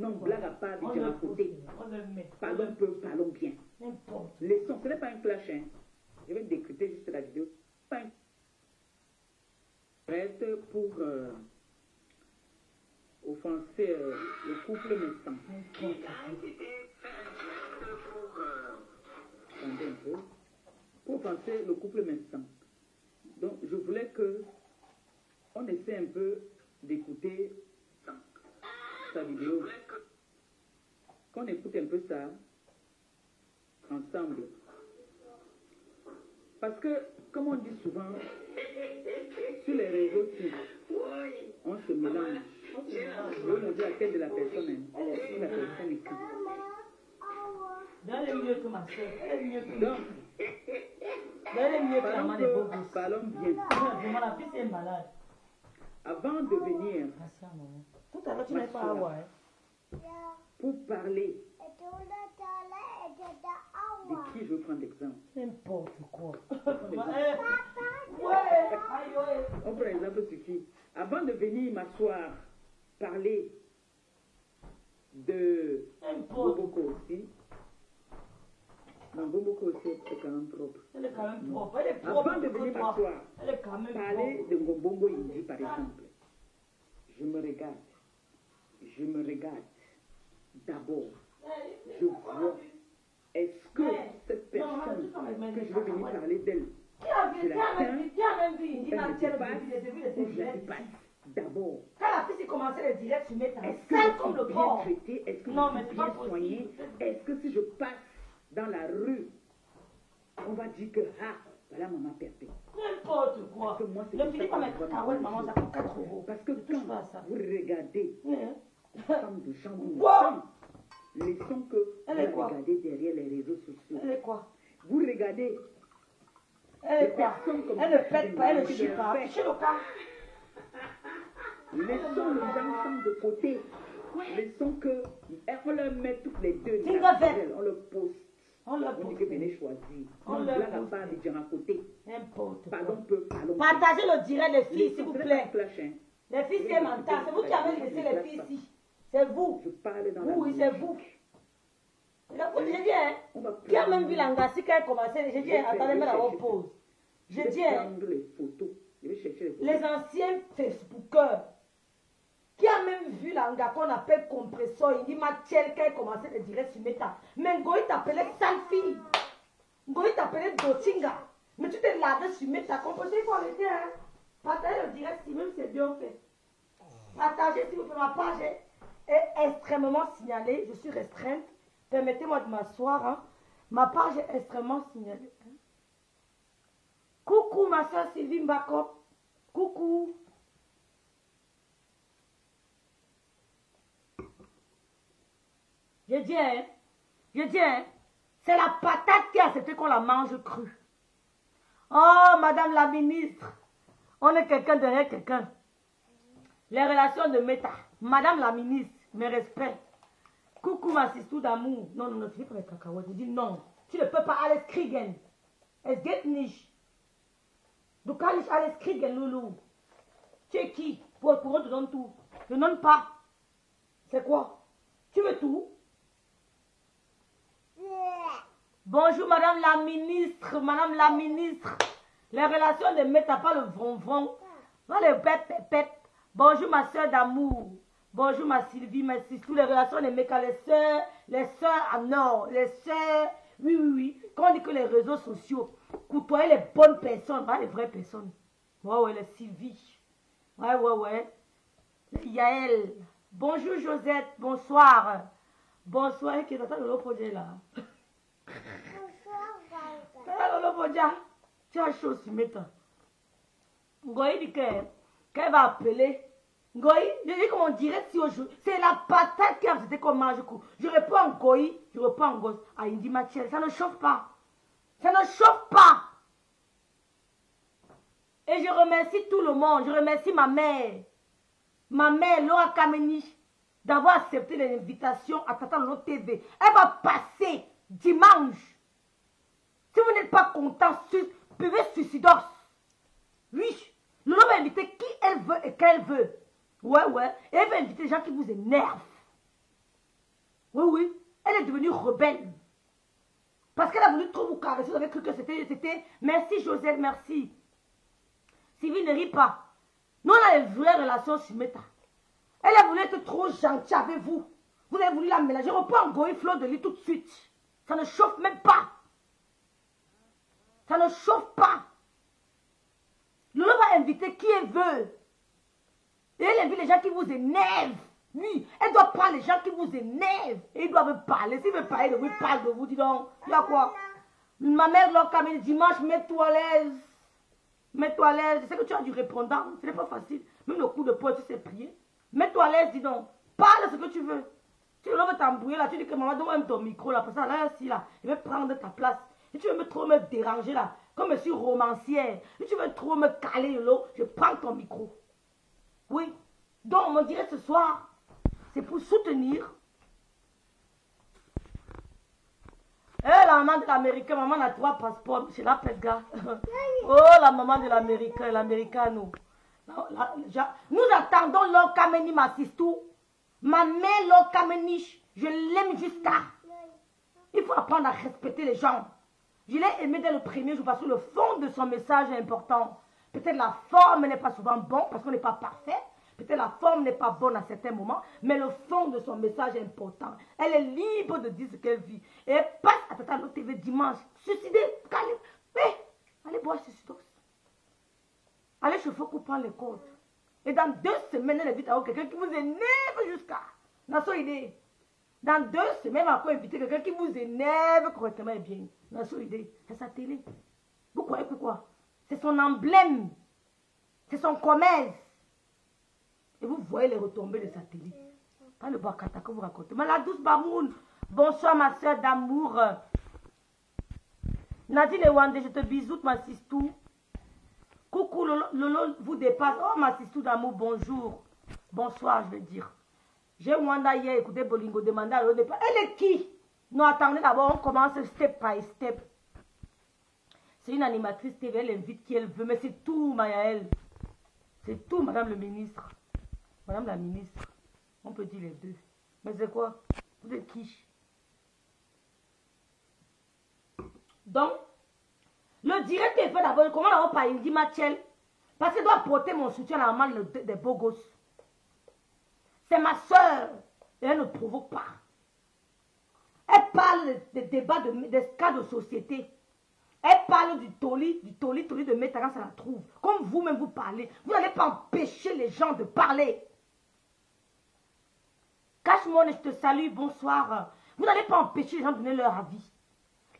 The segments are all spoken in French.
Non, blague à part, le à côté. Parlons peu, parlons bien. N'importe. Les sons, ce n'est pas un clash, hein. Je vais décrypter juste la vidéo. Pas un Reste pour euh, offenser euh, le couple naissant. N'importe. Attendez un peu. Pour offenser le couple naissant. Donc, je voulais que on essaie un peu d'écouter sa vidéo. Qu'on écoute un peu ça ensemble. Parce que, comme on dit souvent, sur les réseaux on se mélange. Je veux me dire à tête de la personne, si la personne est qui. Elle est mieux que ma soeur. Elle est mieux que Donc, est mieux que parlons, bien. La fille est malade. Avant de venir. Tout à l'heure, tu n'avais pas à voir. Pour parler de qui je veux prendre l'exemple. N'importe quoi. Eh. On prend l'exemple sur qui Avant de venir m'asseoir, parler de. Boboko aussi. Non, Boboko aussi est quand même propre. Elle est quand même propre. Elle est propre. Avant de venir m'asseoir, parler de Ngombongo Indi par exemple, je me regarde. Je me regarde. D'abord, je vois. Est-ce que cette personne que je veux venir parler d'elle, Qui a vu, Je qui la dépasse D'abord, Quand la fille commencé les directs, tu mets ta est-ce que sale je comme le corps. Est-ce que Non, je mais c'est pas possible. Est-ce que si je passe dans la rue, on va dire que, ah, voilà maman pépé N'importe quoi. Parce que moi, c'est ça va que mettre ma maman, ça coûte 4 euros. Parce que Ne quand pas vous regardez Femmes de chambre, Quoi que Elle est vous quoi regardez derrière les réseaux sociaux, Elle est quoi vous regardez Elle est les quoi comme Elle ne pète pas, elle ne le pas. fait. Fichez le cas. Les sont de côté. Que, on leur met toutes les deux, on le poste. On le On dit que venez choisir. On On le blague à poste. part les gens à côté. N'importe peu. Partagez le direct, les Les filles, s'il vous plaît. Les filles, c'est mental. C'est vous qui avez laissé les filles ici. C'est vous. Je parle dans la oui, c'est vous. J'ai dit, hein. Qui a même vu l'angassi quand elle commençait dit, hein, attendez, mais la pause. Je dit, hein, les photos. Je vais chercher les les anciens Facebookers, qui a même vu l'anga qu'on appelle compresseur, il dit Mathiel quand elle commençait le direct sur Meta. Mais Ngoï t'appelait sale fille. Ngoï t'appelait Dotinga. Mais tu t'es lavé sur Meta. Compresseur, il faut arrêter, hein. Partagez le direct si même c'est bien fait. Partagez s'il vous plaît. Ma page est extrêmement signalée. Je suis restreinte. Permettez-moi de m'asseoir. hein. Ma page est extrêmement signalée. hein. Coucou ma soeur Sylvie Mbako. Coucou. Je dis, hein, je dis, c'est la patate qui a accepté qu'on la mange crue. Oh, madame la ministre, on est quelqu'un derrière quelqu'un. Les relations de méta. Madame la ministre, mes respects. Coucou ma sistou d'amour. Non, non, non, tu dis pas les cacahuètes. Je dis non. Tu ne peux pas aller kriegen. Es geht nicht. Du kannst nicht alles Loulou. Tu es qui? Pour, pour on te donne tout. Je ne donne pas. C'est quoi? Tu veux tout? Bonjour, madame la ministre. Madame la ministre. Les relations ne mettent pas le vron-vron. Pas le pète-pète. Bonjour, ma soeur d'amour. Bonjour, ma Sylvie, merci. Toutes les relations mettent pas les soeurs, les soeurs en or, les soeurs. Oui, oui, oui. Quand on dit que les réseaux sociaux côtoient les bonnes personnes, pas les vraies personnes. Ouais, ouais, les Sylvie. Ouais, ouais, ouais. Les Yael. Bonjour, Josette. Bonsoir. Bonsoir. Qui est dans le projet là? Tala lolo poja. Tu as chaud sur méta. Ngoï dit que quand elle va appeler. Ngoï, je dis qu'on dirait si aujourd'hui. C'est la patate qui a accepté qu'on mange. Je réponds en Ngoï, je réponds en gosse. À Indy Mathiel, ça ne chauffe pas. Ça ne chauffe pas. Et je remercie tout le monde. Je remercie ma mère. Ma mère, Laura Kameni, d'avoir accepté l'invitation à Tata Lolo TV. Elle va passer dimanche. Si vous n'êtes pas content, su- buvez suicidos. Oui, Lolo va inviter qui elle veut et qu'elle veut. Ouais, ouais. Et elle va inviter les gens qui vous énervent. Oui, oui. Elle est devenue rebelle. Parce qu'elle a voulu trop vous caresser. Vous avez cru que c'était... Merci, Joseph, merci. Sylvie ne rit pas. Nous, on a une vraie relation sur Meta. Elle a voulu être trop gentille avec vous. Vous avez voulu la mélanger. On peut engoyer flot de lit tout de suite. Ça ne chauffe même pas. Ça ne chauffe pas. Lolo va inviter qui elle veut. Et elle invite les gens qui vous énervent. Oui, elle doit prendre les gens qui vous énervent. Et ils doivent parler. S'ils veulent parler de vous, ils parlent de vous. Dis donc, il y a quoi? Ma mère, là, quand dimanche, mets-toi à l'aise. Mets-toi à l'aise. Je sais que tu as du répondant. Ce n'est pas facile. Même le coup de poing, tu sais prier. Mets-toi à l'aise, dis donc. Parle ce que tu veux. Tu veux t'embrouiller là, tu dis que maman, donne-moi ton micro là. Parce que là, là, prendre ta place. Et tu veux me trop me déranger là, comme je suis romancière. Et tu veux trop me caler l'eau, je prends ton micro. Oui. Donc, on me dirait ce soir, c'est pour soutenir. Eh, la maman de l'Américain, maman a trois passeports, c'est la gars. oh, la maman de l'Américain, l'Américano. Nous attendons l'Okameni Massistou. Ma mère l'Okameni, je l'aime jusqu'à. Il faut apprendre à respecter les gens. Je l'ai aimé dès le premier jour parce que le fond de son message est important. Peut-être la forme n'est pas souvent bonne parce qu'on n'est pas parfait. Peut-être la forme n'est pas bonne à certains moments, mais le fond de son message est important. Elle est libre de dire ce qu'elle vit. Et elle passe à Tata TV dimanche. Suicidée, allez, eh, allez boire suicidos. Allez chez faut prendre les côtes. Et dans deux semaines, elle invite à quelqu'un qui vous énerve jusqu'à. Dans idée. Dans deux semaines, elle va encore inviter quelqu'un qui vous énerve correctement et bien. Dans idée. C'est sa télé. C'est son emblème. C'est son commerce. Et vous voyez les retombées de sa télé. Pas le Bakata que vous racontez. Mais la douce Bamoun. Bonsoir ma soeur d'amour. Nadine Wande, je te bisoute ma sistou. Coucou, Lolo, vous dépasse. Oh, ma sistou d'amour, bonjour. Bonsoir, je veux dire. J'ai Wanda hier écouté Bolingo demander à départ. Elle est qui? Non, attendez d'abord, on commence step by step. C'est une animatrice TV, elle invite qui elle veut, mais c'est tout, Mayael. C'est tout, Madame le ministre. Madame la ministre, on peut dire les deux. Mais c'est quoi? Vous êtes qui? Donc, le direct est fait d'abord. Comment on pas dit Mathiel Parce qu'elle doit porter mon soutien à la main des beaux gosses. C'est ma soeur. Et elle ne provoque pas. Elle parle des débats, de, des cas de société. Elle parle du toli, du toli, toli de quand ça la trouve. Comme vous-même vous parlez. Vous n'allez pas empêcher les gens de parler. Cache-moi, je te salue, bonsoir. Vous n'allez pas empêcher les gens de donner leur avis.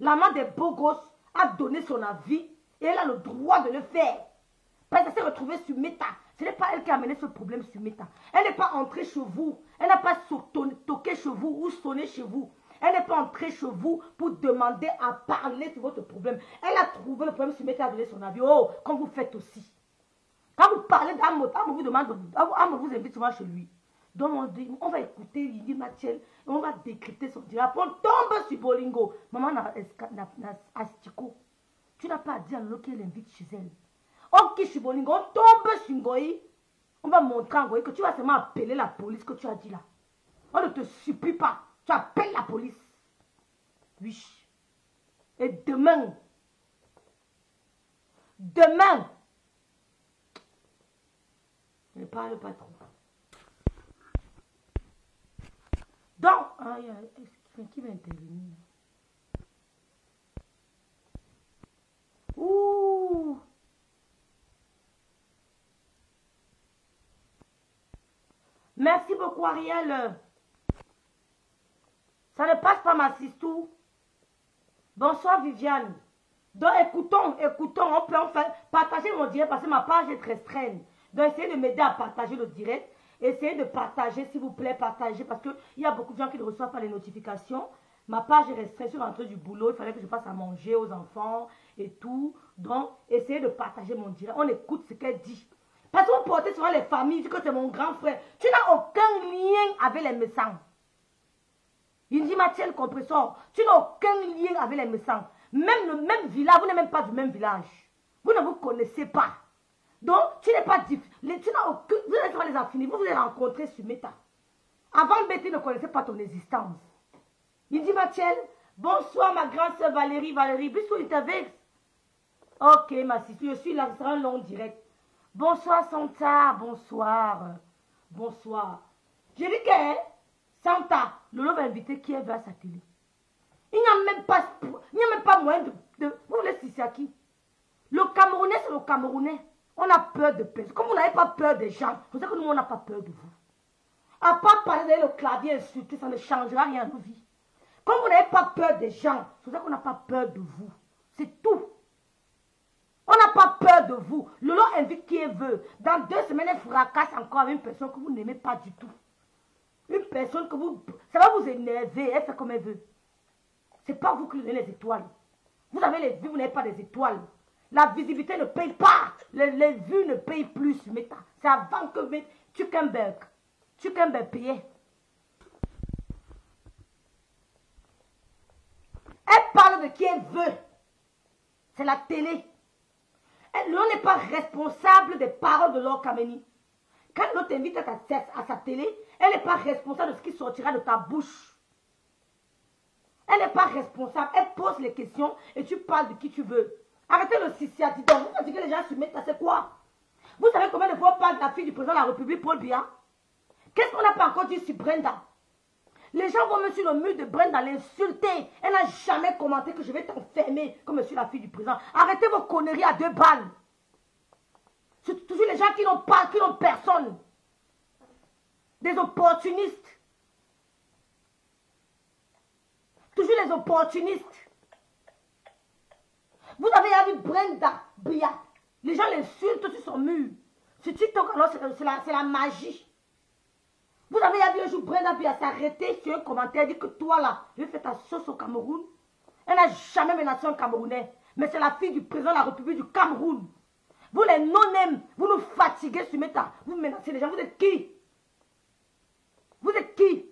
La main des beaux gosses a donné son avis et elle a le droit de le faire. Parce qu'elle s'est retrouvée sur Meta. Ce n'est pas elle qui a amené ce problème sur Meta. Elle n'est pas entrée chez vous. Elle n'a pas toqué chez vous ou sonné chez vous. Elle n'est pas entrée chez vous pour demander à parler sur votre problème. Elle a trouvé le problème sur Meta, a donné son avis. Oh, comme vous faites aussi. Quand vous parlez d'Amot, Amot vous demande, Amot vous invite souvent chez lui. Donc on, dit, on va écouter Lydie Mathiel, on va décrypter son direct. On tombe sur Bolingo. Maman n'a Astiko. Tu n'as pas à dire à qu'elle invite chez elle. Ok, sur Bolingo, on tombe sur Ngoï. On va montrer à Ngoï que tu vas seulement appeler la police que tu as dit là. On ne te supplie pas. Tu appelles la police. Oui. Et demain, demain, ne parle pas trop. Donc, ah, qui va intervenir? Ouh Merci beaucoup, Ariel. Ça ne passe pas, ma sistou. Bonsoir, Viviane. Donc, écoutons, écoutons. On peut en faire partager mon direct parce que ma page est très restreinte. Donc, essayez de m'aider à partager le direct. Essayez de partager, s'il vous plaît, partagez, parce qu'il y a beaucoup de gens qui ne reçoivent pas les notifications. Ma page est restreinte, je suis rentrée du boulot, il fallait que je fasse à manger aux enfants et tout. Donc, essayez de partager mon direct. On écoute ce qu'elle dit. Parce vous portez souvent les familles, que c'est mon grand frère. Tu n'as aucun lien avec les médecins. Il dit Mathieu compresseur, tu n'as aucun lien avec les médecins. Même le même village, vous n'êtes même pas du même village. Vous ne vous connaissez pas. Donc, tu n'es pas. Tu n'as aucun. Vous n'êtes pas les affinés. Vous vous êtes rencontrés sur Meta. Avant Betty ne connaissait pas ton existence. Il dit, Mathiel, bonsoir ma grande sœur Valérie, Valérie, bisous, il t'avait. Ok, ma siste, je suis là, ce sera un long direct. Bonsoir Santa, bonsoir. Bonsoir. J'ai dit que hein, Santa, Lolo va inviter qui est vers sa télé. Il n'y a même pas, il n'y a même pas moyen de, vous voulez à qui? Le Camerounais, c'est le Camerounais. On a peur de personne. Comme vous n'avez pas peur des gens, vous savez que nous, on n'a pas peur de vous. À part parler le clavier insulté, ça ne changera rien à nos vies. Comme vous n'avez pas peur des gens, c'est ça qu'on n'a pas peur de vous. C'est tout. On n'a pas peur de vous. Lolo invite qui veut. Dans deux semaines, elle fracasse encore une personne que vous n'aimez pas du tout. Une personne que vous... Ça va vous énerver. Elle fait comme elle veut. Ce n'est pas vous qui donnez les étoiles. Vous avez les vues, vous n'avez pas des étoiles. La visibilité ne paye pas. Les, les vues ne payent plus. C'est avant que Zuckerberg, Zuckerberg payait. Elle parle de qui elle veut. C'est la télé. L'on n'est pas responsable des paroles de Lord Kameni. Quand l'on t'invite à, à sa télé, elle n'est pas responsable de ce qui sortira de ta bouche. Elle n'est pas responsable. Elle pose les questions et tu parles de qui tu veux. Arrêtez le sissia. Dis donc, vous que les gens se mettent à c'est quoi? Vous savez combien de fois on parle de la fille du président de la République, Paul Biya? Qu'est-ce qu'on n'a pas encore dit sur Brenda? Les gens vont me sur le mur de Brenda l'insulter. Elle n'a jamais commenté que je vais t'enfermer comme suis la fille du président. Arrêtez vos conneries à deux balles. C'est toujours les gens qui n'ont pas, qui n'ont personne. Des opportunistes. Toujours les opportunistes. Vous avez vu Brenda Bia. Les gens l'insultent sur son mur. Sur TikTok, alors c'est la, magie. Vous avez vu un jour Brenda Bia s'arrêter sur un commentaire, dit que toi là, je faire ta sauce au Cameroun. Elle n'a jamais menacé un Camerounais. Mais c'est la fille du président de la République du Cameroun. Vous les non-aime, vous nous fatiguez sur Meta. Vous menacez les gens. Vous êtes qui? Vous êtes qui?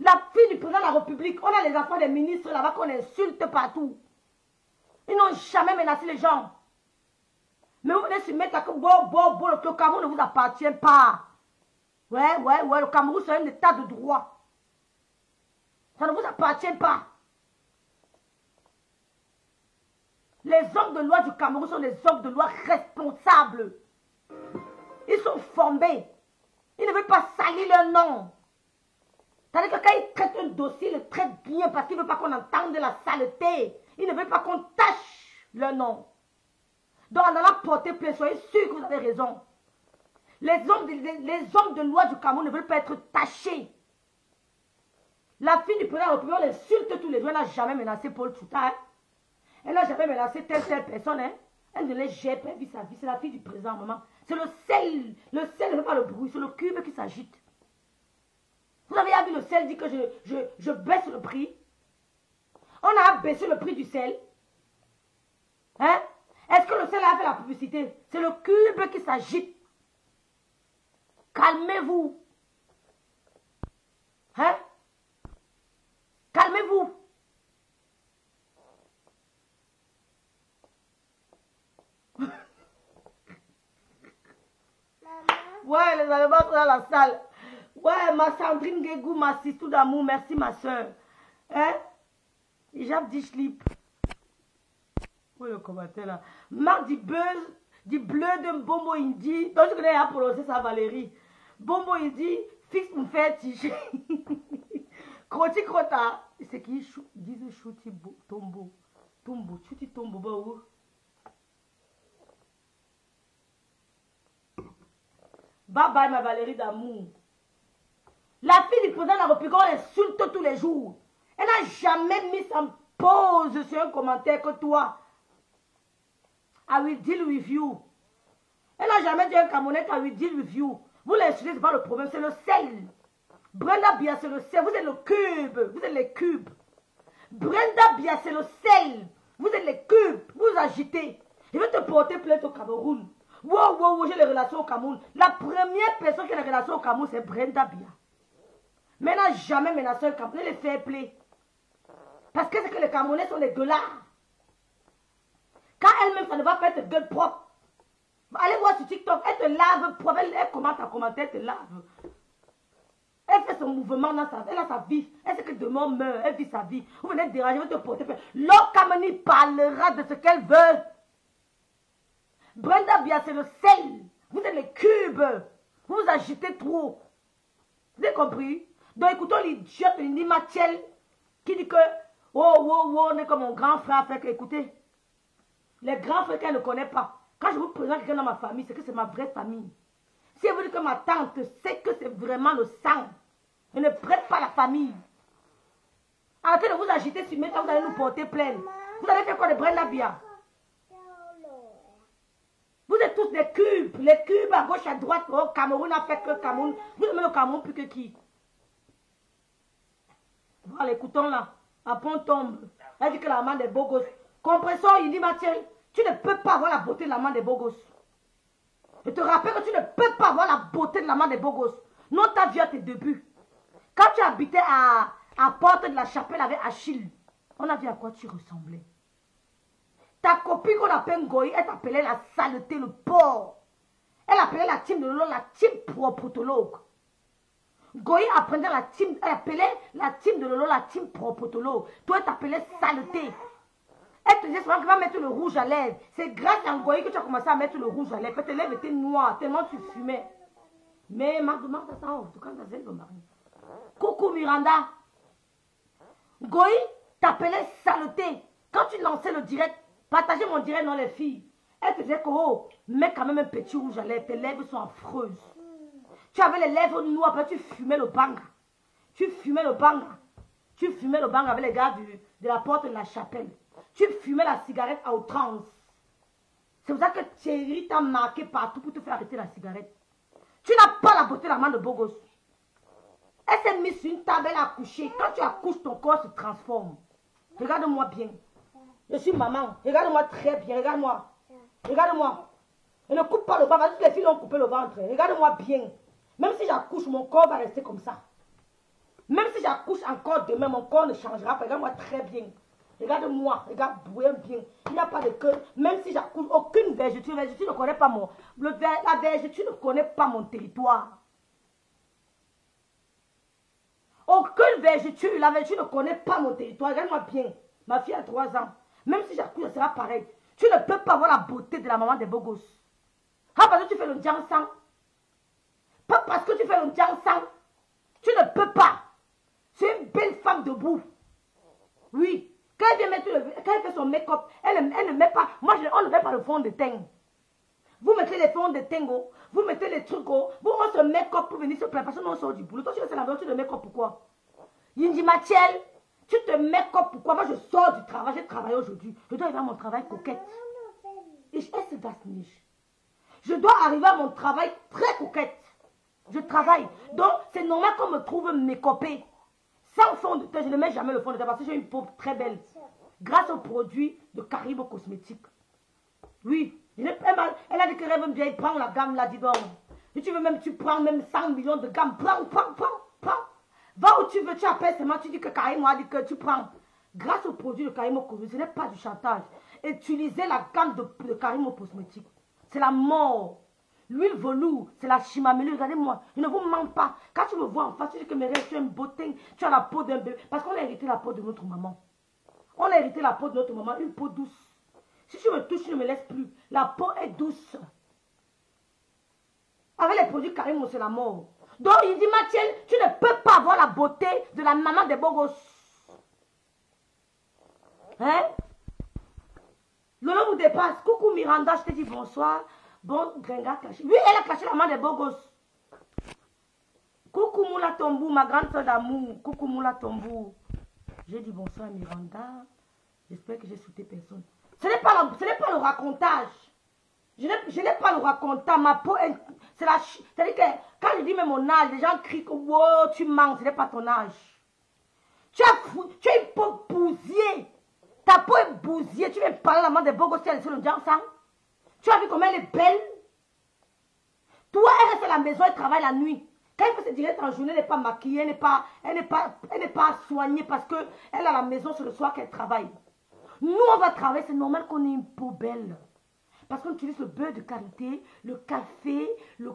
La fille du président de la République. On a les enfants des ministres là-bas qu'on insulte partout. Ils n'ont jamais menacé les gens. Mais vous venez se mettre à que bon, bon, le Cameroun ne vous appartient pas. Ouais, ouais, ouais, le Cameroun c'est un état de droit. Ça ne vous appartient pas. Les hommes de loi du Cameroun sont des hommes de loi responsables. Ils sont formés. Ils ne veulent pas salir leur nom. C'est-à-dire que quand ils traitent un dossier, ils le traitent bien parce qu'ils ne veulent pas qu'on entende la saleté. Ils ne veulent pas qu'on tâche leur nom. Donc en allant porter plainte, soyez sûr que vous avez raison. Les hommes, de, les, hommes de loi du Cameroun ne veulent pas être tachés. La fille du président l'insulte tous les jours. Elle n'a jamais menacé Paul Touta. Hein. Elle n'a jamais menacé telle, telle personne. Hein. Elle ne l'a jamais vu sa vie. C'est la fille du président, maman. C'est le sel. Le sel ne pas le bruit. C'est le cube qui s'agite. Vous avez vu le sel dit que je baisse le prix? On a baissé le prix du sel. Hein? Est-ce que le sel a fait la publicité? C'est le cube qui s'agite. Calmez-vous. Hein? Calmez-vous. Ouais, les Allemands sont dans la salle. Ouais, ma Sandrine Guégou, ma tout d'amour, merci ma soeur. Hein? Hijab dit slip. Oui, le commentaire là? Marc dit buzz, dit bleu de Bombo Indi. Donc je connais à prononcer ça, Valérie. Bombo Indi, fixe mon fait tiché. Croti crota. C'est qui? Disent chouti tombo. Tombo, chouti tombo, bah où? Bye bye ma Valérie d'amour. La fille du président de la République, on insulte tous les jours. Elle n'a jamais mis en pause sur un commentaire que toi. I will deal with you. Elle n'a jamais dit un Camerounais I will deal with you. Vous l'insultez, ce n'est pas le problème, c'est le sel. Brenda Bia, c'est le sel. Vous êtes le cube. Vous êtes les cubes. Brenda Bia, c'est le sel. Vous êtes les cubes. Vous agitez. Je vais te porter plainte au Cameroun. Wow, wow, wow, j'ai les relations au Cameroun. La première personne qui a les relations au Cameroun, c'est Brenda Bia. Mais elle n'a jamais menacé un Camerounais, les fait play. Parce que c'est que les Camerounais sont des gueulards. Quand elle-même, ça ne va pas être gueule propre. Allez voir sur TikTok, elle te lave propre, elle, commente à commenter, elle te lave. Elle fait son mouvement dans sa Elle a sa vie. Elle sait que demain meurt. Elle vit sa vie. Vous venez déranger, vous te porter L'Okamani parlera de ce qu'elle veut. Brenda Bia, c'est le sel. Vous êtes les cubes. Vous vous agitez trop. Vous avez compris? Donc écoutons l'idiot de Matiel qui dit que Oh, oh, oh, on est comme mon grand frère. Fait que, écoutez, les grands frères qu'elle ne connaît pas. Quand je vous présente quelqu'un dans ma famille, c'est que c'est ma vraie famille. Si elle vous dit que ma tante sait que c'est vraiment le sang, elle ne prête pas la famille. Arrêtez de vous agiter sur maintenant, vous allez nous porter plainte. Vous allez faire quoi de Brenda Bia? Êtes tous des cubes. Les cubes à gauche, à droite. Oh, Cameroun a fait que Cameroun. Vous aimez le Cameroun plus que qui? Voilà, écoutons là. Après on tombe. Elle dit que la main des beaux gosses. Compresseur, il dit Mathieu, tu ne peux pas avoir la beauté de la main des beaux gosses. Je te rappelle que tu ne peux pas avoir la beauté de la main des beaux gosses. Non, ta vie à tes débuts. Quand tu habitais à, à Porte de la Chapelle avec Achille, on a vu à quoi tu ressemblais. Ta copine qu'on appelle Goy, elle t'appelait la saleté, le porc. Elle appelait la team de Lolo la team propotologue. Goy apprenait la team, elle appelait la team de Lolo la team propotologue. Toi, elle t'appelait saleté. Elle te disait souvent que va mettre le rouge à lèvres. C'est grâce à Ngoyi que tu as commencé à mettre le rouge à lèvres. Tes lèvres étaient noires tellement tu fumais. Mais ma demande à ça, tu quand tu le mari. Coucou Miranda. Ngoyi t'appelait saleté. Quand tu lançais le direct, partageais mon direct dans les filles. Elle te disait que, oh, mets quand même un petit rouge à lèvres. Tes lèvres sont affreuses. Tu avais les lèvres noires, après tu fumais le banga. Tu fumais le banga. Tu fumais le banga avec les gars de la porte de la chapelle. Tu fumais la cigarette à outrance. C'est pour ça que Thierry t'a marqué partout pour te faire arrêter la cigarette. Tu n'as pas la beauté de la main de beau gosse. Elle s'est mise sur une table, elle a accouché. Quand tu accouches, ton corps se transforme. Regarde-moi bien. Je suis maman. Regarde-moi très bien. Regarde-moi. Regarde-moi. Et ne coupe pas le ventre. Toutes les filles ont coupé le ventre. Regarde-moi bien. Même si j'accouche, mon corps va rester comme ça. Même si j'accouche encore demain, mon corps ne changera pas. Regarde-moi très bien. Regarde-moi, regarde bien. Il n'y a pas de cœur. Même si j'accouche aucune vergeture, vergeture ne connaît pas mon. Le, la vergeture ne connaît pas mon territoire. Aucune vergeture, la vergeture ne connaît pas mon territoire. Regarde-moi bien. Ma fille a 3 ans. Même si j'accouche, ça sera pareil. Tu ne peux pas voir la beauté de la maman des beaux gosses. Ah, parce que tu fais le sang. Pas parce que tu fais le sang. Tu ne peux pas. C'est une belle femme debout. Oui. Quand elle, vient mettre le, fait son make-up, elle, elle, ne met pas. Moi, on ne met pas le fond de teint. Vous mettez les fonds de teint, oh. vous mettez les trucs, oh. vous on se make-up pour venir se plaindre parce que nous on sort du boulot. Toi, tu fais la voiture de make-up pourquoi Yindi Matiel, tu te make-up pourquoi Moi, je sors du travail, j'ai travaillé aujourd'hui. Je dois arriver à mon travail coquette. Et je Je dois arriver à mon travail très coquette. Je travaille. Donc, c'est normal qu'on me trouve make-upée. Sans fond de teint, je ne mets jamais le fond de teint parce que j'ai une peau très belle. Grâce au produit de Caribo Cosmétiques. Oui, elle, elle a dit que rêve bien, prends la gamme là, dis donc. Si tu veux même, tu prends même 100 millions de prends, prends, prends, prends. Va où tu veux, tu appelles seulement, tu dis que Karimo a dit que tu prends. Grâce au produit de Karimo Cosmétiques, ce n'est pas du chantage. Utilisez la gamme de, de Karimo Cosmétiques. C'est la mort. L'huile velours, c'est la chimamélue. Regardez-moi, je ne vous mens pas. Quand tu me vois en face, tu dis que rêves, tu as une beauté, tu as la peau d'un bébé. Parce qu'on a hérité la peau de notre maman. On a hérité la peau de notre maman, une peau douce. Si tu me touches, tu ne me laisses plus. La peau est douce. Avec les produits Karim, c'est la mort. Donc il dit, Mathieu, tu ne peux pas avoir la beauté de la maman des beaux gosses. Hein? Lolo vous dépasse. Coucou Miranda, je te dis bonsoir. Bon, Gringa caché. Oui, elle a caché la main des beaux gosses. Coucou Moula Tombou, ma grande soeur d'amour. Coucou Moula Tombou. J'ai dit bonsoir Miranda. J'espère que j'ai sauté personne. Ce n'est pas, pas le racontage. Je n'ai pas le racontage. Ma peau, c'est la... C'est-à-dire que quand je dis même mon âge, les gens crient que tu manques. Ce n'est pas ton âge. Tu as, tu as une peau bousillée. Ta peau est bousillée. Tu viens parler la main des beaux gosses, tu as le sang. Tu as vu comment elle est belle Toi, elle reste à la maison, elle travaille la nuit. Quand elle fait ses directs en journée, elle n'est pas maquillée, elle n'est pas, pas, pas soignée parce qu'elle est à la maison, c'est le soir qu'elle travaille. Nous, on va travailler, c'est normal qu'on ait une peau belle. Parce qu'on utilise le beurre de qualité, le café, le,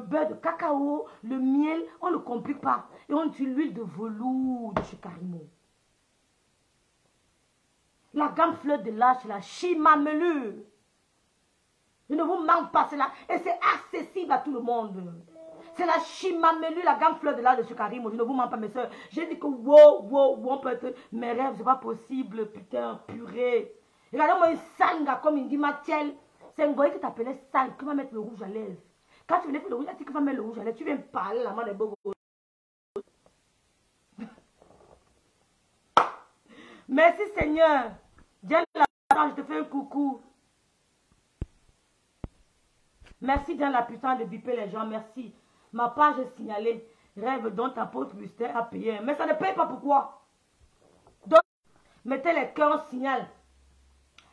beurre de cacao, le miel. On ne complique pas. Et on utilise l'huile de velours de chez Carimo. La gamme fleur de l'âge, c'est la chimamelure. Je ne vous manque pas cela. Et c'est accessible à tout le monde. C'est la chimamelu, la gamme fleur de l'âge de ce Karim. Je ne vous mens pas, mes soeurs. J'ai dit que wow, wow, wow, peut être. Mes rêves, c'est pas possible, putain, purée. Regardez-moi une sanga, comme il dit Mathiel. C'est un voyage qui t'appelait sang, qui va mettre le rouge à l'aise. Quand tu venais faire le rouge, tu vas mettre le rouge à l'aise. Tu viens parler la main des beaux Merci Seigneur. Dieu la je te fais un coucou. Merci dans la putain de biper les gens, merci. Ma page est signalée. Rêve dont apôtre Mystère a payé. Mais ça ne paye pas pourquoi? Donc, mettez les cœurs en signal.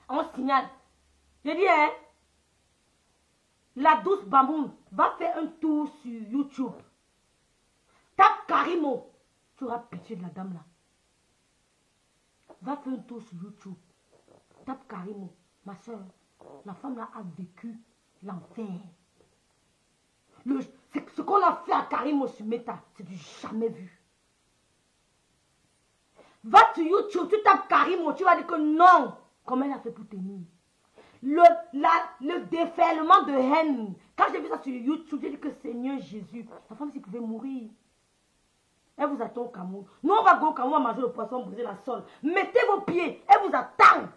En signal. Je dis, hein, la douce Bamoun va faire un tour sur YouTube. Tape Karimo. Tu auras pitié de la dame là. Va faire un tour sur YouTube. Tape Karimo. Ma soeur, la femme là a vécu l'enfer. Ce qu'on a fait à Karim Osumeta, c'est du jamais vu. Va sur YouTube, tu tapes Karim, tu vas dire que non. Comment elle a fait pour tenir le, la, le déferlement de haine. Quand j'ai vu ça sur YouTube, j'ai dit que Seigneur Jésus, la femme s'il pouvait mourir. Elle vous attend au Cameroun. Nous, on va go au Cameroun manger le poisson, briser la sol. Mettez vos pieds. Elle vous attend.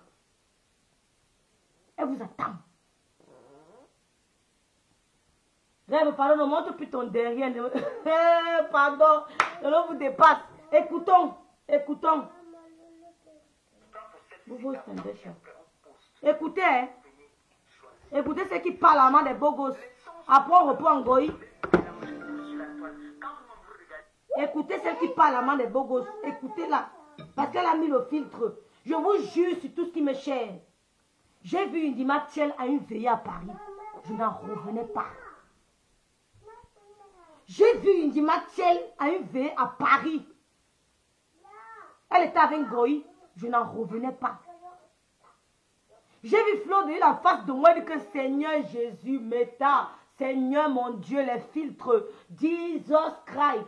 Elle vous attend. Rêve, pardon, ne montre plus ton derrière. pardon, je vous dépasse. Écoutons, écoutons. Écoutez, hein. écoutez ce qui parle à main des beaux gosses. Après, on reprend en goï. Écoutez celle qui parle à main des beaux gosses. Écoutez-la. Parce qu'elle a mis le filtre. Je vous jure sur tout ce qui me cher. J'ai vu une Dimatiel à une veillée à Paris. Je n'en revenais pas. J'ai vu une Dimatiel à une veille à Paris. Elle était avec Goï. Je n'en revenais pas. J'ai vu Flo de la face de moi et dit que Seigneur Jésus, Méta, Seigneur mon Dieu, les filtres, Jesus Christ.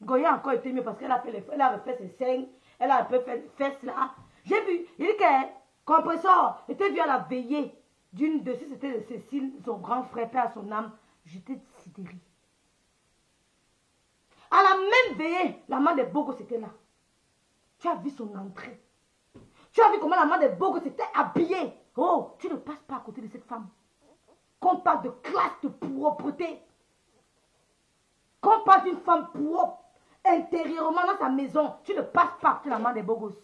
Goï a encore été mieux parce qu'elle a fait les, elle a refait ses seins, elle a un peu fait fesses là. J'ai vu, il dit que compresseur était vu à la veillée d'une de ces, c'était Cécile, son grand frère, père à son âme. J'étais sidérée. À la même veillée, la main de Bogo c'était là. Tu as vu son entrée. Tu as vu comment la main de Bogo s'était habillée. Oh, tu ne passes pas à côté de cette femme. Qu'on parle de classe, de propreté. Qu'on parle d'une femme propre, intérieurement dans sa maison, tu ne passes pas à côté de la main de Bogos.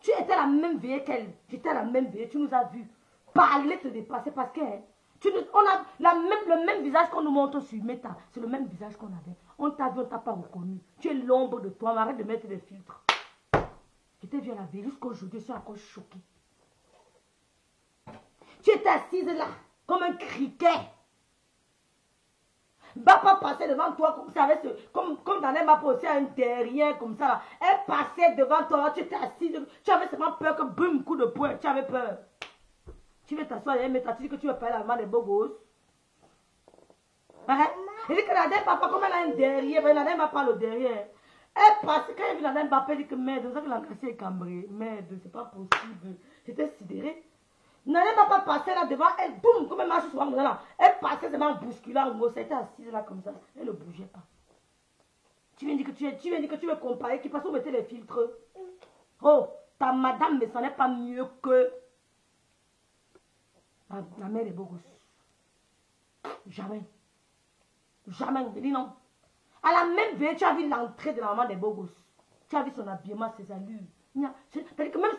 Tu étais la même veillée qu'elle. J'étais la même veillée. Tu nous as vu parler, te dépasser parce que hein, tu, on a la le même visage qu'on nous montre sur Meta. C'est le même visage qu'on avait. On t'a vu, on t'a pas reconnu. Tu es l'ombre de toi. Arrête de mettre des filtres. Je t'ai vu à la vie. Jusqu'aujourd'hui, je suis encore choquée. Tu étais assise là, comme un criquet. Va pas passer devant toi comme ça, avec ce, comme, comme dans m'a posé un derrière comme ça. Elle passait devant toi, tu étais assise. Tu avais seulement peur que boum, coup de poing. Tu avais peur. Tu veux t'asseoir et mettre, tu dis que tu veux parler à la main des beaux gosses. Hein? Il dit que la papa, comme elle a un derrière, la dame va pas le derrière. Elle passe, quand elle vit la dame papa, elle dit que merde, c'est ça que l'encaissé est cambré. Merde, c'est pas possible. J'étais sidérée. Nana m'a pas passé là devant elle, boum, comme elle marche souvent là. Elle passait devant en bousculant, moi, c'était assise là comme ça. Elle ne bougeait pas. Tu viens dire que tu, tu viens dire que tu veux comparer, qui passe où mettre les filtres. Oh, ta madame ne s'en est pas mieux que la, mère est beau Jamais. Jamais. Je dis non. À la même veille, tu as vu l'entrée de la maman des beaux gosses. Tu as vu son habillement, ses allures. Même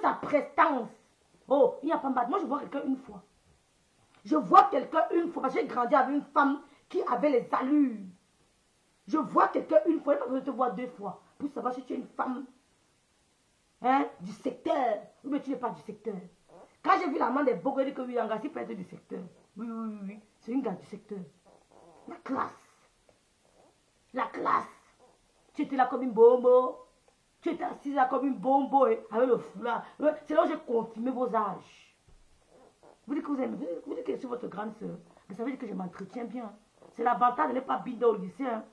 sa prestance. Oh, il n'y a pas mal. Moi, je vois quelqu'un une fois. Je vois quelqu'un une fois. J'ai grandi avec une femme qui avait les allures. Je vois quelqu'un une fois. De te voir deux fois pour savoir si tu es une femme hein, du secteur ou bien tu n'es pas du secteur. Quand j'ai vu la main des beaux, j'ai dit que oui, Angassi peut être du secteur. Oui, oui, oui, oui. C'est une gars du secteur. La classe. La classe. Tu étais là comme une bombo. Tu étais assise là comme une bombo avec le foulard. C'est là où j'ai confirmé vos âges. Vous dites que vous aimez, vous dites que je suis votre grande soeur. Mais ça veut dire que je m'entretiens bien. C'est l'avantage de ne pas binda au lycée. Hein.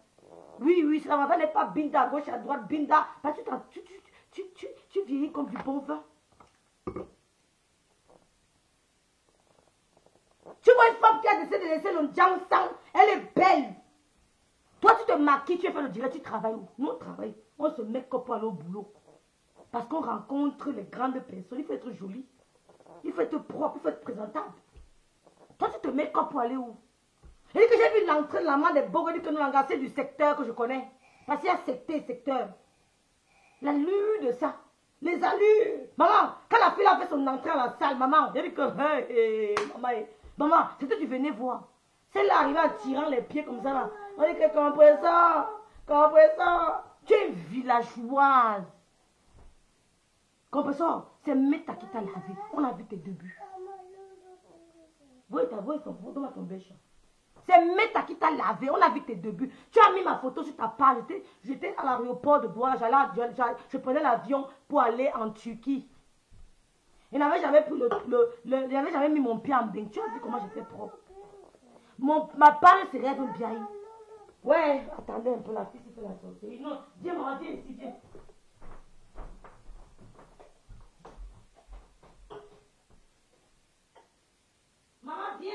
Oui, oui, c'est l'avantage de ne pas binda à gauche, à droite, binda. Parce que tu, tu, tu, tu, tu vieillis comme du bon vin. Tu vois une femme qui a décidé de laisser le sang, elle est belle. Toi, tu te maquilles, tu fais le direct, tu travailles où? Nous, on travaille. On se met comme pour aller au boulot. Parce qu'on rencontre les grandes personnes. Il faut être joli. Il faut être propre, il faut être présentable. Toi, tu te mets comme pour aller où? Dit que j'ai vu l'entraînement des beaux que nous l'avons du secteur que je connais. Parce qu'il y a secteur secteur. La lune de ça. Les allures. Maman, quand la fille a fait son entrée à la salle, maman, j'ai dit que, maman, maman, c'était tu venais voir. Celle-là arrivée en tirant les pieds comme ça, là. On dit que compressant, compressant. Tu es villageoise. Compressant, c'est Meta qui t'a lavé. On a vu tes débuts. Oui, ta voix, ton dans ton bêche. C'est Meta qui t'a lavé. On a vu tes débuts. Tu as mis ma photo sur ta page. J'étais à l'aéroport de Bois. Je prenais l'avion pour aller en Turquie. Il n'avait jamais, mis mon pied en bain. Tu as vu comment j'étais propre. Ma page se rêve bien. Ouais, attendez un peu, la fille qui fait la sortie. Non, viens, maman, viens ici, viens. Maman, viens.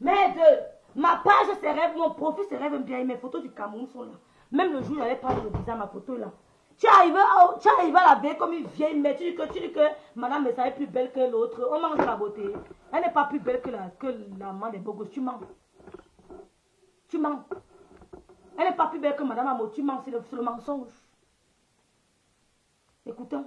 Mais de ma page se rêve, mon profil se rêve bien, mes photos du Cameroun sont là. Même le jour où j'allais prendre le visa, ma photo là. Tu arrives, tu arrives à la veille comme une vieille mère. Tu dis que, tu dis que madame est plus belle que l'autre. On mange la beauté. Elle n'est pas plus belle que la, que des beaux Tu mens. Tu mens. Elle n'est pas plus belle que madame Amo. Tu mens. C'est le mensonge. Écoutons.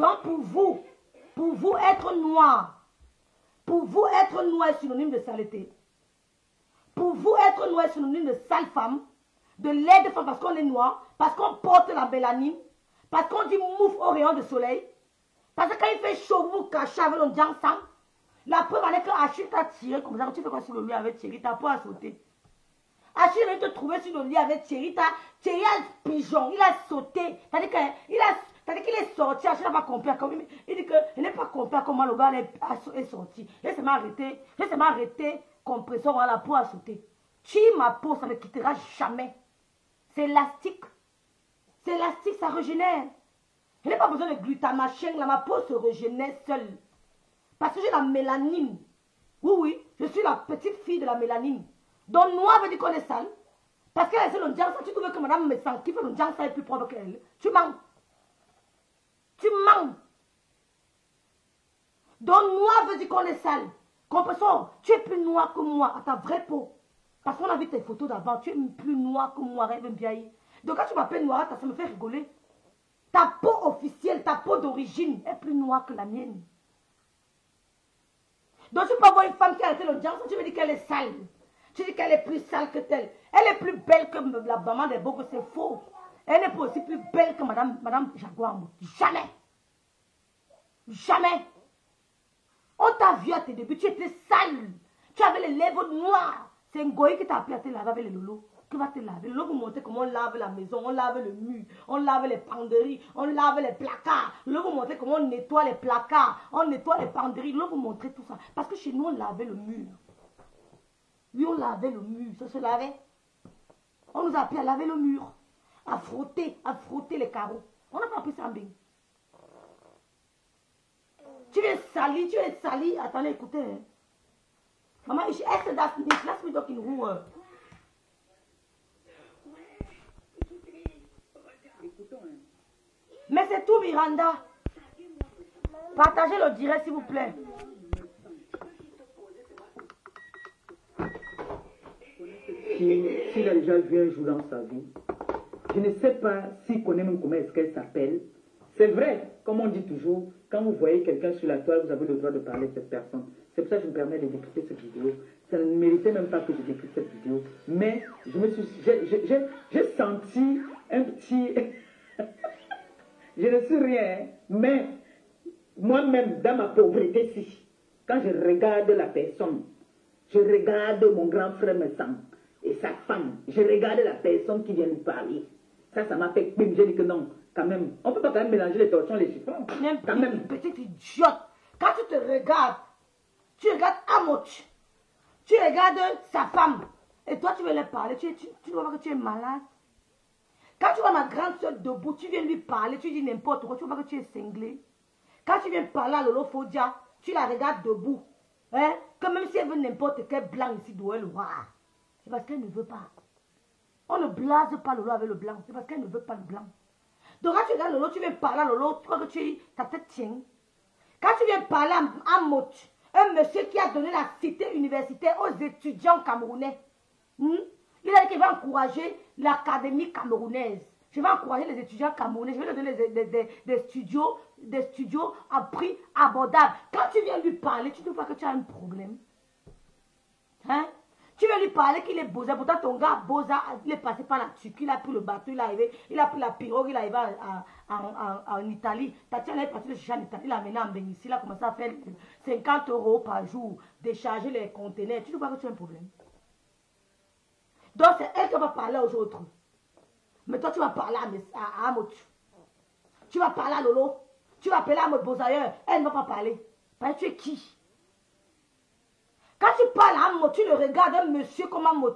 Donc pour vous, pour vous être pour vous être noir est synonyme de saleté. Pour vous être noir est synonyme de sale femme, de laide femme parce qu'on est noir, parce qu'on porte la mélanine, parce qu'on dit mouf au rayon de soleil, parce que quand il fait chaud, vous cachez avec le sang. La preuve est que Achille t'a tiré comme ça, tu fais quoi sur le lit avec Thierry, t'as pas à. Achille trouver sur le lit avec Thierry, Thierry pigeon, il a sauté, c'est-à-dire qu'il est sorti, je n'a pas compris. Il dit qu'il n'est pas compris comment le gars est sorti. Il s'est arrêté, il s'est arrêté, compresseur, voilà, pour a sauté. Tu ma peau, ça ne quittera jamais. C'est élastique. C'est élastique, ça régénère. Je n'ai pas besoin de glutamachène, là, ma peau se régénère seule. Parce que j'ai la mélanine. Oui, oui, je suis la petite fille de la mélanine. Donc, noir veut dire qu'on est sale. Parce qu'elle est le diable, tu trouves que madame me sent qui fait le ça est plus propre qu'elle. Tu mens. Tu mens. Donc noir veut dire qu'on est sale. Comprenons, tu es plus noir que moi à ta vraie peau. Parce qu'on a vu tes photos d'avant, tu es plus noir que moi, rêve bien. Donc quand tu m'appelles noir, ça me fait rigoler. Ta peau officielle, ta peau d'origine est plus noire que la mienne. Donc tu peux voir une femme qui a été diable, tu me dis qu'elle est sale. Tu dis qu'elle est plus sale que telle. Elle est plus belle que la maman des beaux, c'est faux. Elle n'est pas aussi plus belle que Madame, Madame Jaguar. Jamais. Jamais. On t'a vu à tes débuts, tu étais sale. Tu avais les lèvres noires. C'est un goy qui t'a appelé à te laver les lolos. Qui va te laver. Le lolo vous montrer comment on lave la maison, on lave le mur, on lave les penderies, on lave les placards. Le lolo vous montrer comment on nettoie les placards, on nettoie les penderies. Le lolo vous montrer tout ça. Parce que chez nous, on lavait le mur. Oui, on lavait le mur. Ça se lavait. On nous a appris à laver le mur à frotter, à frotter les carreaux. On n'a pas appris ça en bain. Tu es sali, tu es sali. Attendez, écoutez. Hein. Maman, ich esse das nicht. Lass mich doch in Ruhe. Mais c'est tout, Miranda. Partagez le direct, s'il vous plaît. S'il a déjà vu un jour dans sa vie, Je ne sais pas s'il connaît même comment est-ce qu'elle s'appelle. C'est vrai, comme on dit toujours, quand vous voyez quelqu'un sur la toile, vous avez le droit de parler de cette personne. C'est pour ça que je me permets de décrypter cette vidéo. Ça ne méritait même pas que je décrypte cette vidéo. Mais je me suis, j'ai senti un petit... je ne suis rien, mais moi-même, dans ma pauvreté, si, quand je regarde la personne, je regarde mon grand frère me et sa femme, je regarde la personne qui vient nous parler. Ça, ça m'a fait bim, j'ai dit que non, quand même. On ne peut pas quand même mélanger les torsions et les chiffons. Quand même. Petite idiote. Quand tu te regardes, tu regardes Amoch, tu regardes sa femme, et toi tu veux lui parler, tu, tu, tu vois que tu es malade. Quand tu vois ma grande soeur debout, tu viens lui parler, tu dis n'importe quoi, tu vois que tu es cinglé. Quand tu viens parler à Lolo Fodia, tu la regardes debout. Hein? Que même si elle veut n'importe quel blanc ici, doit le voir. C'est parce qu'elle ne veut pas. On ne blase pas Lolo avec le blanc. C'est parce qu'elle ne veut pas le blanc. Donc quand tu regardes Lolo, tu viens parler à Lolo, tu crois que tu, ta tête tient. Quand tu viens parler à, à un monsieur qui a donné la cité universitaire aux étudiants camerounais, hmm, il a dit qu'il va encourager l'académie camerounaise. Je vais encourager les étudiants camerounais. Je vais leur donner des, studios, des studios à prix abordable. Quand tu viens lui parler, tu ne vois que tu as un problème. Hein? Tu vas lui parler qu'il est Boza. Pourtant, ton gars, Boza, il est passé par la Turquie, il a pris le bateau, il est arrivé, il a pris la pirogue, il est arrivé en, Italie. Tatiana est parti le chercher en Italie, il l'a amené en Bénicie, il a commencé à faire 50 euros par jour, décharger les conteneurs. Tu ne vois que tu as un problème? Donc, c'est elle qui va parler aux autres. Mais toi, tu vas parler à, à, Tu vas parler à Lolo. Tu vas appeler à Amot Bozaïeur. Elle ne va pas parler. Tu es qui? Quand tu parles à un mot, tu le regardes un monsieur comme un mot.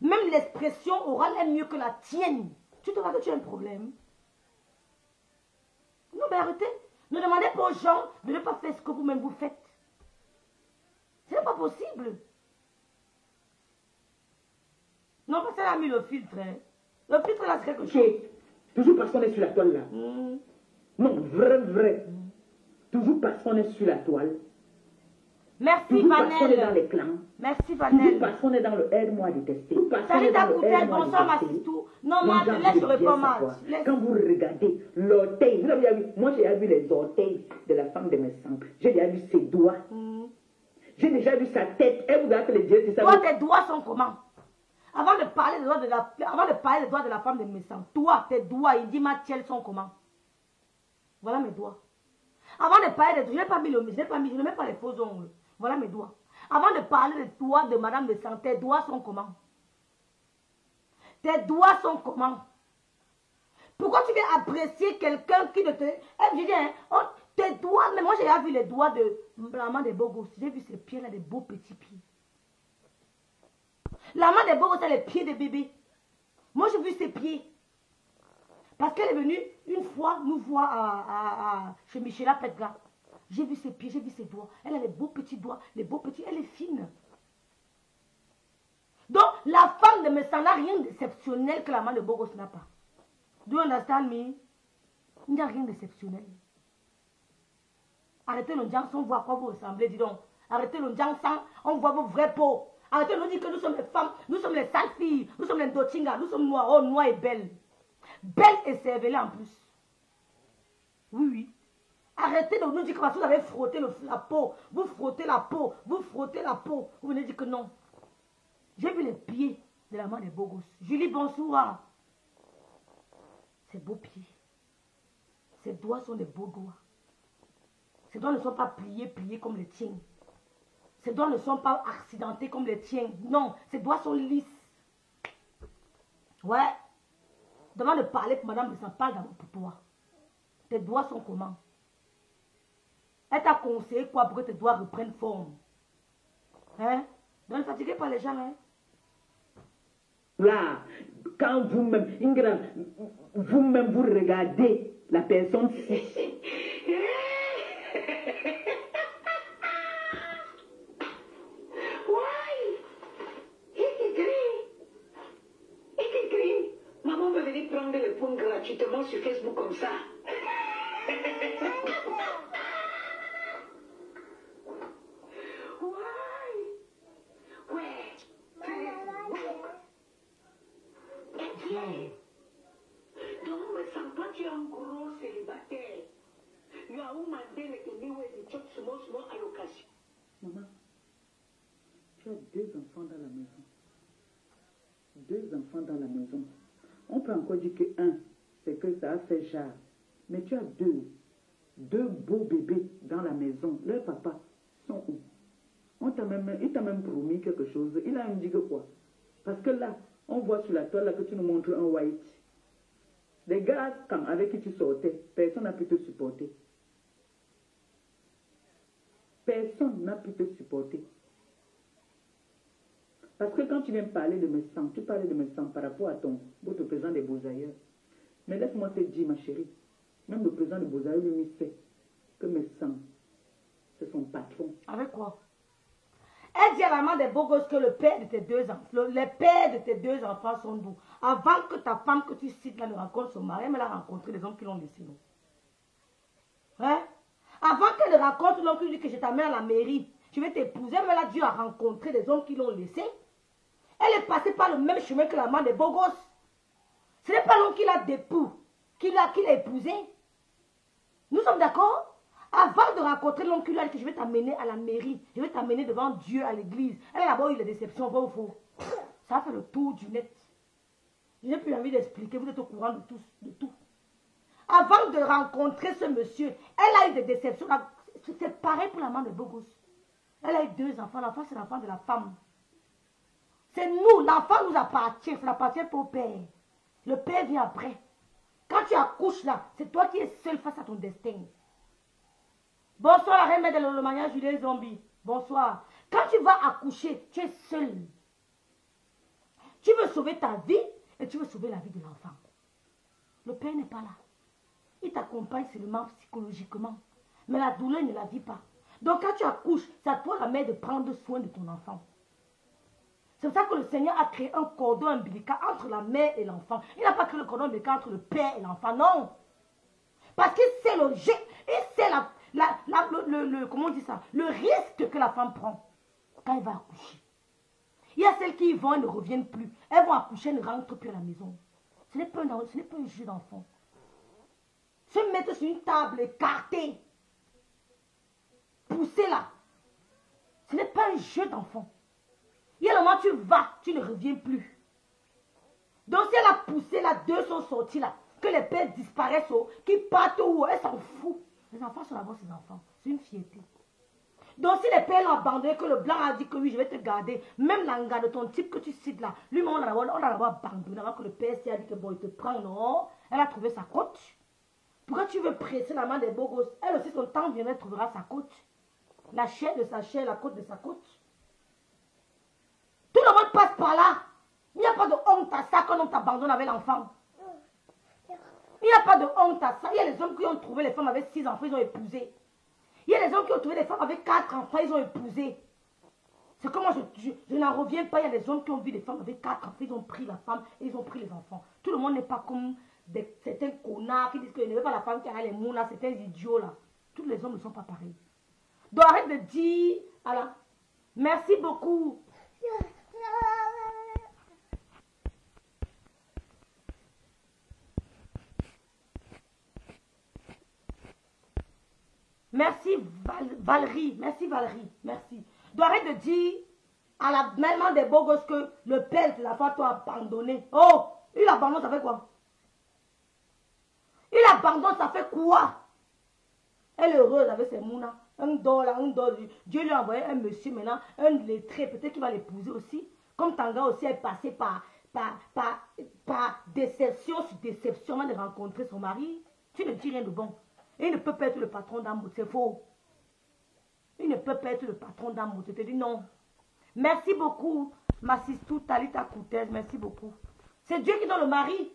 Même l'expression orale est mieux que la tienne. Tu te vois que tu as un problème? Non, mais arrêtez. Ne demandez pas aux gens de ne pas faire ce que vous-même vous faites. Ce n'est pas possible. Non, parce qu'elle a mis le filtre. Hein. Le filtre, là, c'est quelque chose. Toujours parce qu'on est sur la toile, là. Hmm. Non, vrai, vrai. Toujours parce qu'on est sur la toile. Merci Vanel. dans les clans. Merci Vanel. parce qu'on est dans le aide-moi détesté. Salut ta coutelle, bonsoir ma sitou. Non, moi, je laisse répondre. Quand vous regardez l'orteil, vous avez vu, moi j'ai vu les orteils de la femme de mes sangs. J'ai déjà vu ses doigts. Hmm. J'ai déjà vu sa tête. Elle vous a fait les dieux, ça. Toi, tes doigts sont comment? Avant de parler des doigts de la, avant de parler des doigts de la femme de mes sangs, toi, tes doigts, il dit Mathiel sont comment? Voilà mes doigts. Avant de parler des doigts, je n'ai pas mis le, je n'ai pas mis, je ne mets pas les faux ongles. Voilà mes doigts. Avant de parler de toi, de Madame de Santé, tes doigts sont comment? Tes doigts sont comment? Pourquoi tu viens apprécier quelqu'un qui ne te... Eh, je dis, hein, oh, tes doigts, mais moi j'ai vu les doigts de maman des beaux gosses. J'ai vu ces pieds-là, des beaux petits pieds. La main des beaux gosses, c'est les pieds des bébés. Moi j'ai vu ses pieds. Parce qu'elle est venue une fois nous voir à, chez Michela Petga. J'ai vu ses pieds, j'ai vu ses doigts. Elle a les beaux petits doigts, les beaux petits, elle est fine. Donc, la femme de Messan n'a rien d'exceptionnel que la main de Bogos n'a pas. Do you understand me? Il n'y a rien d'exceptionnel. Arrêtez le sang, on voit à quoi vous ressemblez, dis donc. Arrêtez le sang, on voit vos vrais peaux. Arrêtez de nous dire que nous sommes les femmes, nous sommes les sales filles, nous sommes les dochingas, nous sommes noirs, oh, noirs et belles. Belles et cervelées en plus. Oui, oui. Arrêtez de nous dire que vous avez frotté la peau, vous frottez la peau, vous frottez la peau. Vous venez dire que non. J'ai vu les pieds de la main des beaux gosses. Julie, bonsoir. Ces beaux pieds. Ses doigts sont des beaux doigts. Ses doigts ne sont pas pliés, pliés comme les tiens. Ses doigts ne sont pas accidentés comme les tiens. Non, ses doigts sont lisses. Ouais. Demande de parler pour madame, mais ça parle pour toi. Tes doigts sont comment? Elle t'a conseillé quoi pour que tes doigts reprennent forme? Hein? Donc ne fatiguez pas les gens, hein? Là, quand vous-même, vous-même vous regardez la personne. Maman va venir prendre les points gratuitement sur Facebook comme ça. maison souvent à location. Maman, tu as deux enfants dans la maison. Deux enfants dans la maison. On peut encore dire que un, c'est que Mais tu as deux. Deux beaux bébés dans la maison. Leurs papas sont où? On t'a même, Il t'a même promis quelque chose. Il a même dit que quoi? Parce que là, on voit sur la toile là, que tu nous montres un white. Les gars, quand, avec qui tu sortais, personne n'a pu te supporter. Personne n'a pu te supporter. Parce que quand tu viens parler de mes sangs, tu parles de mes sangs par rapport à ton, votre président des beaux-ailleurs. Mais laisse-moi te dire, ma chérie, même le président des beaux-ailleurs lui sait que mes sangs, c'est son patron. Avec quoi? Elle dit à la maman des beaux gosses que le père de tes deux enfants, les pères de tes deux enfants sont doux. Avant que ta femme que tu cites là ne rencontre son mari, elle a rencontré les hommes qui l'ont laissé. Non? Hein? Avant qu'elle ne rencontre l'homme qui dit que je t'amène à la mairie, je vais t'épouser, mais elle a dû rencontrer des hommes qui l'ont laissé. Elle est passée par le même chemin que la maman des beaux gosses. Ce n'est pas l'homme qui l'a d'époux, qui l'a épousé. Nous sommes d'accord? Avant de rencontrer l'homme qui je vais t'amener à la mairie, je vais t'amener devant Dieu à l'église. Elle a d'abord eu les déceptions, vrai ou faux Ça a fait le tour du net. Je n'ai plus envie d'expliquer, vous êtes au courant de tout. Avant de rencontrer ce monsieur, elle a eu des déceptions. C'est pareil pour la maman de gosses. Elle a eu deux enfants. L'enfant, c'est l'enfant de la femme. C'est nous, l'enfant nous appartient, ça appartient au père. Le père vient après. Quand tu accouches là, c'est toi qui es seul face à ton destin. Bonsoir, de l'Olomania, Julien Zombie. Bonsoir. Quand tu vas accoucher, tu es seul. Tu veux sauver ta vie et tu veux sauver la vie de l'enfant. Le père n'est pas là. Il t'accompagne seulement psychologiquement. Mais la douleur ne la vit pas. Donc quand tu accouches, c'est à toi la mère de prendre soin de ton enfant. C'est ça que le Seigneur a créé un cordon ombilical entre la mère et l'enfant. Il n'a pas créé le cordon ombilical entre le père et l'enfant, non. Parce que c'est le et c'est la, le, comment on dit ça, le risque que la femme prend quand elle va accoucher. Il y a celles qui y vont et ne reviennent plus. Elles vont accoucher, ne rentrent plus à la maison. Ce n'est pas, pas un jeu d'enfant. Se mettre sur une table écartée, pousser là, ce n'est pas un jeu d'enfant. Il y a un moment, tu vas, tu ne reviens plus. Donc, si elle a poussé là, deux sont sortis là, que les pères disparaissent, oh, qui partent où, elle s'en fout. Les enfants sont là-bas, ses enfants. C'est une fierté. Donc, si les pères l'ont abandonné, que le blanc a dit que oui, je vais te garder, même l'anga de ton type que tu cites là, lui, on l'a d'abord abandonné avant que le père a dit que bon, il te prend, non. Elle a trouvé sa côte. Pourquoi tu veux presser la main des beaux gosses? Elle aussi, son temps viendra, elle trouvera sa côte. La chair de sa chair, la côte de sa côte. Passe par là. Il n'y a pas de honte à ça quand on t'abandonne avec l'enfant. Il n'y a pas de honte à ça. Il y a les hommes qui ont trouvé les femmes avec six enfants, ils ont épousé. Il y a les hommes qui ont trouvé les femmes avec quatre enfants, ils ont épousé. C'est comment je, je, n'en reviens pas. Il y a des hommes qui ont vu des femmes avec quatre enfants, ils ont pris la femme et ils ont pris les enfants. Tout le monde n'est pas comme des, certains connards qui disent qu'ils ne veulent pas la femme qui a les mounas, certains idiots là. Tous les hommes ne sont pas pareils. Donc arrête de dire, voilà, merci beaucoup. Merci Valérie, merci Valérie, merci. Arrête de dire à la maman des beaux gosses que le père de la femme t'a abandonné? Oh, il abandonne, ça fait quoi? Il abandonne, ça fait quoi? Elle est heureuse avec ses mounas. Un dollar, un dollar. Dieu lui a envoyé un monsieur maintenant, un lettré, peut-être qu'il va l'épouser aussi. Comme Tanga aussi est passé par, par, par, par déception sur déception avant de rencontrer son mari. Tu ne dis rien de bon. Il ne peut pas être le patron d'amour, c'est faux. Il ne peut pas être le patron d'amour. Je te dis non. Merci beaucoup, ma sister Talita Koutez. Merci beaucoup. C'est Dieu qui donne le mari.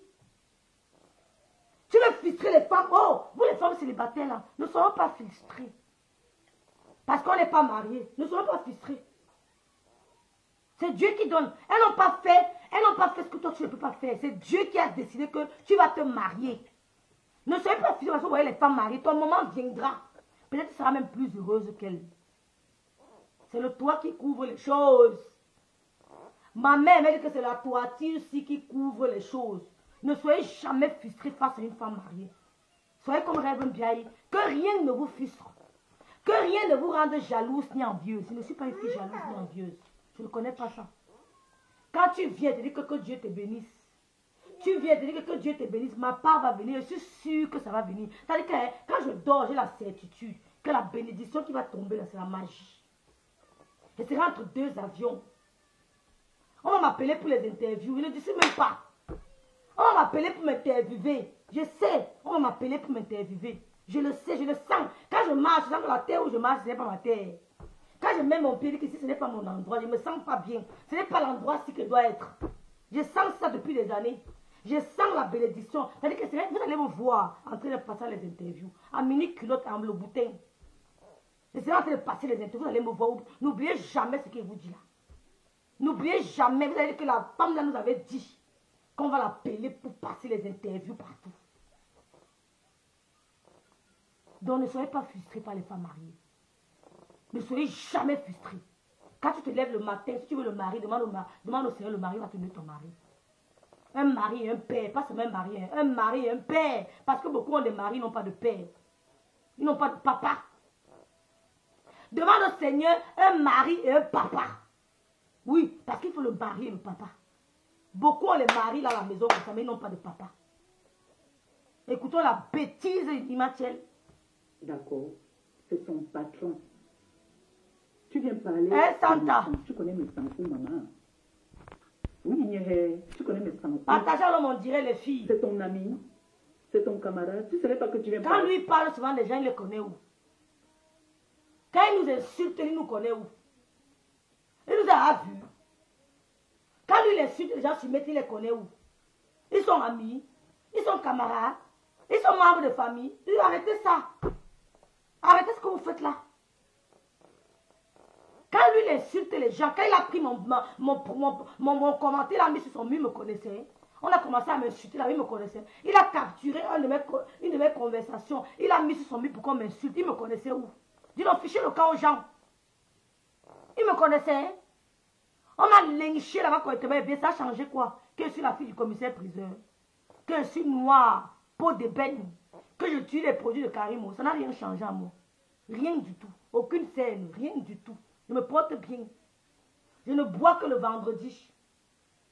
Tu veux frustrer les femmes. Oh, vous les femmes célibataires là, ne serons pas frustrés. Parce qu'on n'est pas mariés. Ne serons pas frustrés. C'est Dieu qui donne. Elles n'ont pas fait, elles n'ont pas fait ce que toi tu ne peux pas faire. C'est Dieu qui a décidé que tu vas te marier. Ne soyez pas frustrés parce que vous voyez les femmes mariées. Ton moment viendra. Peut-être tu seras même plus heureuse qu'elle. C'est le toit qui couvre les choses. Ma mère m'a dit que c'est la toiture aussi qui couvre les choses. Ne soyez jamais frustrés face à une femme mariée. Soyez comme Rêve Biaï. Que rien ne vous frustre. Que rien ne vous rende jalouse ni envieuse. Je ne suis pas une fille jalouse ni envieuse. Je ne connais pas ça. Quand tu viens dire que, que Dieu te bénisse, tu viens te dire que, Dieu te bénisse, ma part va venir, je suis sûre que ça va venir. C'est-à-dire que quand je dors, j'ai la certitude que la bénédiction qui va tomber c'est la magie. Je serai entre deux avions. On va m'appeler pour les interviews. Je ne dis même pas. On va m'appeler pour m'interviewer. Je sais, on va m'appeler pour m'interviewer. Je le sais, je le sens. Quand je marche, dans la terre où je marche, ce n'est pas ma terre. Quand je mets mon pied, ici, ce n'est pas mon endroit. Je ne me sens pas bien. Ce n'est pas l'endroit-ci que doit être. Je sens ça depuis des années. Je sens la bénédiction. Que vous allez me voir en train de passer les interviews. En mini culotte, en le boutin. Je serai en train de passer les interviews. Vous allez me voir. N'oubliez jamais ce qu'il vous dit là. N'oubliez jamais. Vous allez dire que la femme là nous avait dit qu'on va l'appeler pour passer les interviews partout. Donc ne soyez pas frustrés par les femmes mariées. Ne soyez jamais frustrés. Quand tu te lèves le matin, si tu veux le mari, demande au, demande au Seigneur, le mari va te donner ton mari. Un mari et un père, pas seulement un mari, hein. un mari et un père. Parce que beaucoup ont des maris, n'ont pas de père. Ils n'ont pas de papa. Demande au Seigneur un mari et un papa. Oui, parce qu'il faut le mari et le papa. Beaucoup ont les maris là à la maison, mais ils n'ont pas de papa. Écoutons la bêtise d'Imatiel. D'accord. C'est son patron. Tu viens parler. Eh, Santa? Tu connais mes ou maman. Oui, tu connais mes sangs. Partage on dirait les filles. C'est ton ami. C'est ton camarade. Tu ne savais pas que tu viens Quand parler. lui parle souvent, les gens, il les connaît où? Quand il nous insulte, il nous connaît où? Il nous a vus. Quand lui, insulte, les gens se mettent, il les connaît où? Ils sont amis. Ils sont camarades. Ils sont membres de famille. Arrêtez ça. Arrêtez ce que vous faites là. Quand lui, insulte les gens, quand il a pris mon, mon, mon, mon, commentaire, il a mis sur son mur, il me connaissait. On a commencé à m'insulter, là, il me connaissait. Il a capturé de mes, une de mes conversations. Il a mis sur son mur pour qu'on m'insulte. Il me connaissait où? Dis donc, fichez le camp aux gens. Il me connaissait. On m'a lynché là-bas bien. Ça a changé quoi? Que je suis la fille du commissaire priseur. Que je suis noire, peau d'ébène. Que je tue les produits de Karimo. Ça n'a rien changé à moi. Rien du tout. Aucune scène, rien du tout. Je me porte bien. Je ne bois que le vendredi.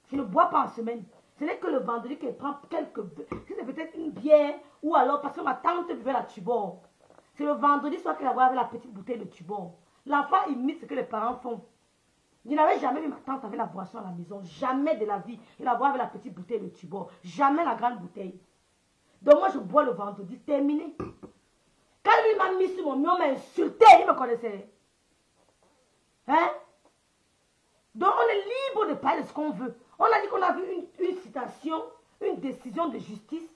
Je ne bois pas en semaine. Ce n'est que le vendredi qu'elle prend quelques... C'est peut-être une bière ou alors parce que ma tante buvait la tubor. C'est le vendredi soir qu'elle va avec la petite bouteille de tubor. L'enfant imite ce que les parents font. Je n'avais jamais vu ma tante avec la boisson à la maison. Jamais de la vie. Il la voit avec la petite bouteille de tubor. Jamais la grande bouteille. Donc moi, je bois le vendredi. Terminé. Quand lui m'a mis sur mon mur, m'a insulté. Il me connaissait. Hein? Donc on est libre de parler de ce qu'on veut. On a dit qu'on a vu une, citation, une décision de justice,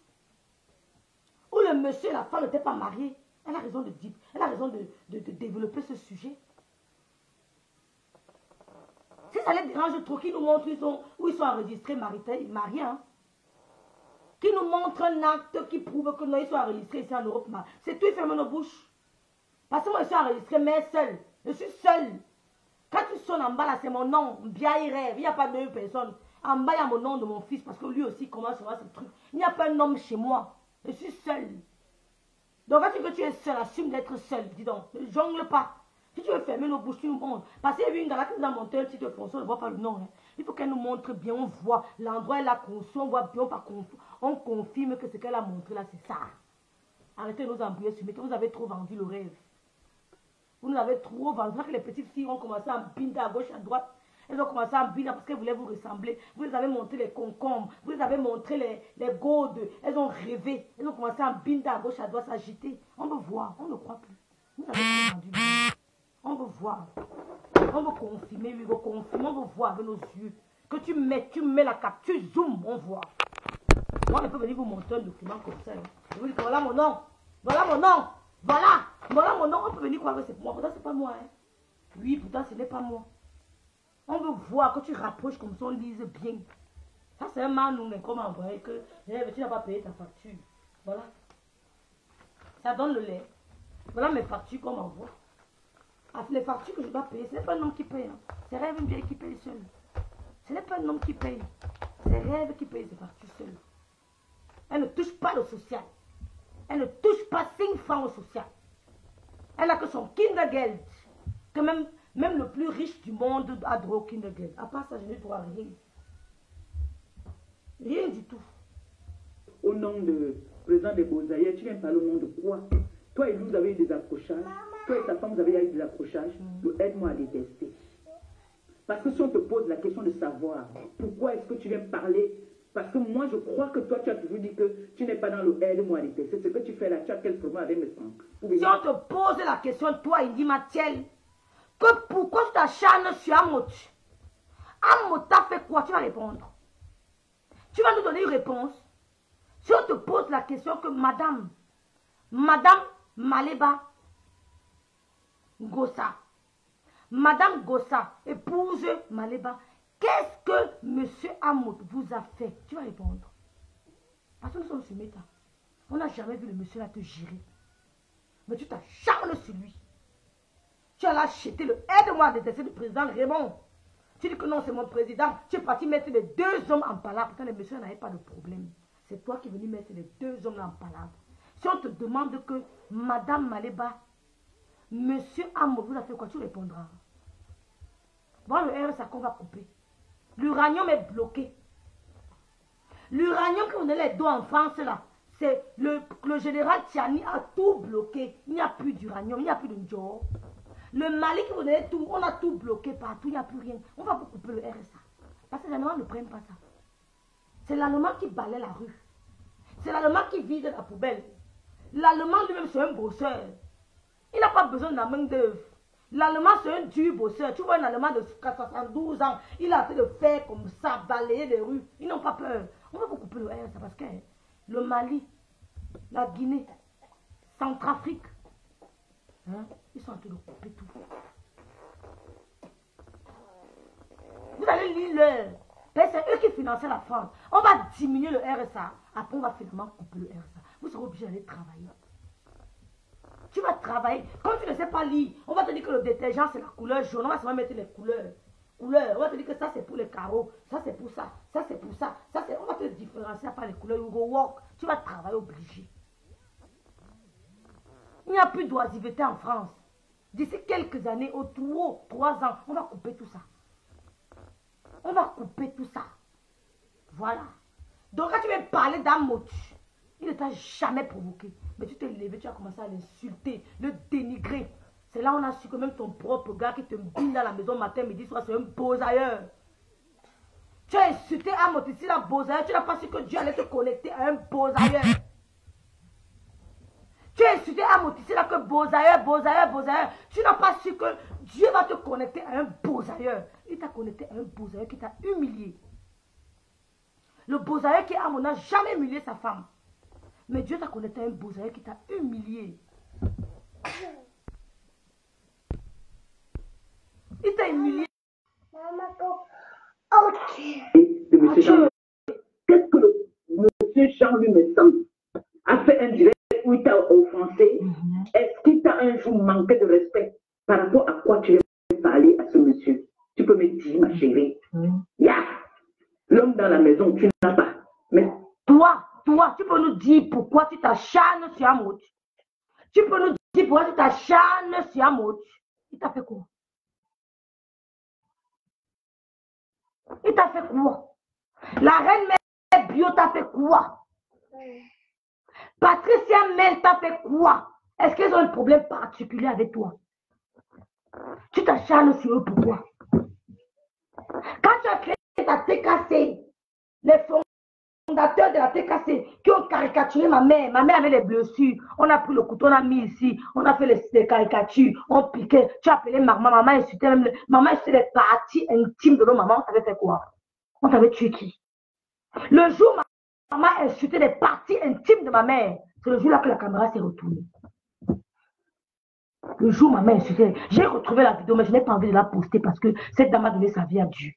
où le monsieur et la femme n'étaient pas mariés. Elle a raison de dire, elle a raison de, développer ce sujet. Si ça les dérange trop, qu'ils nous montrent où ils sont, enregistrés mariés, hein? qui nous montre un acte qui prouve que nous, ils sont enregistrés ici en Europe. C'est tout, ils ferment nos bouches. Parce que moi, je suis enregistré, mais seul. Je suis seul. Quand tu sonnes en bas, là, c'est mon nom. Bien, il rêve. Il n'y a pas deux personnes. En bas, il y a mon nom de mon fils parce que lui aussi commence à voir ce truc. Il n'y a pas un homme chez moi. Je suis seul. Donc, quand tu que tu es seul, assume d'être seul. Dis donc, ne jongle pas. Si tu veux fermer nos bouches, tu nous montres. Parce qu'il y a une nous a monté un petit fonction, on ne voit pas le nom. Hein. Il faut qu'elle nous montre bien, on voit l'endroit, elle a conçu, on voit bien, on confirme que ce qu'elle a montré là, c'est ça. Arrêtez de nous embrouiller sur vous avez trop vendu le rêve. Vous nous avez trop vendu. les petites filles ont commencé à binder à gauche, à droite? Elles ont commencé à binder parce qu'elles voulaient vous ressembler. Vous les avez montré les concombres. Vous les avez montré les, les Elles ont rêvé. Elles ont commencé à binder à gauche, à droite, s'agiter. On veut voir. On ne croit plus. Vous avez vendu. On veut voir. On veut confirmer, oui, on veut confirmer. On veut voir avec nos yeux. Que tu mets, tu mets la capture, zoom, on voit. Moi, je peux venir vous montrer un document comme ça. Hein. Je vous dis voilà mon nom. Voilà mon nom. Voilà. Voilà mon nom. On peut venir croire que c'est moi. Pourtant, c'est pas moi. Hein. Oui, pourtant, ce n'est pas moi. On veut voir que tu rapproches comme ça, on lise bien. Ça, c'est un mal, nous, mais comment envoyer que tu n'as pas payé ta facture. Voilà. Ça donne le lait. Voilà mes factures qu'on m'envoie. Ah, les factures que je dois payer, ce n'est pas un homme qui paye. Hein. C'est Rêve qui paye seul. Ce n'est pas un homme qui paye. C'est Rêve qui paye ses factures seul. Elle ne touche pas le social. Elle ne touche pas 5 francs au social. Elle n'a que son Kindergeld. Que même, même le plus riche du monde a droit au Kindergeld. À part ça, je n'ai droit à rien. Rien du tout. Au nom du président de Bozaïe, tu viens parler au nom de quoi? Toi et lui, vous avez eu des accrochages. Toi et ta femme, vous avez eu des accrochages. Aide-moi à détester. Parce que si on te pose la question de savoir pourquoi est-ce que tu viens parler, parce que moi je crois que toi tu as toujours dit que tu n'es pas dans le aide-moi. C'est ce que tu fais là, tu as quel problème avec mes Si on te pose la question, toi, il dit Mathiel, que pourquoi tu t'acharnes sur Amot Amot t'a fait quoi? Tu vas répondre. Tu vas nous donner une réponse. Si on te pose la question que madame, madame Maleba Gossa, madame Gossa, épouse Maleba, qu'est-ce que monsieur Amot vous a fait? Tu vas répondre. Parce que nous sommes sur Méta. On n'a jamais vu le monsieur là te gérer. Mais tu t'acharnes sur lui. Tu as acheté le aide-moi à détester le président Raymond. Tu dis que non, c'est mon président. Tu es parti mettre les deux hommes en palabre. Pourtant, les messieurs n'avaient pas de problème. C'est toi qui es venu mettre les deux hommes en palabre. Si on te demande que Madame Maleba, Monsieur Amo vous a fait quoi Tu répondras. Bon, le RSA qu'on va couper. L'uranium est bloqué. L'uranium qu'on a les dos en France, là, c'est le, général Tiani a tout bloqué. Il n'y a plus d'uranium, il n'y a plus de job. Le Mali qui vous donnait tout, on a tout bloqué partout, il n'y a plus rien. On va vous couper le RSA. Parce que les Allemands ne prennent pas ça. C'est l'Allemand qui balaie la rue. C'est l'Allemand qui vide la poubelle. L'Allemand lui-même, c'est un bosseur. Il n'a pas besoin de la main d'œuvre. L'Allemand, c'est un dur bosseur. Tu vois un Allemand de 72 ans, il a fait de faire comme ça, balayer les rues. Ils n'ont pas peur. On va vous couper le RSA parce que le Mali, la Guinée, Centrafrique, hein, ils sont en train de couper tout. Vous allez lire l'heure. C'est eux qui finançaient la France. On va diminuer le RSA. Après, on va finalement couper le RSA. Vous serez obligé d'aller travailler. Tu vas travailler. Comme tu ne sais pas lire, on va te dire que le détergent, c'est la couleur jaune. On va seulement mettre les couleurs. Couleurs. On va te dire que ça, c'est pour les carreaux. Ça, c'est pour ça. Ça, c'est pour ça. ça on va te différencier par les couleurs. Walk. Tu vas travailler obligé. Il n'y a plus d'oisiveté en France. D'ici quelques années, au trop, trois ans, on va couper tout ça. On va couper tout ça. Voilà. Donc quand tu veux parler d'un motu, il ne t'a jamais provoqué. Mais tu t'es levé, tu as commencé à l'insulter, le dénigrer. C'est là où on a su que même ton propre gars qui te bine dans la maison matin, midi, soir, c'est un beau ailleurs. Tu as insulté un ici, la beau ailleurs. Tu n'as pas su que Dieu allait te connecter à un beau ailleurs. Tu as insulté à Motissi là que Bozaïeur, Bozaïeur, Bozaïeur. Tu n'as pas su que Dieu va te connecter à un Bozaïeur. Il t'a connecté à un Bozaïeur qui t'a humilié. Le Bozaïeur qui, à mon n'a jamais humilié sa femme. Mais Dieu t'a connecté à un Bozaïeur qui t'a humilié. Il t'a humilié. De monsieur Jean, qu'est-ce que le monsieur Jean-Louis me a fait un direct où il t'a offensé, mhm. est-ce qu'il t'a un jour manqué de respect par rapport à quoi tu veux parler à ce monsieur? Tu peux me dire, ma chérie, mhm. yeah. l'homme dans la maison, tu n'as pas. Mais toi, toi, tu peux nous pourquoi tu t'acharnes sur Amout. Tu peux nous dire pourquoi tu t'acharnes sur Amout. Il t'a fait quoi? Il t'a fait quoi? La reine bio t'a fait quoi? Patricia Mel t'a fait quoi? Est-ce qu'ils ont un problème particulier avec toi? Tu t'acharnes sur eux pourquoi? Quand tu as créé ta TKC, les fondateurs de la TKC qui ont caricaturé ma mère, ma mère avait les blessures, on a pris le couteau, on a mis ici, on a fait les, caricatures, on piquait, tu as appelé maman, maman insultait même, maman insultait les parties intimes de nos mamans, on t'avait fait quoi? On t'avait tué qui? Le jour, maman a insulté les parties intimes de ma mère. C'est le jour-là que la caméra s'est retournée. Le jour où ma mère insulté, j'ai retrouvé la vidéo, mais je n'ai pas envie de la poster parce que cette dame a donné sa vie à Dieu.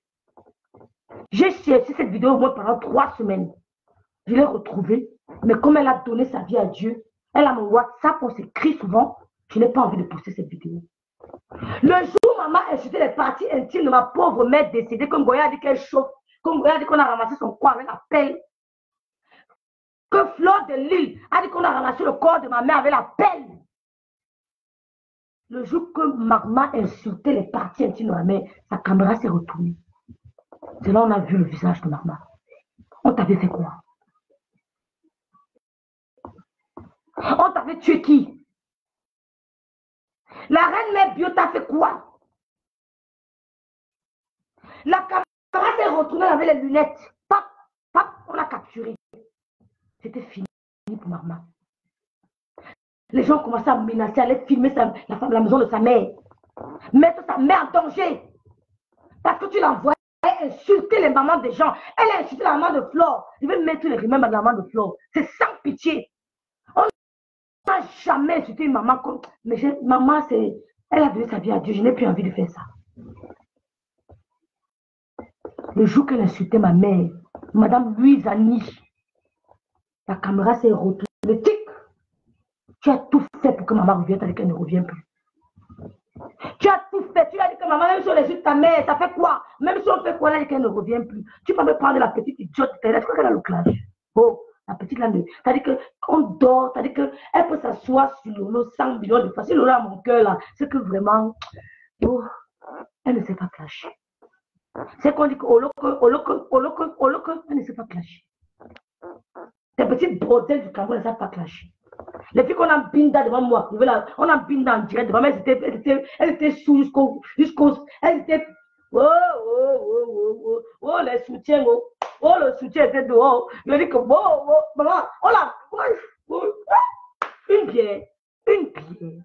J'ai cherché cette vidéo au moins pendant trois semaines. Je l'ai retrouvée, mais comme elle a donné sa vie à Dieu, elle a mon WhatsApp, on s'écrit souvent, je n'ai pas envie de poster cette vidéo. Le jour où maman a insulté les parties intimes de ma pauvre mère décédée, comme Goya a dit qu'elle chauffe, comme Goya a dit qu'on a ramassé son corps avec la pelle, que Flore de Lille a dit qu'on a ramassé le corps de ma mère avec la pelle. Le jour que maman insultait les parties intimes de ma mère, sa caméra s'est retournée. C'est là on a vu le visage de maman. On t'avait fait quoi? On t'avait tué qui? La reine mère bio t'a fait quoi? La caméra s'est retournée avec les lunettes. Pap, pap, on l'a capturé. C'était fini pour maman. Les gens commençaient à menacer, à aller filmer la, femme, la maison de sa mère. Mettre sa mère en danger. Parce que tu l'envoies insulter les mamans des gens. Elle a insulté la maman de Flore. Je vais mettre les rimes à la maman de Flore. C'est sans pitié. Jamais insulté une maman comme. Mais maman, c'est. Elle a donné sa vie à Dieu. Je n'ai plus envie de faire ça. Le jour qu'elle insultait ma mère, Madame Louise Annie, la caméra s'est retournée. Tic Tu as tout fait pour que maman revienne avec elle ne revient plus. Tu as tout fait. Tu as dit que maman, même si on de ta mère, ça fait quoi? Même si on fait quoi, elle qu'elle ne revient plus. Tu peux me prendre la petite idiote de est qu'elle a le clash? Oh, la petite là, c'est-à-dire qu'on dort, c'est-à-dire qu'elle peut s'asseoir sur l'eau 100 millions de fois. Si l'eau a mon cœur là, c'est que vraiment, oh, elle ne sait pas clasher. C'est qu'on dit que au loco, au loco, elle ne sait pas clasher. Ces petites brodelles du Cameroun, ne savent pas clasher. Les filles qu'on a binda devant moi, on a binda en direct devant moi, elles étaient, elles étaient, elles étaient sous jusqu'au, jusqu'au, elles étaient, oh, oh, oh, oh, oh, oh, les soutiens, oh, oh, le soutien était dehors. Je dis que, oh, oh, maman, oh là, oh, une pierre, une pierre,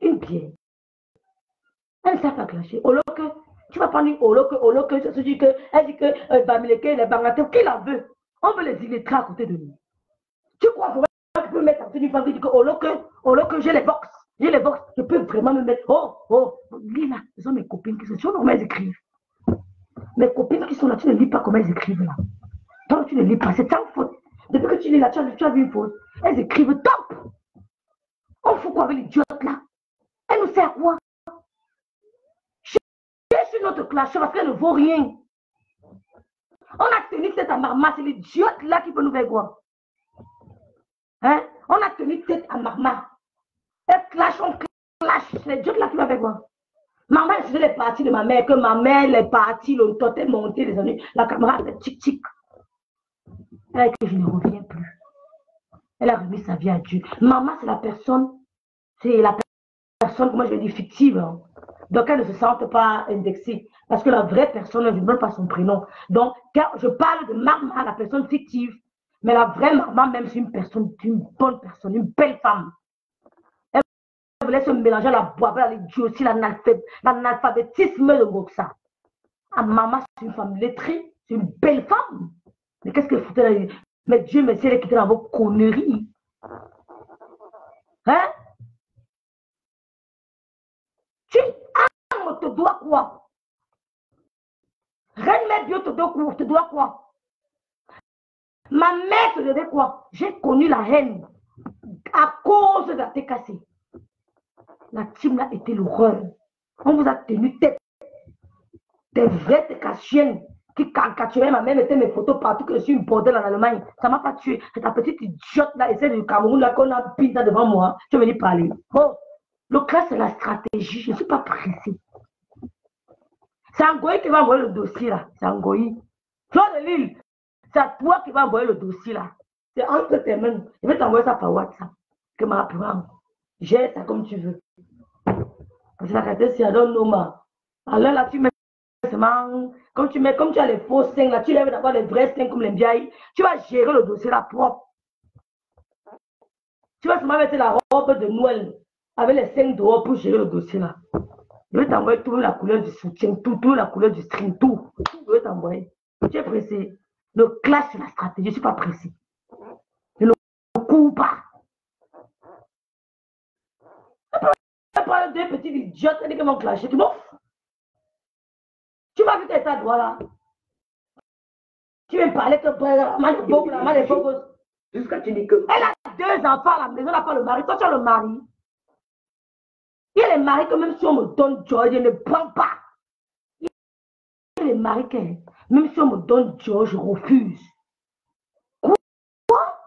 une pierre. Elle ne sait pas clasher. Au lieu que, tu vas prendre une au lieu que, au lieu que, se dit que, elle dit que, euh, Bamileke, les Bangatés, qui la veut? On veut les illustrer à côté de nous. Tu crois vraiment je peux mettre en tenue famille, que au que, au lieu que j'ai les box, j'ai les box, je peux vraiment me mettre, oh, oh, là, ce sont mes copines qui sont, tu vois comment elles. Mes copines qui sont là, tu ne lis pas comment elles écrivent là. Toi, tu ne lis pas, c'est ta faute. Depuis que tu lis là, tu as, vu une faute. Elles écrivent top. On fout quoi avec l'idiote là? Elle nous sert à quoi? Je suis notre clash parce qu'elle ne vaut rien. On a tenu cette amarma, c'est l'idiote là qui peut nous faire quoi? Hein? On a tenu tête à maman. Elle clash, on clash. C'est là qui va avec moi. Maman, c'est les parties de ma mère, que ma mère, les parties, le est monté, les années. La caméra tic-tic. Elle a dit que je ne reviens plus. Elle a remis sa vie à Dieu. Maman, c'est la personne, c'est la personne, moi je dis fictive. Hein. Donc elle ne se sente pas indexée. Parce que la vraie personne, je ne donne pas son prénom. Donc, quand je parle de maman, la personne fictive, mais la vraie maman, même, c'est une personne, une bonne personne, une belle femme. Elle voulait se mélanger la boîte, avec Dieu aussi, l'analphabétisme de Moxa. Ah, maman, c'est une femme lettrée, c'est une belle femme. Mais qu'est-ce qu'elle foutait là? Mais Dieu merci, elle est quittée dans vos conneries. Hein? Tu ah, te dois quoi? Reine mère Dieu te doit quoi? Ma mère te devait quoi? J'ai connu la haine à cause de la TKC. La team là était l'horreur. On vous a tenu tête. Des vrais TKCiennes qui caricaturaient ma mère, mettaient mes photos partout que je suis une bordel en Allemagne. Ça m'a pas tué. C'est ta petite idiote là, et celle du Cameroun là qu'on a pinta devant moi. Tu veux venir parler. Bon, le classe, c'est la stratégie. Je ne suis pas pressé. C'est Angoï qui va envoyer le dossier là. C'est Angoï. Fleur de Lille, c'est toi qui vas envoyer le dossier là. C'est entre tes mains. Je vais t'envoyer ça par WhatsApp. Que ma prendre. J'ai ça comme tu veux. La carte c'est Adon Noma. Alors là, tu mets comme tu mets, comme tu as les faux seins là, tu lèves d'abord les vrais seins comme les. Tu vas gérer le dossier là propre. Tu vas seulement mettre la robe de Noël avec les seins dehors pour gérer le dossier là. Je vais t'envoyer tout la couleur du soutien, tout, tout la couleur du string, tout. Je vais t'envoyer. Tu es pressé. Le clash sur la stratégie, je ne suis pas pressé. Ne cours pas. Je pas deux petits idiots qui vont clasher. Tu m'offres. Tu m'as vu tes droit là. Tu veux me parler que est la maman est Jusqu'à tu dis que. Elle a deux enfants à la maison, elle n'a pas le mari. Toi, tu as le mari. Il y a les maris que même si on me donne joy, je ne prends pas. Il y a les maris que même si on me donne Dieu, je refuse. Quoi?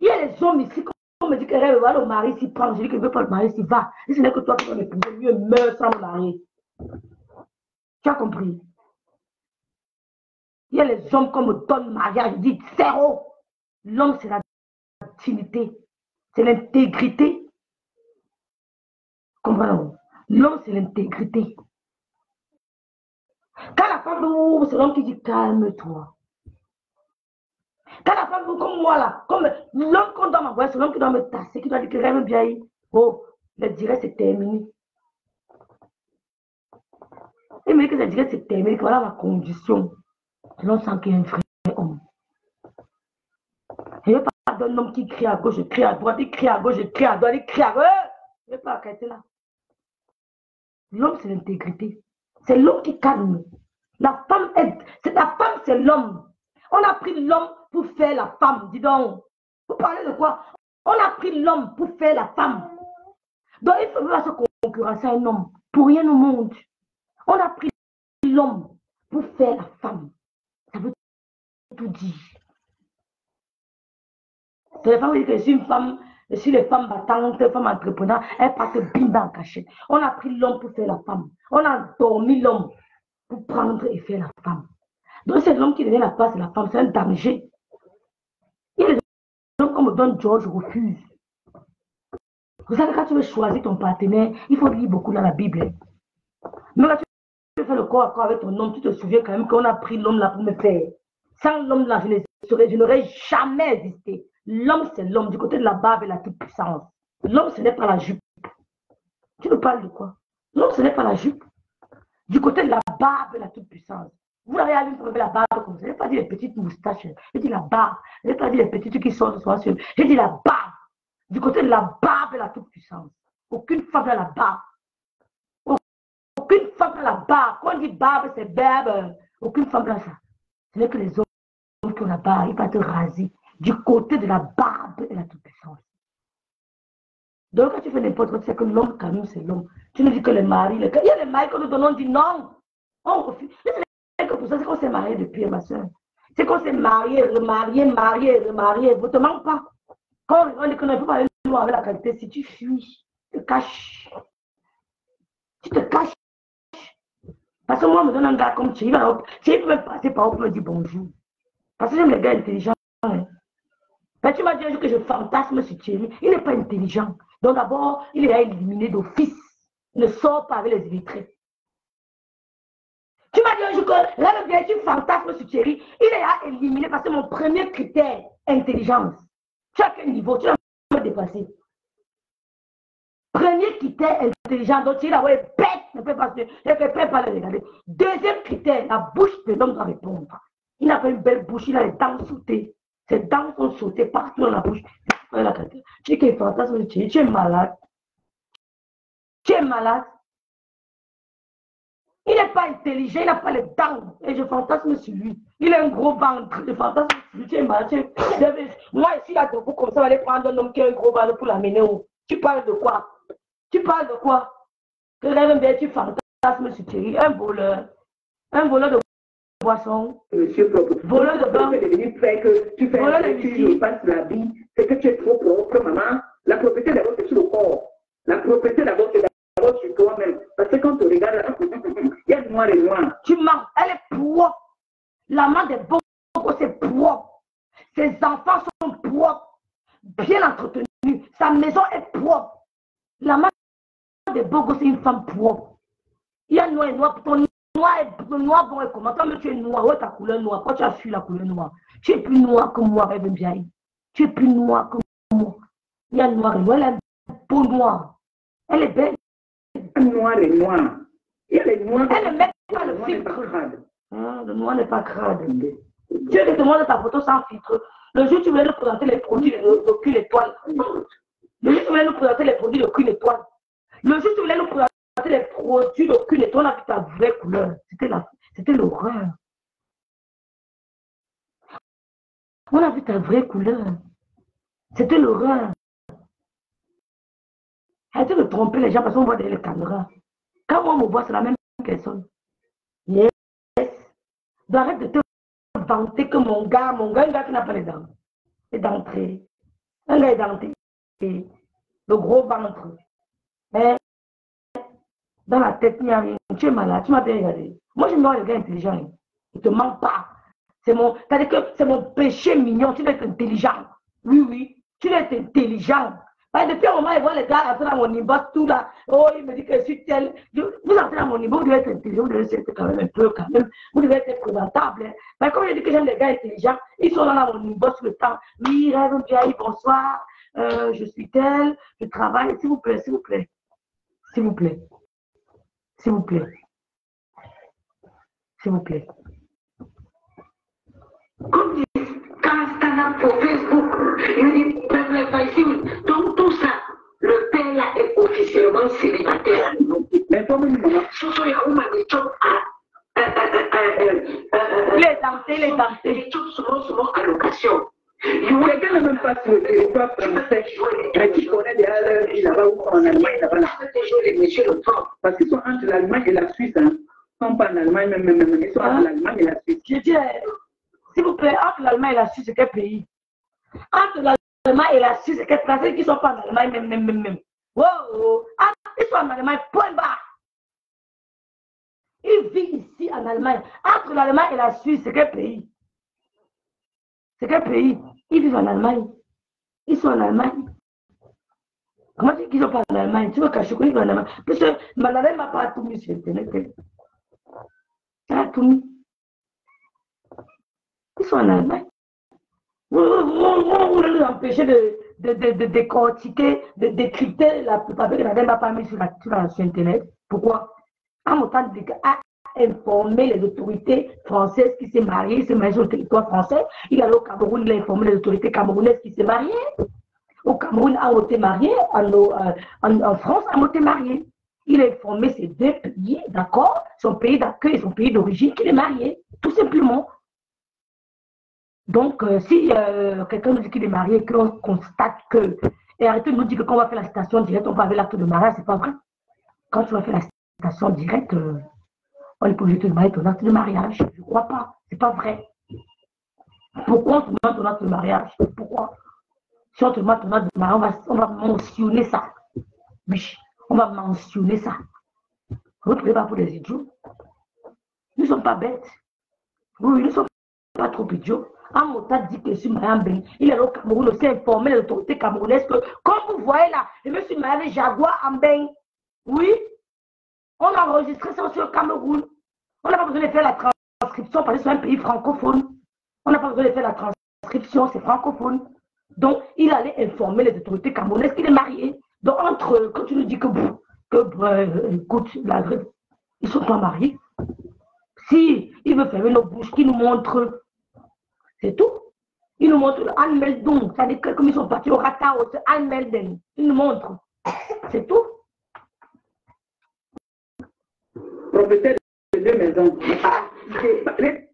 Il y a les hommes ici me dit que le mari s'y prend. Je dis que ne veux pas le mari s'y va. Et ce n'est que toi qui vas mieux meurs sans me marier. Tu as compris? Il y a les hommes qu'on me donne mariage, je dis zéro. L'homme, c'est la dignité, c'est l'intégrité. Comprenez-vous? L'homme, c'est l'intégrité. Quand la femme c'est l'homme qui dit calme-toi. Quand la femme comme moi là, comme l'homme qu'on doit m'envoyer, c'est l'homme qui doit me tasser, qui doit dire que rêve bien. Oh, le direct c'est terminé. Il me dit que le direct c'est terminé, que voilà ma condition. Je l'on sent qu'il y a un vrai homme. Je ne veux pas d'un homme qui crie à gauche, je crie à droite, il crie à gauche, je crie à droite, il crie à gauche. Je ne veux pas arrêter là. L'homme, c'est l'intégrité. C'est l'homme qui calme. La femme est. La femme, c'est l'homme. On a pris l'homme pour faire la femme. Dis donc. Vous parlez de quoi? On a pris l'homme pour faire la femme. Donc, il ne faut pas se concurrencer un homme. Pour rien au monde. On a pris l'homme pour faire la femme. Ça veut tout dire. C'est la femme dit que je suis une femme, je les femmes battantes, les femmes entrepreneurs, elles partent bim en cachette. On a pris l'homme pour faire la femme. On a dormi l'homme pour prendre et faire la femme. Donc c'est l'homme qui devient la place de la femme, c'est un danger. George refuse. Vous savez, quand tu veux choisir ton partenaire, il faut lire beaucoup dans la Bible. Mais quand tu faire le corps à corps avec ton homme, tu te souviens quand même qu'on a pris l'homme là pour me faire. Sans l'homme là, je n'aurais jamais existé. L'homme, c'est l'homme, du côté de la barbe et la toute-puissance. L'homme, ce n'est pas la jupe. Tu nous parles de quoi? L'homme, ce n'est pas la jupe. Du côté de la barbe et la toute-puissance. Vous avez vu trouver la barbe comme ça. Je n'ai pas dit les petites moustaches. J'ai dit la barbe. Je n'ai pas dit les petits trucs qui sortent sur sur. J'ai dit la barbe. Du côté de la barbe et la toute-puissance. Aucune femme n'a la barbe. Aucune femme n'a la barbe. Quand on dit barbe, c'est barbe. Aucune femme n'a ça. Ce n'est que les hommes qui ont la barbe. Ils vont te raser du côté de la barbe et la toute-puissance. Donc, quand tu fais n'importe quoi, tu sais que l'homme, quand c'est l'homme. Tu nous dis que le mari, le... il y a des maris que nous donnons, on dit non. On refuse. Que pour ça, c'est qu'on s'est marié depuis, ma soeur. C'est qu'on s'est marié, remarié, marié, remarié. Vous ne te manque pas. Quand on dit ne peut pas aller loin avec la qualité, si tu fuis, tu te caches. Tu te caches. Parce que moi, je me donne un gars comme tu, il peut même passer par où, me dire bonjour. Parce que j'aime les gars intelligents. Hein. Mais tu m'as dit un jour que je fantasme sur Thierry. Il n'est pas intelligent. Donc d'abord, il est éliminé d'office. Ne sort pas avec les illettrés. Tu m'as dit un jour que là, bien, tu fantasmes sur Thierry. Il est éliminé parce que mon premier critère, intelligence. Tu as quel niveau? Tu l'as dépassé. Premier critère, intelligent. Donc, a ouais, bête, ne peut pas, ne peut pas le regarder. Deuxième critère, la bouche de l'homme doit répondre. Il n'a pas une belle bouche, il a les dents sautées. Ses dents sont sautées partout dans la bouche. Tu qu'il fantasme, tu es malade. Tu es malade. Il n'est pas intelligent, il n'a pas les dents. Et je fantasme sur lui. Il a un gros ventre. Je fantasme sur lui. Tu es. Moi, ici, là, debout comme ça, on va aller prendre un homme qui a un gros ventre pour l'amener où? Tu parles de quoi? Tu parles de quoi? Que rêve bien, tu fantasmes sur Thierry. Un voleur. Un voleur de boisson. Monsieur propre. Voleur de bain. devenu prêt que tu fais Voleur de tu passes la vie. C'est que tu es trop propre, maman. La propriété d'abord, c'est sur le corps. La propriété d'abord, c'est d'abord sur toi-même. Quand tu regardes, il y a noir noir. Tu mens. Elle est propre. La main des bons, c'est propre. Ses enfants sont propres. Bien entretenus. Sa maison est propre. La main des bogos, c'est une femme propre. Il y a noir et noir. Ton noir, est, noir bon et comment? Tu es noir. Ouais, ta couleur noire. Quand tu as fui la couleur noire, tu es plus noir que moi, Rêve bien. Tu es plus noir que moi. Il y a noir et noir. Elle a un peau noire. Elle est belle. Noir et noir. Les noirs. Elle ne met pas Le le noir n'est pas filtre. crade. Ah, le noir n'est pas crade. Dieu te demande ta photo sans filtre. Le jour où tu voulais nous présenter les produits de, de cul étoile. Le jour où tu voulais nous présenter les produits de cul étoile. Le jour où tu voulais nous présenter les produits de cul étoile, on a vu ta vraie couleur. C'était la, c'était l'horreur. On a vu ta vraie couleur. C'était l'horreur. Arrêtez de tromper les gens? Parce qu'on voit derrière les caméras. Quand moi me vois, c'est la même personne. Yes. Arrête de te vanter que mon gars, mon gars, un gars qui n'a pas les dents. Et d'entrée. Un gars est denté. et le gros ventre. Mais dans la tête. Tu es malade, tu m'as bien regardé. Moi, je me vois les gars intelligents. hein. Il ne te ment pas. C'est mon, c'est mon péché mignon. Tu dois être intelligent. Oui, oui. Tu dois être intelligent. Depuis un moment, il voit les gars entrer dans mon inbox, tout là. Oh, il me dit que je suis tel. Vous entrez dans mon inbox, vous devez être intelligent, vous devez être quand même un peu, quand même. Vous devez être présentable. hein. Mais comme je dis que j'aime les gars intelligents, ils sont dans mon inbox tout le temps. Oui, rêve bien, bonsoir. Euh, je suis tel, je travaille. S'il vous plaît, s'il vous plaît. S'il vous plaît. S'il vous plaît. S'il vous plaît. Comme dit Castana pour Facebook, il dit, Peuple facile. Donc tout ça, le père là est officiellement célibataire. Mais toi-même, maman, Soso Yaouma des jobs à. euh, euh, euh, euh, euh, denté, il est denté. Les jobs souvent, souvent à location. quelqu'un n'est même pas sur le territoire français, mais qui connaît déjà leur vie là-bas ou en Allemagne là-bas. toujours les messieurs le. Parce qu'ils sont entre l'Allemagne et la Suisse. Hein. Ils ne sont pas en Allemagne, même, même, même. Ils sont entre l'Allemagne et la Suisse. S'il vous plaît, entre l'Allemagne et la Suisse, c'est quel pays Entre l'Allemagne et la Suisse, c'est quel Français qui ne sont pas en Allemagne, même, même, même, même. Wow, ils sont en Allemagne, point barre. Ils vivent ici en Allemagne. Entre l'Allemagne et la Suisse, c'est quel pays C'est quel pays Ils vivent en Allemagne. Ils sont en Allemagne. Comment tu dis qu'ils sont pas en Allemagne Tu veux cacher qu'ils sont en Allemagne Parce que Malade m'a pas tout mis sur Internet. hein. Elle a tout mis. Sont en Allemagne. Vous, voulez nous empêcher de, de, de, de décortiquer, de décrypter la plupart que Nadine n'a pas mis sur, la, sur, la- sur Internet. Pourquoi? En autant de à informer les autorités françaises qui s'est mariées, s'est marié sur le territoire français. Il est allé au Cameroun, il a informé les autorités camerounaises qui s'est mariées. Au Cameroun, a été marié, en, euh, en, en France, a été marié. Il a informé ces deux pays, d'accord, son pays d'accueil et son pays d'origine qu'il est marié, tout simplement. Donc, euh, si euh, quelqu'un nous dit qu'il est marié et qu'on constate que. Et arrêtez de nous dire que quand on va faire la citation directe, on va avec l'acte de mariage, c'est pas vrai. Quand tu vas faire la citation directe, euh, on est obligé de te marier ton acte de mariage. Je ne crois pas. C'est pas vrai. Pourquoi on te demande ton acte de mariage? Pourquoi? Si on te demande ton acte de mariage, on va, on va mentionner ça. Oui, on va mentionner ça. Vous ne trouvez pas pour des idiots? Nous ne sommes pas bêtes. Oui, nous ne sommes pas trop idiots. Amota dit que en Bénin. Il est au Cameroun aussi informé les autorités camerounaises que, comme vous voyez là, suis marié avec Jaguar en Bénin. Oui, on a enregistré ça sur le Cameroun. On n'a pas besoin de faire la transcription parce que c'est un pays francophone. On n'a pas besoin de faire la transcription, c'est francophone. Donc, il allait informer les autorités camerounaises qu'il est marié. Donc, entre, quand tu nous dis que, que euh, écoute, la, ils sont pas mariés. Si il veut fermer nos bouches, qu'il nous montre, c'est tout. Il nous montre le Anmeldung, c'est-à-dire que comme ils sont partis au Ratao, c'est Anmelden. Il nous montre. C'est tout. Propriétaire de deux maisons. Les-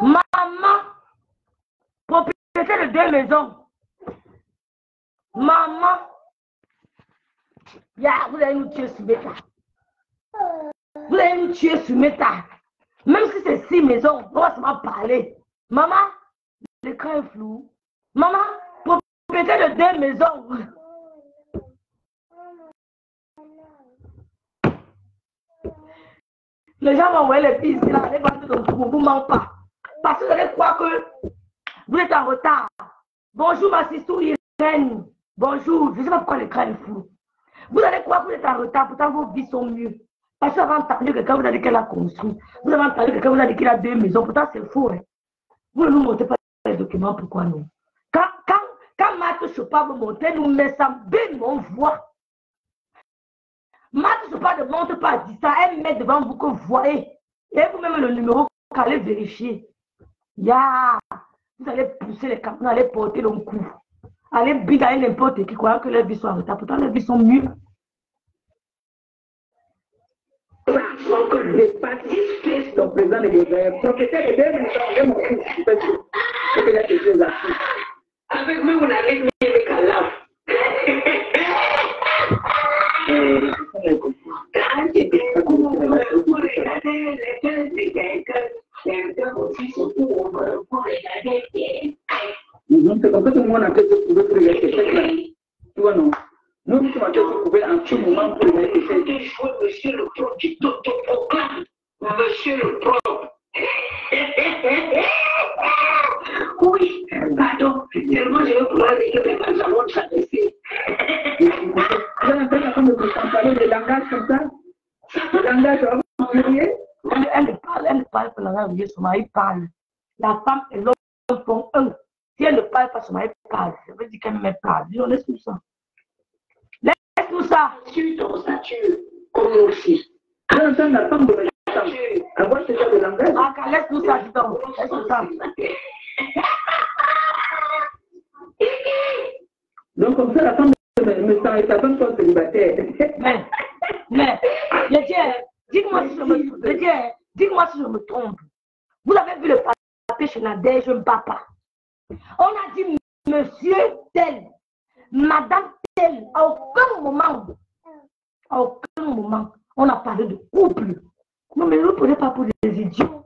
Maman, propriétaire de deux maisons. Maman, ya, vous allez nous tuer sur Meta. Vous allez nous tuer sur Meta. Même si c'est six maisons, on va seulement parler. Maman, l'écran est flou. Maman, propriétaire de deux maisons. Les gens vont envoyer les ici, là, les le trou, vous ment pas. Parce que vous allez croire que vous êtes en retard. Bonjour, ma sister. Bonjour, je ne sais pas pourquoi l'écran est flou. Vous allez croire que vous êtes en retard, pourtant vos vies sont mieux. Parce que vous avez entendu quelqu'un vous a dit qu'elle a construit. Vous avez entendu quelqu'un vous a dit qu'il a deux maisons, pourtant c'est faux. Hein. Vous ne nous montrez pas les documents, pourquoi non Quand, quand, quand Marthe Chopin vous montre, nous met ça bien, on voit. Marthe Chopin ne montre pas à distance, elle met devant vous que vous voyez. Et vous-même le numéro, vous allez vérifier. Ya, vous allez pousser les camps, vous allez porter le coup. Allez bigailler n'importe qui, croyant que les vies sont en retard. Pourtant, les vies sont mieux. Donc, les partis sont présents les chose à tout. Avec moi, on avec. Quand les les c'est. Mhm, c'est comme En fait, tout le monde a fait se trouver pour les échecs. Tu vois, non Nous, nous sommes en train de trouver moment pour les. Des fois, monsieur le prof, tu t'autoproclames. Monsieur le prof. Oui, pardon. Tellement je veux pouvoir dire que mes femmes savent s'adresser. Vous en train de parler de langage comme ça Le langage ouvrier Elle, elle parle, elle parle pour la langue son mari parle. La femme et l'homme font un. Si elle ne parle pas, son mari parle. Ça veut dire qu'elle ne parle. On tout ça. Ça. Tu dans sa tue, comme nous aussi. Vous êtes en train de la femme de mes femmes. Avoir ce genre de langage Ah, laisse tout ça, dis donc. Laisse tout ça. Donc, comme ça, la femme me, me sent, sa femme soit célibataire. Mais, mais, je tiens, dites-moi si je me je tiens, dites-moi si je me trompe. Vous avez vu le papier chez Nadège, je ne bats pas. On a dit monsieur tel, madame à aucun moment, à aucun moment, on a parlé de couple. Non, mais ne vous prenez pas pour des idiots.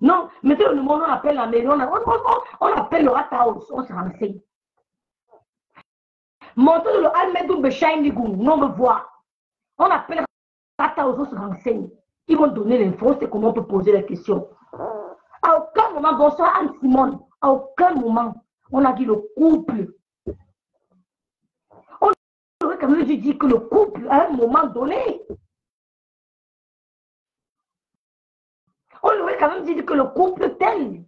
Non, mettez le numéro, on appelle la mairie, on, appelle le Rathaus, on se renseigne. Montez le Almedou Bechainigou, non me voir. On appelle Rathaus, on se renseigne. Ils vont donner l'info, c'est comment on peut poser la question. À aucun moment, bonsoir Anne-Simone, à aucun moment, on a dit le couple. Dû dire que le couple, à un moment donné, on aurait quand même dit que le couple tel.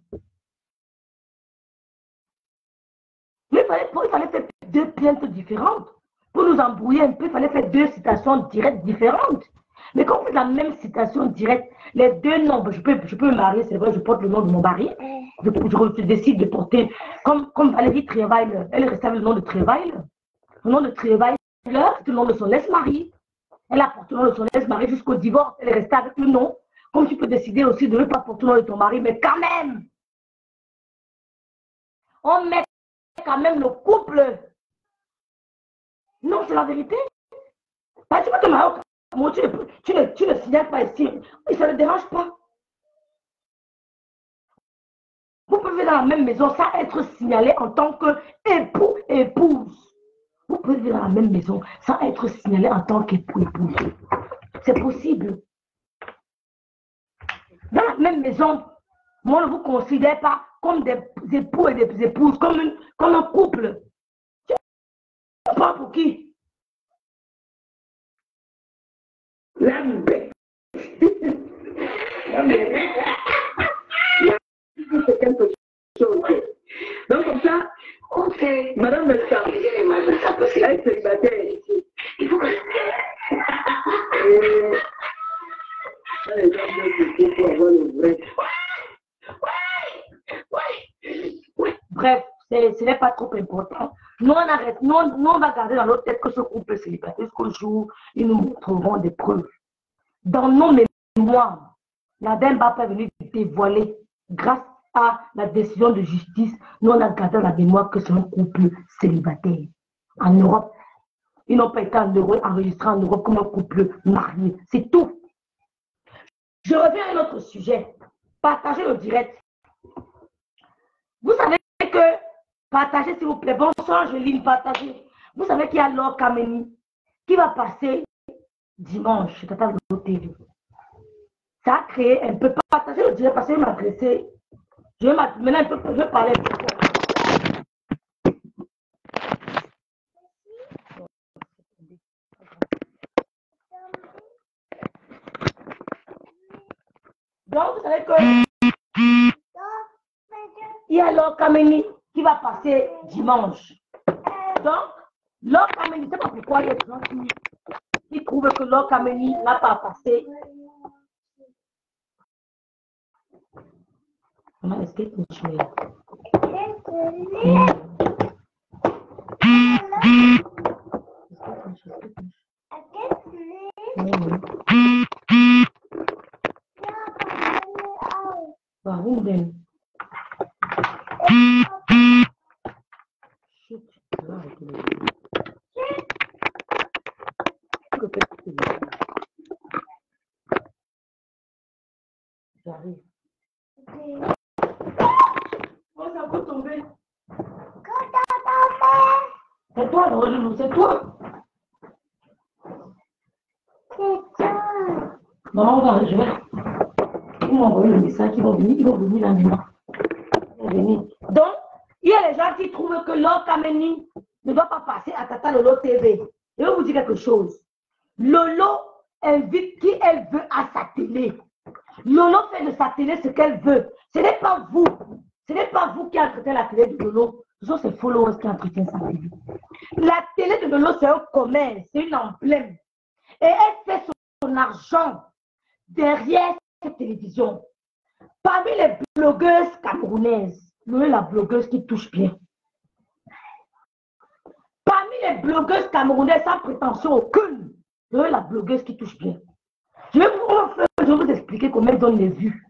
Mais il fallait, il faire deux plaintes différentes. Pour nous embrouiller un peu, il fallait faire deux citations directes différentes. Mais quand on fait la même citation directe, les deux noms, je peux, je peux me marier, c'est vrai, je porte le nom de mon mari. Je, décide de porter, comme, comme Valérie Travail, elle avec le nom de Travail. Le nom de Travail, c'est le nom de son ex-mari. Elle a porté le nom de son ex-mari jusqu'au divorce. Elle est restée avec le nom. Comme tu peux décider aussi de ne pas porter le nom de ton mari, mais quand même, on met quand même le couple. Non, c'est la vérité. Que tu peux te marier au tu tu, tu ne signales pas ici. Et ça ne dérange pas. Vous pouvez dans la même maison sans être signalé en tant qu'époux, épouse. Vous pouvez vivre dans la même maison sans être signalé en tant qu'époux, épouse. C'est possible. Dans la même maison, moi, ne vous considère pas comme des époux et des épouses, comme, un couple. Tu prends pour qui. Lambert. C'est quelque chose. Donc, comme ça, On fait. Madame Melka, Excusez-moi, ça peut elle est célibataire. Il faut que. Et là, les gens disent qu'il faut avoir le vrai. Bref, c'est- important. Nous, on arrête. Nous, on- va garder dans notre tête que ce couple est célibataire jusqu'au jour où nous montreront des preuves. Dans nos mémoires, la va pas venir dévoiler grâce à la décision de justice. Nous, on a gardé dans la mémoire que c'est un couple célibataire. En Europe, ils n'ont pas été en Europe, enregistrés en Europe comme un couple marié. C'est tout. Je reviens à un autre sujet. Partagez le direct. Vous savez que, partagez s'il vous plaît, bonsoir Angeline, partagez. Vous savez qu'il y a Laure Kameni qui va passer dimanche Tata TV. Ça a créé un peu, partagez le direct parce que je vais m'adresser. Je vais maintenant, un peu, je vais parler. un peu. Donc, vous savez que il y a Laure Kameni qui va passer dimanche. Donc, Laure Kameni, sais pas pourquoi il y a des gens qui, qui trouvent que Laure Kameni n'a pas passé. Maman, est-ce que tu joues Warum denn? Chut, tu vas arrêter de jouer. Que fais-tu de ça J'arrive. Oh, ça peut tomber. toi, Lolo, c'est toi. Non, on va, je vais. Ils m'ont envoyé le message, ils vont venir, ils vont venir là maintenant. Ils vont venir. Donc, il y a les gens qui trouvent que Lolo Kameni ne doit pas passer à Tata Lolo TV. Je vais vous dire quelque chose. Lolo invite qui elle veut à sa télé. Lolo fait de sa télé ce qu'elle veut. Ce n'est pas vous. Ce n'est pas vous qui entretez la télé de Lolo. Ce sont ses followers qui entretiennent sa télé. La télé de Lolo, c'est un commerce, c'est une emblème. Et elle fait derrière cette télévision. Parmi les blogueuses camerounaises, est la blogueuse qui touche bien. Parmi les blogueuses camerounaises sans prétention aucune, est la blogueuse qui touche bien. Je vais vous, je vais vous expliquer comment donne les vues.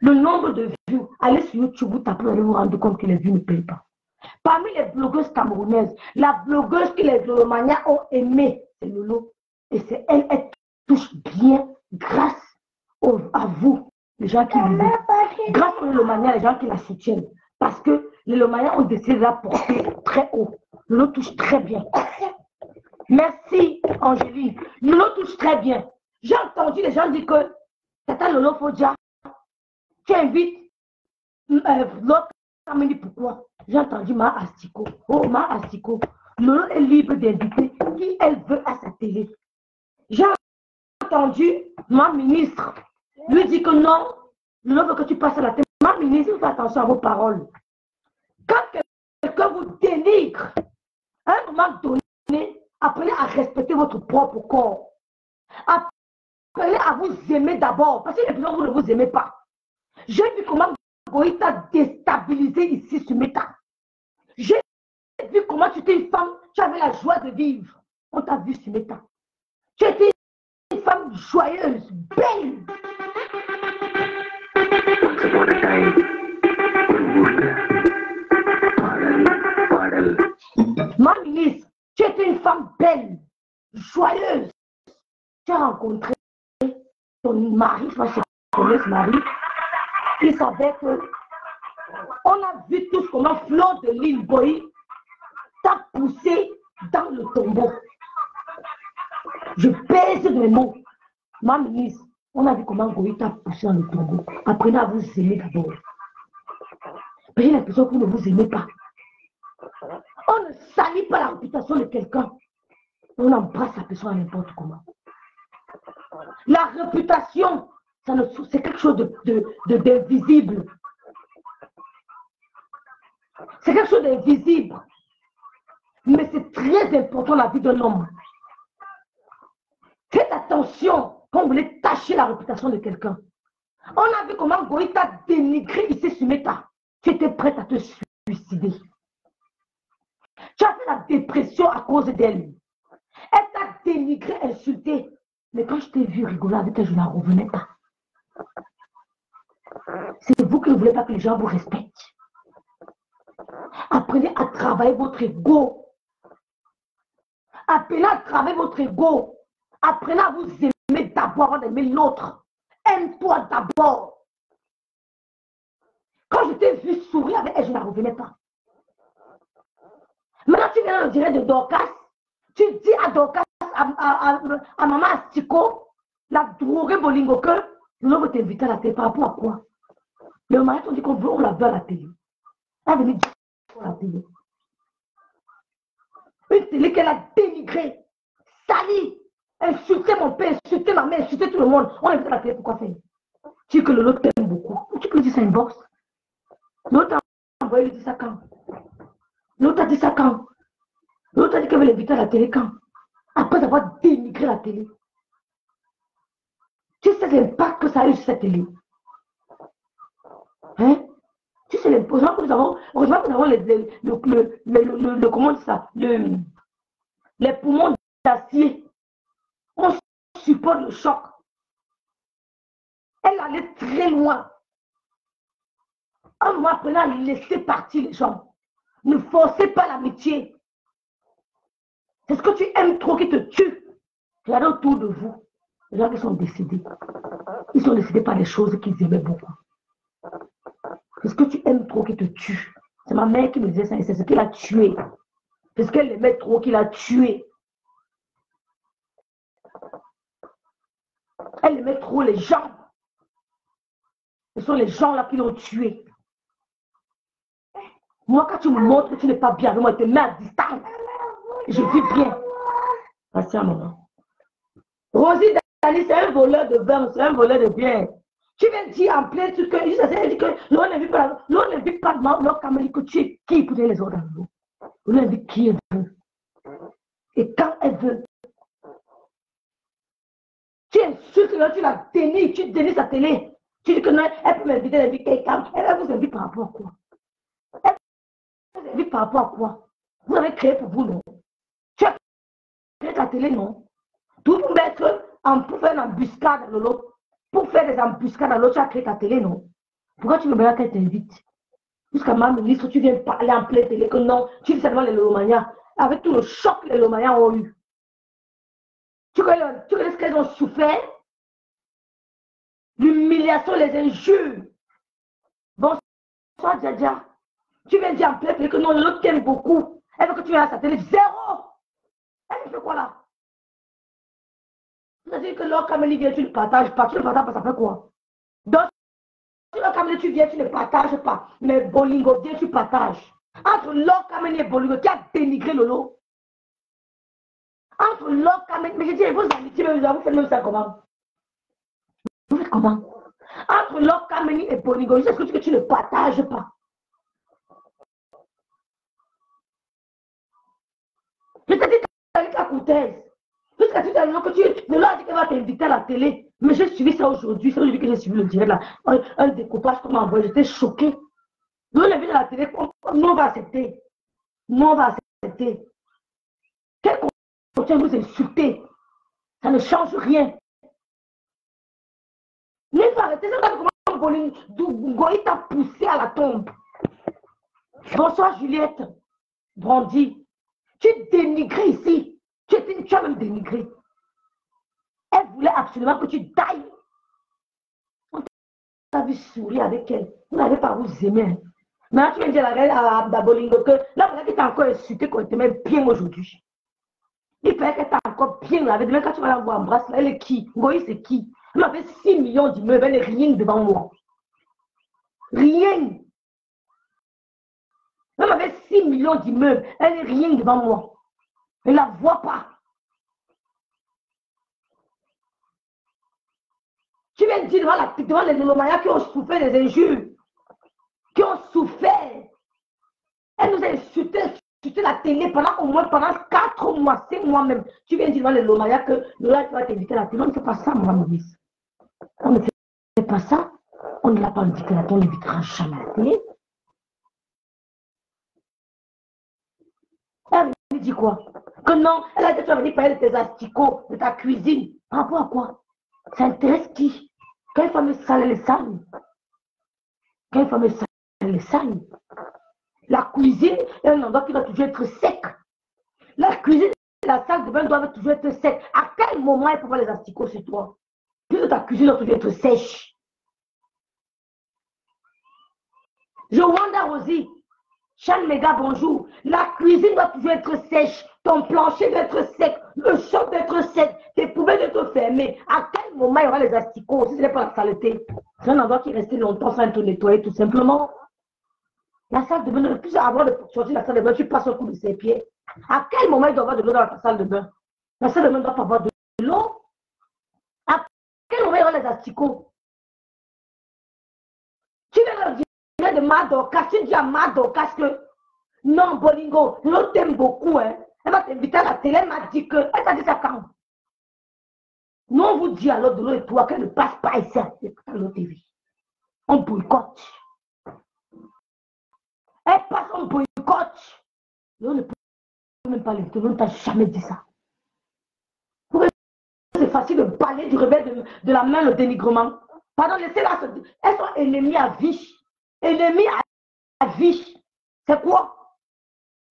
Le nombre de vues. Allez sur YouTube, vous tapez, vous rendre compte que les vues ne payent pas. Parmi les blogueuses camerounaises, la blogueuse que les Lolomaniens ont aimée, c'est Lolo. Et c'est elle, elle touche bien grâce à vous, les gens qui. Grâce aux les gens qui la soutiennent. Parce que les Lolomaniens ont décidé de la porter très haut. Lolo touche très bien. Merci, Angéline. Lolo touche très bien. J'ai entendu les gens dire que Tata Lolo Fodja, tu invites euh, l'autre dit pourquoi? J'ai entendu Ma Astiko. Oh, Ma Astiko. Lolo est libre d'inviter qui elle veut à sa télé. J'ai entendu ma ministre lui dire que non, Lolo veut que tu passes à la télé. Ma ministre, faites attention à vos paroles. Quand quelqu'un vous dénigre, à un moment donné, apprenez à respecter votre propre corps. Apprenez à vous aimer d'abord, parce que les vous ne vous aimez pas. J'ai vu comment Goïta déstabilisé ici sur Meta. J'ai vu comment tu étais une femme, tu avais la joie de vivre. On t'a vu sur Meta. Tu étais joyeuse, belle. Ma ministre, tu étais une femme belle, joyeuse. Tu as rencontré ton mari, je sais pas si mari. Il savait que on a vu tous comment Fleur de l'île Boy t'a poussé dans le tombeau. Je pèse mes mots. Ma ministre, on a vu comment Goï t'a poussé dans le tombeau. Apprenez à vous aimer d'abord. J'ai l'impression que vous ne vous aimez pas. On ne salit pas la réputation de quelqu'un. On embrasse la personne n'importe comment. La réputation, c'est quelque chose d'invisible. De, c'est quelque chose d'invisible. Mais c'est très important la vie d'un homme. Faites attention quand vous voulez tâcher la réputation de quelqu'un. On a vu comment Goï t'a dénigré ici sur Meta. Tu étais prête à te suicider. Tu as fait la dépression à cause d'elle. Elle t'a dénigré, insulté. Mais quand je t'ai vu rigoler avec elle, je ne revenais pas. C'est vous qui ne voulez pas que les gens vous respectent. Apprenez à travailler votre ego. Apprenez à travailler votre ego. Apprenez à vous aimer d'abord d'aimer l'autre. Aime-toi d'abord. Quand je t'ai vu sourire avec elle, je ne revenais pas. Maintenant, tu viens le direct de Dorcas. Tu dis à Dorcas, à, à, maman Astiko, la droguée Bolingo, que nous veut t'inviter à la télé. Par rapport à quoi? Le mari, on dit qu'on veut, on la veut à la télé. Elle venait à la télé. Une télé qu'elle a dénigrée, salie, insulté mon père, insulté ma mère, insulté tout le monde. On est à la télé, pourquoi faire? Tu dis que le l'autre t'aime beaucoup. Tu peux dire ça une box. L'autre a envoyé lui dire ça quand? L'autre a dit ça quand? L'autre a dit qu'elle veut l'inviter à la télé quand? Après avoir dénigré la télé. Tu sais l'impact que ça a eu sur cette télé? Hein? Tu sais l'imposant que nous avons. Heureusement que nous avons le, ça? les poumons d'acier. On supporte le choc. Elle allait très loin. Un mois après, là, laisser partir les gens. Ne forcez pas l'amitié. C'est ce que tu aimes trop qui te tue? Regardez autour de vous. Les gens qui sont décédés. Ils sont décédés par des choses qu'ils aimaient beaucoup. C'est ce que tu aimes trop qui te tue? C'est ma mère qui me disait ça et c'est ce qui l'a tué. Parce qu'elle aimait trop qu'il a tué? Elle aimait trop les gens. Ce sont les gens là qui l'ont tué. Moi, quand tu me montres que tu n'es pas bien moi, je te mets à distance. Je vis bien. Merci un moment. Rosie Dali, c'est un voleur de vin, c'est un voleur de biens. Tu viens dire en plein truc que elle dit que l'on ne vit pas, l'on ne vit pas de l'eau Camélie, que tu es qui pour les autres. L'on ne vit qui elle veut. Et quand elle veut, tu insultes, tu la dénies, tu dénies sa télé. Tu dis que non, elle peut m'inviter à inviter quelqu'un. Elle vous invite par rapport à quoi? Elle vous invite par rapport à quoi? Vous avez créé pour vous, non? Tu as créé ta télé, non? Tout pour mettre, en, pour faire une embuscade dans l'eau. Pour faire des embuscades dans l'eau, tu as créé ta télé, non? Pourquoi tu veux bien qu'elle t'invite? Jusqu'à ma ministre, tu viens parler en pleine télé que non, tu dis seulement les Lomania. Avec tout le choc que les Lomania ont eu. Tu connais, ce qu'elles ont souffert? L'humiliation, les injures. Bonsoir, Djadja. Tu viens dire en plein que non, l'autre t'aime beaucoup. Elle veut que tu aies à sa télé. Zéro. Elle fait quoi là? C'est-à-dire que l'autre Camélie vient, tu ne partages pas. Tu ne partages pas, ça fait quoi? Donc, l'autre Camélie, tu viens, tu ne partages pas. Mais Bolingo vient, tu partages. Entre l'autre Camélie et Bolingo, qui a dénigré Lolo? Entre Camélie, mais je dis, vos amitiés, vous faites même ça comment vous faites comment? Entre l'homme Kameni et Bonigo, c'est ce que tu ne partages pas? Je t'ai dit qu'avec la courtaise, jusqu'à tout à l'heure que tu ne l'as dit qu'elle va t'inviter à la télé. Mais j'ai suivi ça aujourd'hui, c'est aujourd'hui que j'ai suivi le direct là. Un, un découpage comme envoyé, j'étais choqué. Nous, on à la télé, nous on va accepter. Nous on va accepter. Quel contient vous insulter Ça ne change rien. Mais arrêter, c'est comment Goï t'a poussé à la tombe. Bonsoir Juliette, Brandy. Tu dénigré ici. Tu, es, tu as même dénigré. Elle voulait absolument que tu tailles. On t'a vu sourire avec elle. Vous n'avez pas vous aimer. Maintenant, tu viens dire à la reine à Bolingo que là, voilà qui t'a encore insulté qu'on te met bien aujourd'hui. Il paraît qu'elle t'a encore bien lavé. Demain, quand tu vas la voir embrasse, elle est qui Goï, c'est qui? Elle avait 6 millions d'immeubles, elle n'est rien devant moi. Rien. Elle avait 6 millions d'immeubles, elle n'est rien devant moi. Elle ne la voit pas. Tu viens de dire devant, la, devant les Nolomaya qui ont souffert des injures, qui ont souffert. Elle nous a insulté, insulté la télé pendant au moins pendant 4 mois, 5 mois même. Tu viens dire les Lomaya que Lola, tu vas t'inviter à la télé. On ne fait pas ça, mon ami. On ne fait pas ça. On ne l'a pas invité la on ne l'invitera jamais la télé. Elle dit quoi? Que non, elle a dit tu vas venir parler de tes asticots, de ta cuisine. Par rapport à quoi? Ça intéresse qui? Quelle femme sale les sale? Quelle femme les sale? La cuisine est un endroit qui doit toujours être sec. La cuisine la salle de bain doivent toujours être sec. À quel moment elle peut voir les asticots chez toi? Que ta cuisine doit toujours être sèche. Je Wanda Rosie, Chan Mega, bonjour. La cuisine doit toujours être sèche. Ton plancher doit être sec. Le champ doit être sec. Tes poubelles doivent être fermées. À quel moment il y aura les asticots? Si ce n'est pas la saleté C'est un endroit qui est resté longtemps sans être nettoyé, tout simplement. La salle de bain ne plus avoir de sortir la salle de bain, tu passes au coup de ses pieds. À quel moment il doit y avoir de l'eau dans la salle de bain? La salle de bain ne doit pas avoir de l'eau. Quel moment les asticots? Tu leur dire de Madokas, tu dis à Madokas que non, Bolingo, l'autre t'aime beaucoup. Hein. Elle va t'inviter à la télé, elle m'a dit que. Elle t'a dit ça quand? Nous, on vous dit à l'autre de l'eau et toi qu'elle ne passe pas ici à l'autre TV. On boycotte. Elle passe, on boycotte. On ne peut même pas l'inviter, on ne t'a jamais dit ça c'est facile de balayer du revers de, la main le dénigrement. Pardon, laissez-la. Elles sont ennemies à vie. Ennemies à, vie. C'est quoi?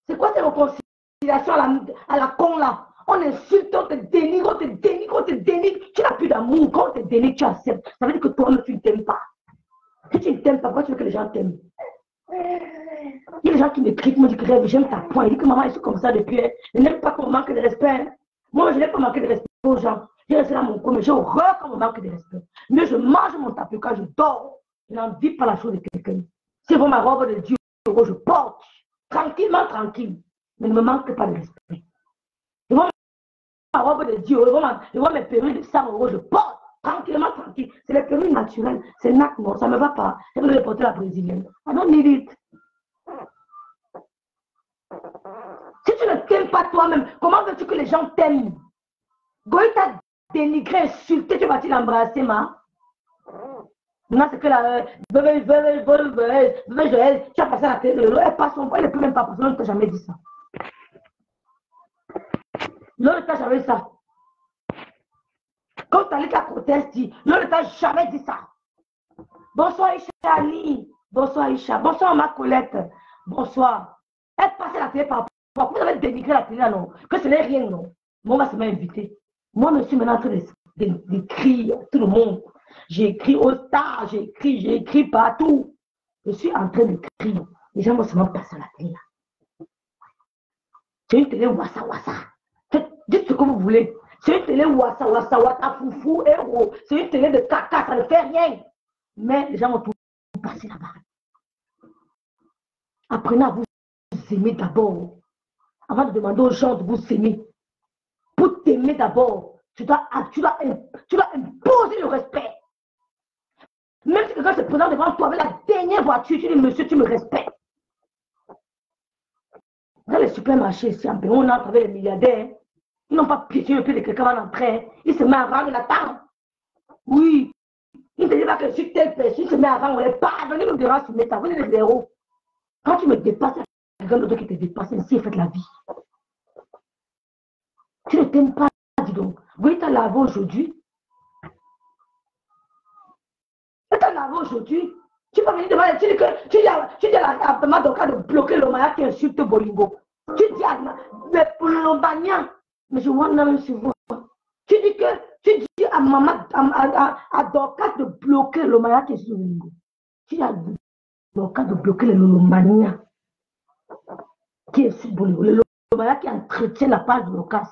C'est quoi ces réconciliations à la, con là? On insulte, on te dénigre, on te dénigre, on te dénigre. Tu n'as plus d'amour. Quand on te dénigre, tu acceptes. Ça veut dire que toi-même, tu ne t'aimes pas. Si tu ne t'aimes pas, pourquoi tu veux que les gens t'aiment? Il y a des gens qui m'écrivent, qui me disent que j'aime ta pointe. Ils disent que maman, est comme ça depuis. Je n'aime pas qu'on manque de respect. Moi, je n'ai pas manqué de respect aux gens. Je reste dans mon coin, mais j'ai horreur quand on manque de respect. Mais je mange mon tapioca, je dors. Je n'en dis pas la chose de quelqu'un. C'est pour ma robe de Dieu, je porte. Tranquillement, tranquille. Mais ne me manque pas de respect. Je vois ma robe de Dieu, je vois, mes perruques de 100 euros, je porte. Tranquillement, tranquille. C'est les perruques naturelles. C'est nac, ça ne me va pas. Je vais porter la brésilienne. I don't need. Si tu ne t'aimes pas toi-même, comment veux-tu que les gens t'aiment? Goï t'a dénigré, insulté, tu vas-tu l'embrasser, ma? Non, c'est que la. Bébé, Joël, tu as passé la télé, elle passe son elle ne peut même pas passer, ne t'a jamais dit ça. Ne t'a jamais dit ça. Quand tu lu ta proteste, ne t'a jamais dit ça. Bonsoir, Isha Ali. Bonsoir, Isha. Bonsoir, ma Colette. Bonsoir. Elle passe la télé par rapport. Vous avez dénigré la télé, non? Que ce n'est rien, non? Moi, on va se m'inviter. Moi, je suis maintenant en train d'écrire tout le monde. J'ai écrit au star, j'ai écrit partout. Je suis en train d'écrire. Les gens vont seulement passer à la télé. C'est une télé wassa wassa. Dites ce que vous voulez. C'est une télé wassa wassa wassa foufou héros. C'est une télé de caca, ça ne fait rien. Mais les gens vont tout passer là-bas. Apprenez à vous aimer d'abord. Avant de demander aux gens de vous aimer. Pour t'aimer d'abord, tu dois, tu, dois, imposer le respect. Même si quelqu'un se présente devant toi avec la dernière voiture, tu dis, monsieur, tu me respectes. Dans les supermarchés ici, on entre avec les milliardaires. Ils n'ont pas pitié le pied de quelqu'un va entrer. Il se met à vendre la table. Oui. Il ne dit pas que je suis telle personne, il se met à vendre. les pas venez me. Vous êtes des héros. Quand tu me dépasses, a quelqu'un d'autre qui te dépasse. Ainsi est faite la vie. Tu ne t'aimes pas, dis donc. Oui, tu as lavé aujourd'hui. Tu as lavé aujourd'hui. Tu vas venir demander, tu dis que tu dis à, tu dis à, de bloquer le maya qui insulte Bolingo. Tu dis à mais pour l'Ombagnan, mais je vois même sur vous. Tu dis que tu dis à maman, à, à, de bloquer le maya qui insulte Bolingo. Tu dis à Doka de bloquer le Lombagnan qui insulte Bolingo. Le Lomaya qui entretient la page de Locas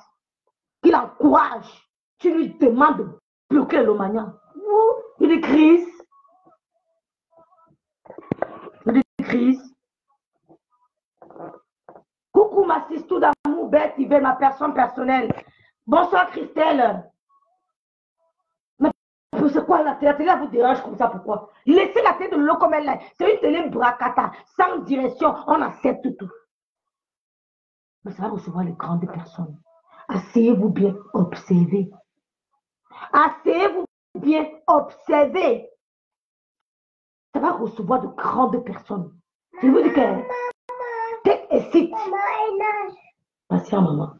qu'il encourage, tu lui demandes de bloquer le maniant. Il est crise. Il est crise. Coucou ma tout d'amour, bête, il ma personne personnelle. Bonsoir Christelle. Mais c'est quoi la télé La télé vous dérange comme ça, pourquoi? Laissez la télé de l'eau comme elle est. C'est une télé bracata, sans direction, on accepte tout. Ça va recevoir les grandes personnes. Asseyez-vous bien, observez. Asseyez-vous bien, observez. Ça va recevoir de grandes personnes. Je vous dis que take a seat. Patient, maman.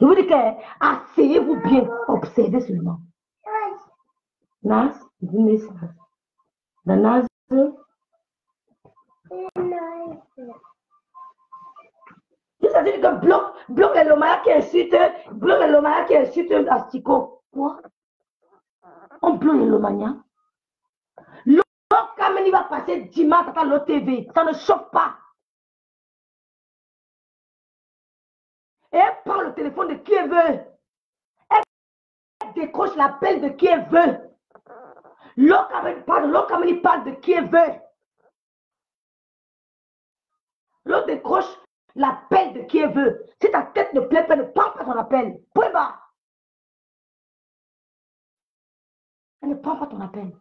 Je vous dis que asseyez-vous bien, observez seulement. Nas, Nas. La Nas. C'est-à-dire que bloque, bloque les Lomaya qui insultent, bloque les Lomaya qui insultent Astico. Quoi? On bloque les Lomaya. Il va passer dimanche à l'OTV. Ça ne chauffe pas. Et elle prend le téléphone de qui elle veut. Elle décroche l'appel de qui elle veut. Il parle de qui elle veut. L'autre décroche l'appel de qui elle veut. Si ta tête ne plaît pas, ne prends pas ton appel. Point bas. Elle ne prend pas ton appel.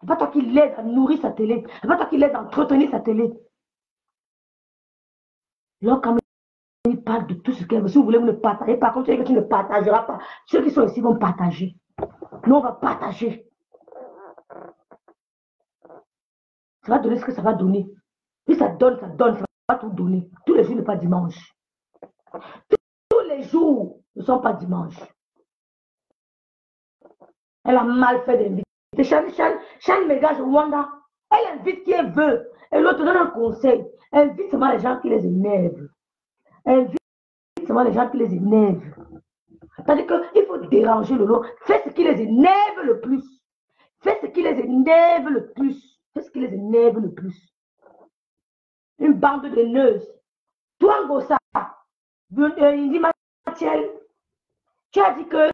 C'est pas toi qui l'aide à nourrir sa télé. C'est pas toi qui l'aide à entretenir sa télé. Il parle de tout ce qu'elle veut, si vous voulez, vous ne partagez pas. Contre quelqu'un qui ne partagera pas, ceux qui sont ici vont partager. Nous, on va partager. Ça va donner ce que ça va donner. Si ça donne, ça donne, ça va tout donner. Tous les jours n'est pas dimanche. Tous les jours ne sont pas dimanche. Elle a mal fait d'inviter. Chaque mégage Wanda, elle invite qui elle veut. Et l'autre donne un conseil. Elle invite seulement les gens qui les énervent. Elle invite seulement les gens qui les énervent. C'est-à-dire qu'il faut déranger le lot. Fais ce qui les énerve le plus. Fais ce qui les énerve le plus. Fais ce qui les énerve le plus. Une bande de neuses. Toi, Ngossa, euh, Indi Matiel, tu as dit que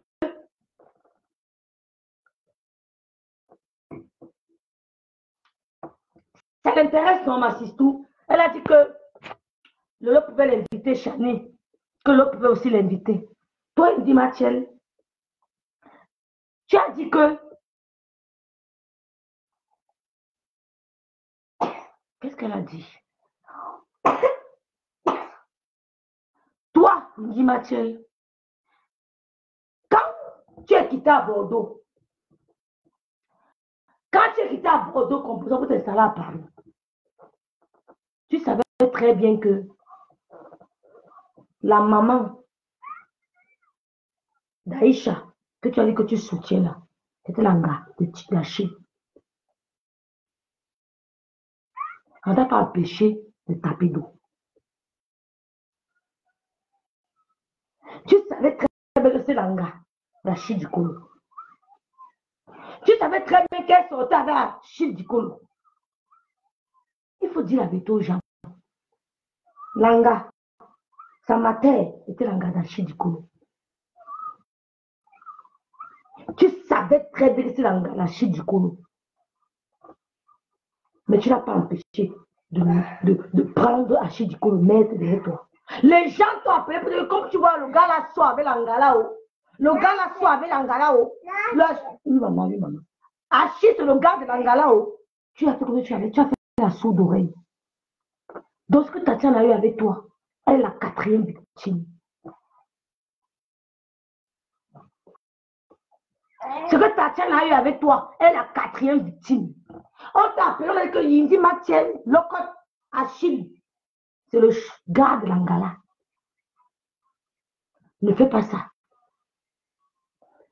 ça l'intéresse, non, Massistou. Elle a dit que Lolo pouvait l'inviter, Chani, que l'autre pouvait aussi l'inviter. Toi, Indi Matiel, tu as dit que Qu'est-ce qu'elle a dit? Toi, dit Mathieu, quand tu es quitté à Bordeaux, quand tu es quitté à Bordeaux, composant pour t'installer à Paris, tu savais très bien que la maman d'Aïcha, que tu as dit que tu soutiens là, c'était l'anga de Tidachi. On t'a pas empêché de taper d'eau. Tu savais très bien que c'est l'anga, la chute du colo. Tu savais très bien qu'elle sortait avec la chute du colo. Il faut dire la vérité aux gens. L'anga, sa matière était l'anga chute du colo. Tu savais très bien que c'est l'anga, la chute du colo. Mais tu n'as pas empêché de, de, prendre Achille le mettre derrière toi. Les gens t'ont appelé, comme tu vois, le gars là soit avec l'angala haut. Le gars là soit avec l'angala haut. Oui, maman, oui, maman. Achille, le gars de l'angala haut. Tu as fait que tu avais, tu as fait la sourde oreille. Donc, ce que Tatiana a eu avec toi, elle est la quatrième victime. Ce que Tatiana a eu avec toi, elle est la quatrième victime. On t'appelle que Yindi Mathieu, Lokot, Achille. C'est le gars de l'Angala. Ne fais pas ça.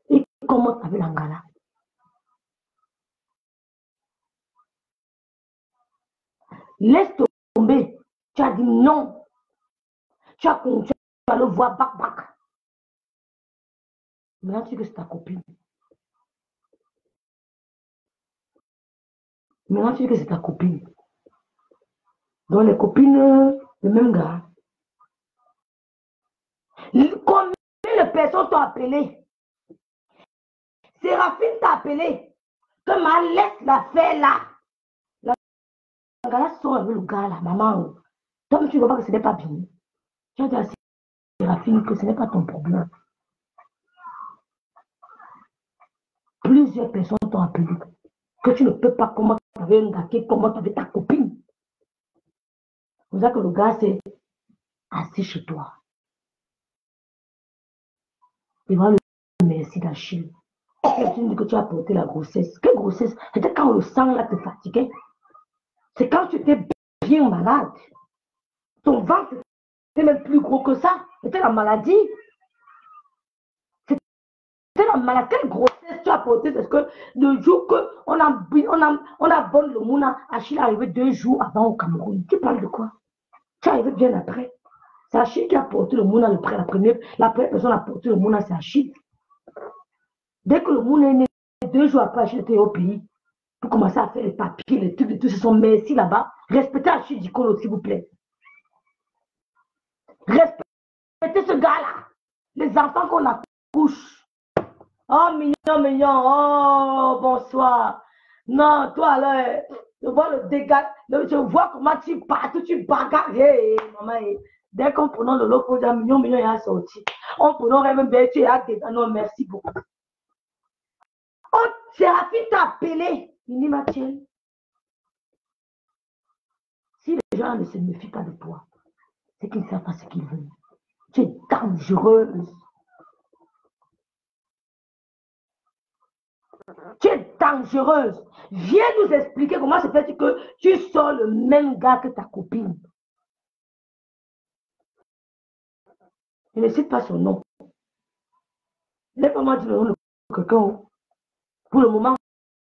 Et comment avec l'Angala? Laisse tomber. Tu as dit non. Tu as continué à le voir bac bac. Maintenant, tu sais que c'est ta copine. Maintenant, tu dis que c'est ta copine. Donc, les copines, le même gars. Combien de personnes t'ont appelé? Séraphine t'a appelé. Que ma laisse la faire là. La gars sort avec le gars là, maman. Toi, tu ne vois pas que ce n'est pas bien. Tu as dit à Séraphine que ce n'est pas ton problème. Plusieurs personnes t'ont appelé que tu ne peux pas, comment un gars, comment tu avais ta copine. Vous savez que le gars s'est assis chez toi. Il va le merci d'Achille. Tu dis que tu as porté la grossesse. Quelle grossesse? C'était quand le sang là te fatiguait. C'est quand tu étais bien malade. Ton ventre était même plus gros que ça. C'était la maladie. Maladie. Quelle grossesse tu as porté parce que le jour qu'on a, on a, on a le Mouna, Achille est arrivé deux jours avant au Cameroun. Tu parles de quoi? Tu es arrivé bien après. C'est Achille qui a porté le Mouna, le la première, la première personne à porter le Mouna, c'est Achille. Dès que le Mouna est né, deux jours après, Achille était au pays pour commencer à faire les papiers, les trucs, les trucs, se sont merci là-bas. Respectez Achille Dicolo, s'il vous plaît. Respectez ce gars-là. Les enfants qu'on accouche. Oh, mignon, mignon. Oh, bonsoir. Non, toi, là, je vois le dégât. Je vois comment tu pars, tu bagarres. Maman, dès qu'on prenait le lot, dire mignon, mignon, il a sorti. On prenait même bien, tu as dedans. Non, merci beaucoup. Oh, Séraphine t'a appelé? Il dit, Mathieu, si les gens ne se méfient pas de toi, c'est qu'ils ne savent pas ce qu'ils veulent. Tu es dangereuse. Tu es dangereuse. Viens nous expliquer comment c'est fait que tu sors le même gars que ta copine. Je ne cite pas son nom. Je n'ai pas dit le nom de quelqu'un. Pour le moment,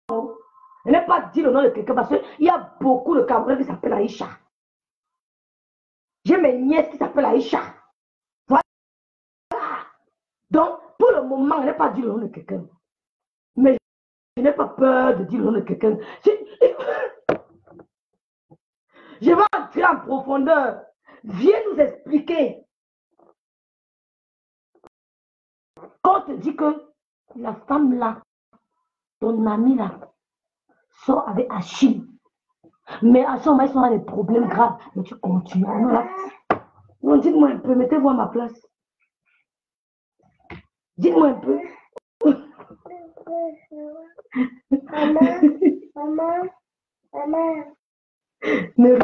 je n'ai pas dit le nom de quelqu'un parce qu'il y a beaucoup de Camerounais qui s'appellent Aïcha. J'ai mes nièces qui s'appellent Aïcha. Voilà. Donc, pour le moment, je n'ai pas dit le nom de quelqu'un. Je n'ai pas peur de dire le nom de quelqu'un. Je vais entrer en profondeur. Viens nous expliquer. Quand on te dit que la femme là, ton ami là, sort avec Achille. Mais ce moment, ils sont des problèmes graves. Mais tu continues. Non. Non, dites-moi un peu, mettez-vous à ma place. Dites-moi un peu. Maman. Ne.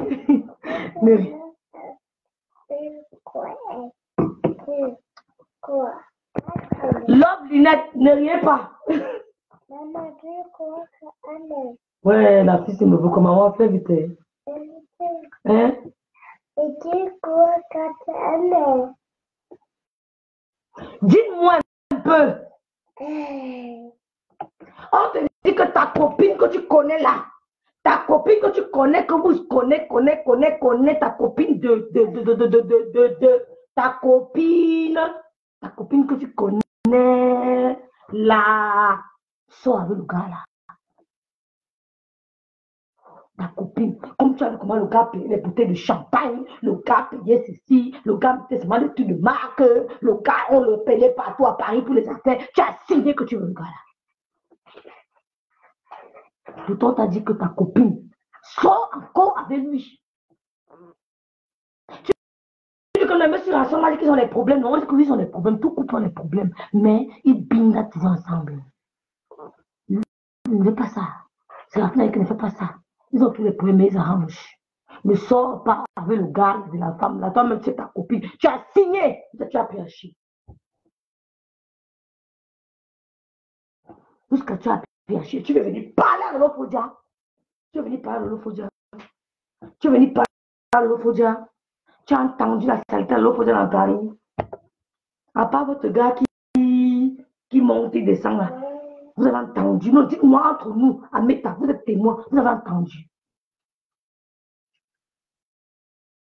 L'homme ne rien pas. Ouais, la fille, c'est me veut comment on fait vite. Hein? hein? Et tu crois que Dis-moi un peu. On te dit que ta copine que tu connais là, ta copine que tu connais, que vous connaissez, connaissez, connaissez, connaissez, ta copine de, de, de, de, de, de, de, ta copine, ta copine que tu connais là, sort avec le gars là. Ta copine, comme tu as vu comment le gars payait les bouteilles de champagne, le gars payait ceci, le gars mettait seulement des trucs de marque, le gars, on le payait partout à Paris pour les affaires. Tu as signé que tu veux le gars là. Pourtant, tu as dit que ta copine sort encore avec lui. Tu dis que les messieurs ensemble, dit qu'ils ont des problèmes. Non, on dit que oui, ils ont des problèmes. Tout couple a des problèmes. Mais ils bingent toujours ensemble. Ne fait pas ça. C'est la fille qui ne fait pas ça. Ils ont tous les problèmes, mais ils arrangent. Ne sors pas avec le gars de la femme. Là, toi-même, c'est ta copine. Tu as signé. Tu as chien. Jusqu'à tu as Tu veux venir parler à l'Ophodia. Tu veux venir parler à l'Ophodia. Tu veux venir parler à l'Ophodia. Tu as entendu la saleté de l'Ophodia dans Paris. À part votre gars qui, qui monte et descend là. Vous avez entendu. Non, dites-moi entre nous, à Meta, vous êtes témoin, vous avez entendu.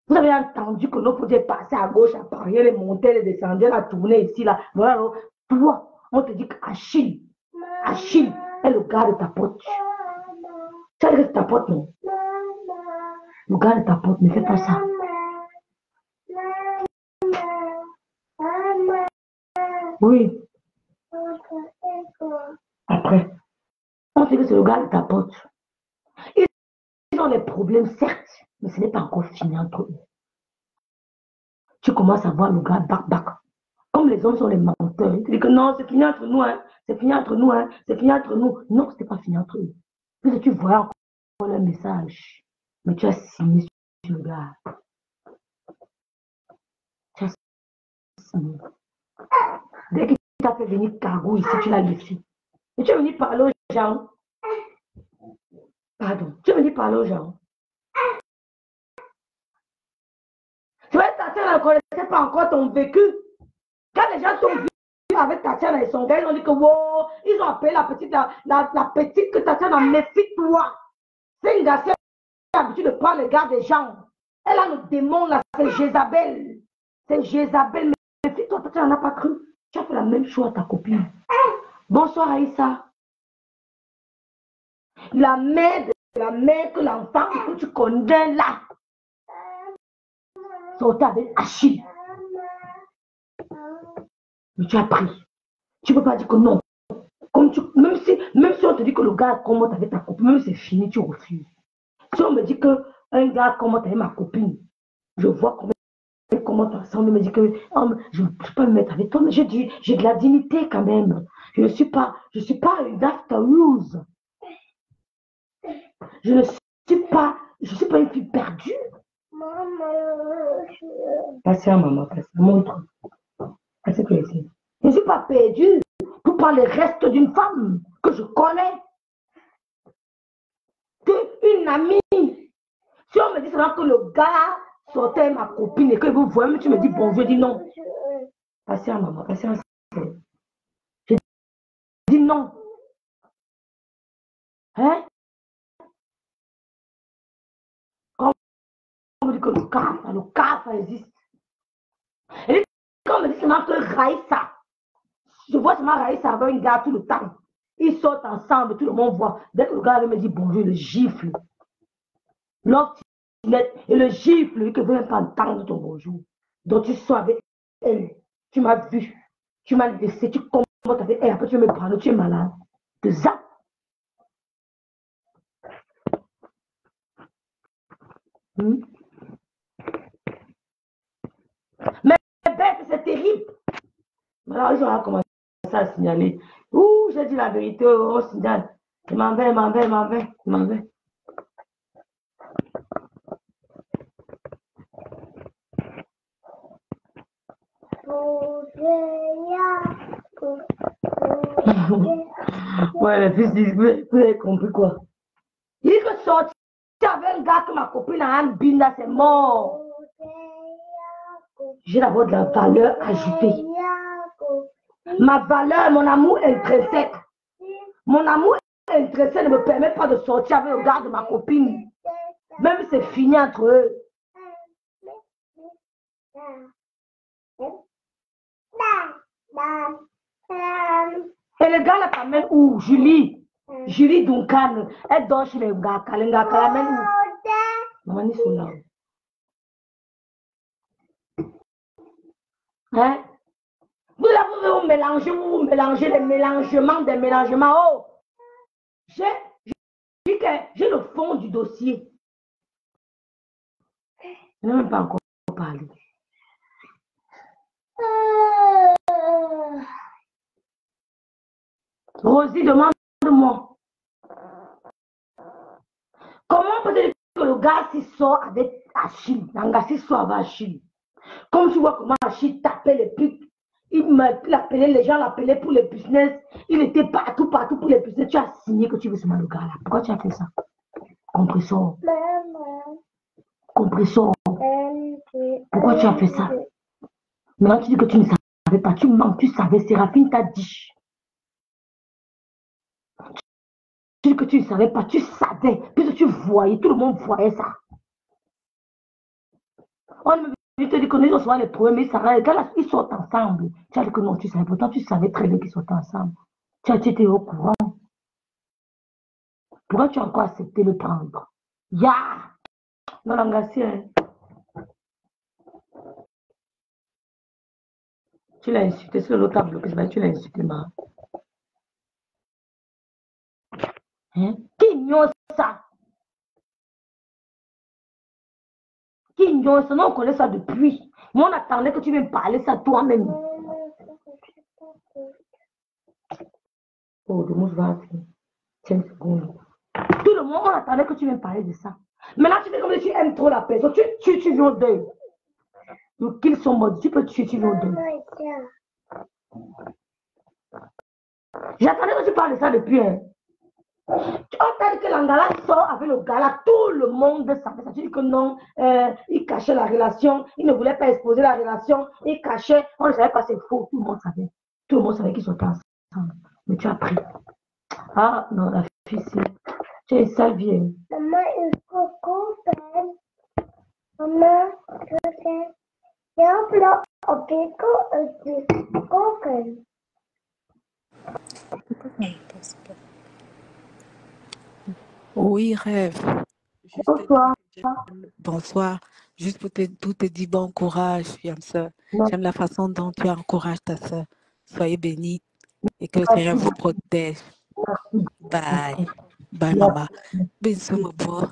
Vous avez entendu que l'eau est passer à gauche, à Paris, elle est montée, elle est descendue, elle a tourné ici, là. Voilà, là. toi, on te dit qu'Achille, Achille le gars de ta dit que c'est ta pote, non? Le gars de ta pote, ne fais pas ça. Oui, après. On dit que c'est le gars de ta pote. Ils ont des problèmes, certes, mais ce n'est pas encore fini entre eux. Tu commences à voir le gars bac-bac. Comme les hommes sont les menteurs, ils disent que non, c'est fini entre nous, hein. c'est fini entre nous, hein. c'est fini entre nous. Non, n'est pas fini entre eux. Puis tu vois encore le message, mais tu as signé sur le gars. Tu as signé. Dès qu'il t'a fait venir cargo ici, tu l'as laissé. Et tu es venu parler aux gens. Pardon, tu es venu parler aux gens. Tu vois, ta soeur ne connaissait pas encore ton vécu. Quand les gens sont venus avec ta soeur et son gars, ils ont dit que wow, ils ont appelé la petite, la, petite que ta soeur a méfie-toi. C'est une garçon qui a l'habitude de prendre les gars des gens. Elle a le démon là, c'est Jézabel. C'est Jézabel. Méfie-toi, ta soeur n'en a pas cru. Tu as fait la même chose à ta copine. Bonsoir Aïssa. La mère la mère que l'enfant que tu connais là. Sortait avec Achille. Mais tu as pris. Tu ne peux pas dire que non. Comme tu, même, si, même si on te dit que le gars commente avec ta copine, même si c'est fini, tu refuses. Si on me dit qu'un gars commente avec ma copine, je vois comment il commente ensemble, me dit que oh, je ne peux pas me mettre avec toi, mais j'ai de la dignité quand même. Je ne suis pas, je suis pas une after use. Je ne suis pas, je suis pas une fille perdue. Maman, Patience, maman, patience. Montre. Je ne suis pas perdue pour parler reste d'une femme que je connais. Que une amie. Si on me dit seulement que le gars sortait ma copine et que vous voyez, tu me dis bonjour, je dis non. Patience, maman, patience. Je dis non. Hein? Quand on dit que le CAF, le CAF existe. Et quand on me dit seulement que Raïssa, je vois seulement Raïssa avec un gars tout le temps. Ils sortent ensemble, tout le monde voit. Dès que le gars me dit bonjour, le gifle. L'autre et le gifle, que veut même pas entendre ton bonjour. Donc tu sois avec elle. Tu m'as vu. Tu m'as laissé. Tu commences avec elle. Après tu me prendre. Tu es malade. De ça. Hmm? Mais bête, c'est terrible. Alors, ils ont commencé à signaler. Ouh, j'ai dit la vérité au signal. Je m'en vais, je m'en vais, je m'en vais, je m'en vais. ouais, le fils dit, vous avez compris quoi? Il que sortir avec un gars que ma copine a un binda, c'est mort. J'ai d'abord de la valeur ajoutée. Ma valeur, mon amour intrinsèque. Mon amour intrinsèque ne me permet pas de sortir avec le gars de ma copine. Même c'est fini entre eux. Et le gars là t'amène où? Julie. Julie Duncan. Elle dort chez les gars. Elle où Maman, ils sont là. Hein? Vous là, vous vous mélangez, vous vous mélangez les mélangements des mélangements. Oh! J'ai le fond du dossier. Je n'ai même pas encore parlé. Rosie, demande-moi. Comment peut-être que le gars s'y sort avec Achille, l'anga s'y sort avec Achille. Comme tu vois comment Achille tapait les putes, il m'appelait, les gens l'appelaient pour les business, il était partout, partout pour les business. Tu as signé que tu veux le gars là. Pourquoi tu as fait ça? Compressor. Compressor. Pourquoi tu as fait ça? Maintenant tu dis que tu ne savais pas, tu mens, tu savais, Séraphine t'a dit. Tu dis que tu ne savais pas, tu savais, puisque tu voyais, tout le monde voyait ça. On me te dit que nous sommes souvent les ça les gars ils sortent ensemble. Tu as dit que non, tu savais, tu savais très bien qu'ils sortent ensemble. Tu as au courant. Pourquoi tu as encore accepté de prendre? Ya! Non, l'engagé, Tu l'as insulté, c'est l'autre tableau que tu l'as insulté, ma. Hein? Qui ignore ça? Qui ignore ça? On connaît ça depuis. Moi, on attendait que tu viennes parler ça toi-même. Oh, mot va. Tiens. Tout le monde, on attendait que tu viennes parler de ça. Maintenant, tu fais comme si tu aimes trop la personne. Tu, tu, tu viens deuil. Donc, qu'ils sont morts, tu peux tuer, tu viens. J'attendais que tu parles de ça depuis. Hein. On t'a dit que l'angala sort avec le gala, tout le monde savait ça. Tu dis que non, euh, il cachait la relation, il ne voulait pas exposer la relation, il cachait, on ne savait pas, c'est faux, tout le monde savait. Tout le monde savait qu'ils sont ensemble. Mais tu as pris. Ah non, la fille, c'est. Tu es sale vieille. Maman, il faut qu'on fasse. Maman, je Jag vill ha pico och koken. Oui, rêve. Juste te Bonsoir. dire- Bonsoir. Juste pour te, pour te dire bon courage, j'aime ça. J'aime la façon dont tu encourages ta soeur. Soyez bénis et que le Seigneur vous protège. Bye. Bye, maman. Bisous, mon beau.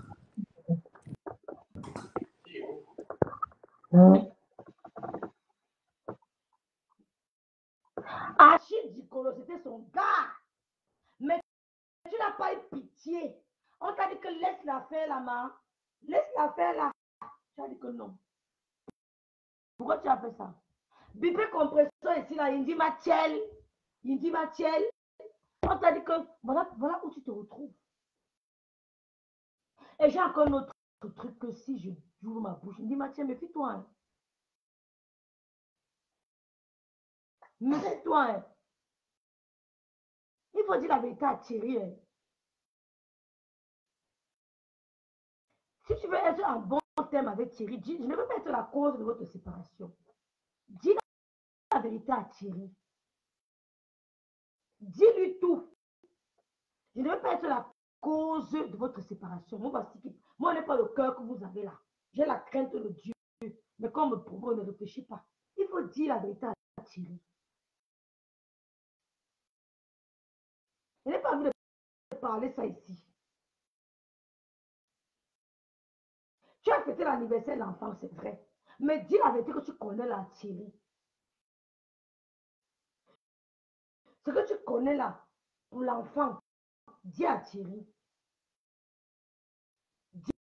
Achille Dikolo, c'était son gars. Mais tu n'as pas eu pitié. On t'a dit que laisse-la faire la main. Laisse-la faire là. Tu as dit que non. Pourquoi tu as fait ça? Bibé compresseur ici là, il dit Mathiel. Il dit Mathiel. On t'a dit que voilà, voilà où tu te retrouves. Et j'ai encore un autre truc que si je j'ouvre ma bouche, il dit Mathiel, méfie-toi. hein. Méfie-toi. hein. Il faut dire la vérité à Thierry. hein. Si tu veux être en bon terme avec Thierry, dis, je ne veux pas être la cause de votre séparation. Dis la vérité à Thierry. Dis-lui tout. Je ne veux pas être la cause de votre séparation. Moi, voici moi, n'ai pas le cœur que vous avez là. J'ai la crainte de Dieu. Mais comme me prouve, ne réfléchis pas. Il faut dire la vérité à Thierry. Je n'ai pas envie de parler ça ici. Tu as fêté l'anniversaire de l'enfant, c'est vrai. Mais dis la vérité que tu connais là, Thierry. Ce que tu connais là, pour l'enfant, dis à Thierry. Dis,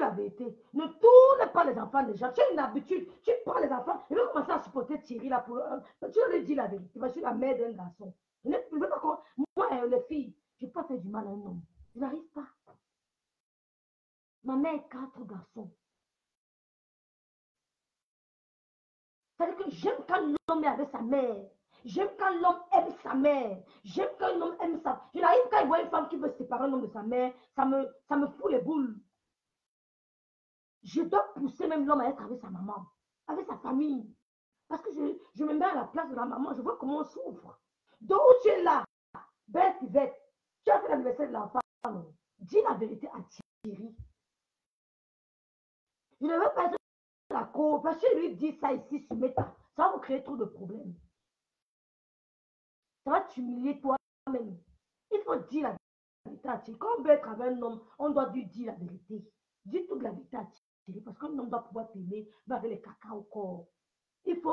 la vérité. Ne tourne pas les enfants déjà. Tu as une habitude. Tu prends les enfants. Il va commencer à supporter Thierry là pour. euh, tu lui dis la vérité. Je suis la mère d'un garçon. Je ne veux pas Moi, euh, les filles, je ne vais pas faire du mal à un homme. Je n'arrive pas. Ma mère a quatre garçons. C'est-à-dire que j'aime quand l'homme est avec sa mère. J'aime quand l'homme aime sa mère. J'aime quand l'homme aime sa... Je n'arrive quand il voit une femme qui veut séparer un homme de sa mère. Ça me, ça me fout les boules. Je dois pousser même l'homme à être avec sa maman, avec sa famille. Parce que je, je me mets à la place de la maman. Je vois comment on souffre. Donc, tu es là, belle Yvette, tu as fait l'anniversaire de l'enfant. Dis la vérité à Thierry. Je ne veux pas être cour, parce que lui dis ça ici ça va vous créer trop de problèmes. Ça va t'humilier toi-même. Il faut dire la vérité. Quand on veut être avec un homme, on doit lui dire la vérité. Dis toute la vérité parce qu'un homme doit pouvoir t'aimer, mais avec les caca au corps. Il faut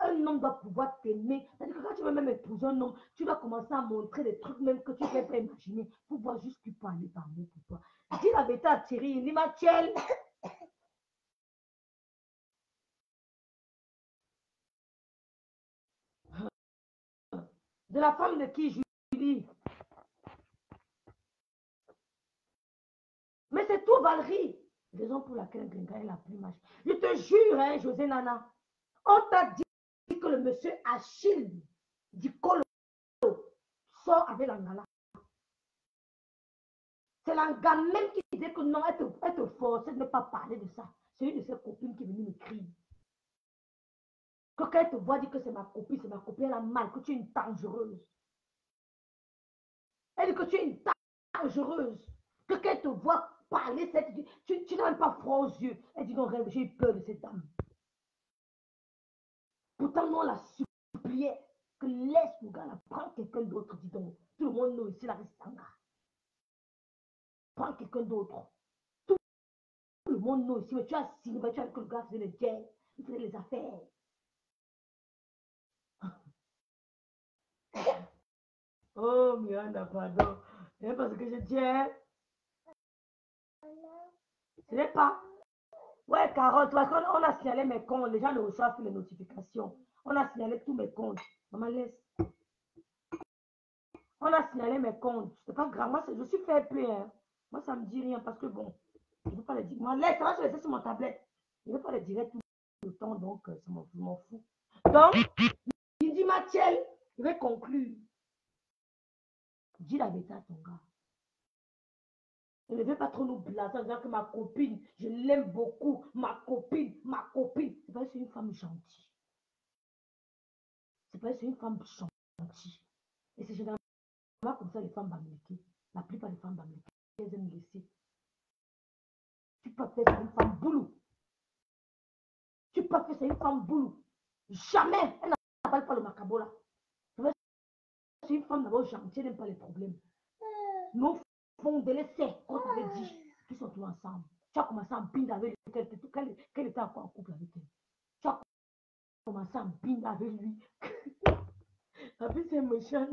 un homme doit pouvoir t'aimer. C'est-à-dire que quand tu veux même épouser un homme, tu dois commencer à montrer des trucs même que tu ne peux pas imaginer pour voir juste qu'il peut aller parler pour toi. Dis la vérité à Thierry. Il dit, Mathiel, de la femme de qui Julie? Mais c'est tout, Valérie. Raison pour laquelle Gringa est la plus mâche. Je te jure, hein, José Nana, on t'a dit que le monsieur Achille du Colo sort avec l'Angala. C'est l'Anga même qui disait que non, être, être forcé de ne pas parler de ça. C'est une de ses copines qui est venue me crier. Que quand elle te voit dire que c'est ma copine, c'est ma copine, elle a mal, que tu es une dangereuse. Elle dit que tu es une dangereuse. Que quand elle te voit parler, tu, tu n'as même pas froid aux yeux. Elle dit non, rêve, j'ai eu peur de cette dame. Pourtant, nous, on la suppliait que laisse le gars là, prends quelqu'un d'autre, dis donc. Tout le monde nous ici, la restanga. Quelqu'un d'autre. Tout, le monde nous ici, mais tu as signé, tu as que le gars faisait les guerres, il faisait les affaires. Oh, Miranda, pardon. C'est parce que je tiens. Ce n'est pas. Ouais, Carotte, parce qu'on on a signalé mes comptes. Les gens ne reçoivent plus les notifications. On a signalé tous mes comptes. Maman, laisse. On a signalé mes comptes. C'est pas grave. Moi, je suis. Hein. Moi, ça me dit rien parce que bon, je ne veux pas les dire. Moi, laisse, ça va se laisser sur mon tablette. Je ne veux pas les dire tout le temps, donc euh, ça m'en fous. Donc, il dit, Mathiel, je vais conclure. Dis la vérité à ton gars. Je ne vais pas trop nous blaser en disant que ma copine, je l'aime beaucoup. Ma copine, ma copine. C'est pas une femme gentille. C'est pas une femme gentille. Et c'est généralement comme ça les femmes bamilquées. La plupart des femmes bamilquées, aiment laisser. Tu peux faire une femme boulot. Tu peux faire une femme boulot. Jamais. Elle n'appelle pas le macabola. C'est une femme d'abord gentille, elle n'aime pas les problèmes. Nous font de l'essai, quand on avait dit qu'ils sont tous ensemble? Tu as commencé à binder avec lui, qu'elle était- encore en couple avec elle? Tu as commencé à binder avec lui. Fille, c'est méchant.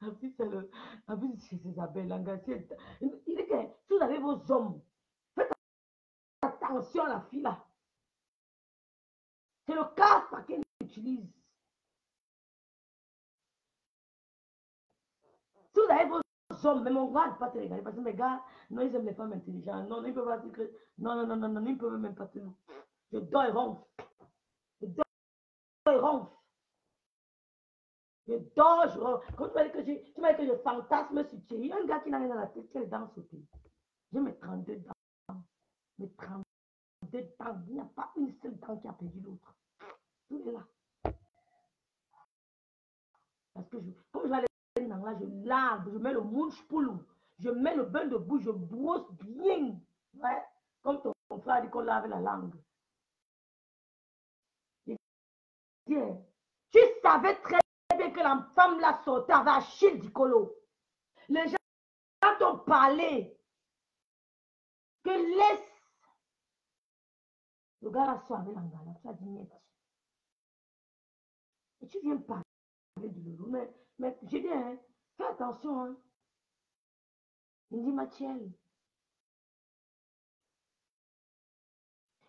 La fille, c'est Isabelle Langassier. Il dit que si vous avez vos hommes, faites attention à la fille là. C'est le cas par qu'elle utilise. Si vous avez vos hommes, mais mon gars ne pas te regarder parce que mes gars, non, ils aiment les femmes intelligentes. Non, ils ne peuvent pas dire que. Non, non, non, non, non, ils ne peuvent même pas te. Je dors et ronfle. Je dors et ronfle. Je dors, je ronfle. Quand tu m'as dit que je, tu m'as dit que je fantasme sur Thierry, un gars qui n'a rien dans la tête, quelle dents sauter. J'ai mes 32 dents. Mes 32 dents. Il n'y a pas une seule dent qui a perdu l'autre. Tout est là. Parce que je, comme je vais aller dans lave, je mets le mouche poulou, je mets le bain de bouche, je brosse bien. Ouais, comme ton, ton frère dit qu'on lave la langue. Il hein, Tu savais très que la femme l'a sauté avec Achille du. Les gens t'ont parlé que laisse le gars là soit avec l'angala. Tu as dit. Et tu viens parler de Lolo. Mais, j'ai dit, hein, fais attention. Hein. Il dit, Mathiel,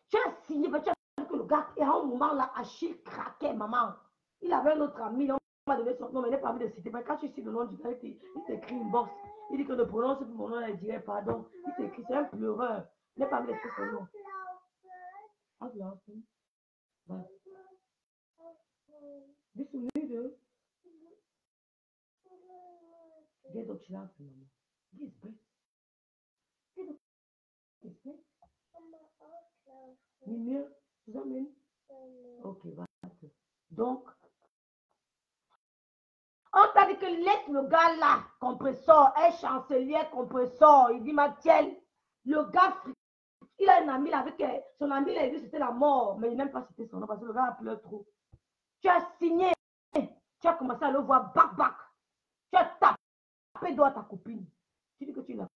tu as signé, tu as que le gars, et à un moment là, Achille craquait, maman. Il avait un autre ami, on m'a donné son nom, mais il n'a pas envie de citer. Mais quand tu cites le nom du gars, il t'écrit une box. Il dit que ne prononce mon nom, il dirait pardon. Il t'écrit, c'est un pleureur. N'a pas de citer son. Donc, on t'a dit que laisse le gars là, compresseur, un chancelier compresseur. Il dit, Mathiel, le gars il a un ami là avec euh, son ami, il a dit c'était la mort, mais il n'aime pas citer son nom parce que le gars a pleuré trop. Tu as signé, tu as commencé à le voir back back. Tu as tapé droit à ta copine. Tu dis que tu la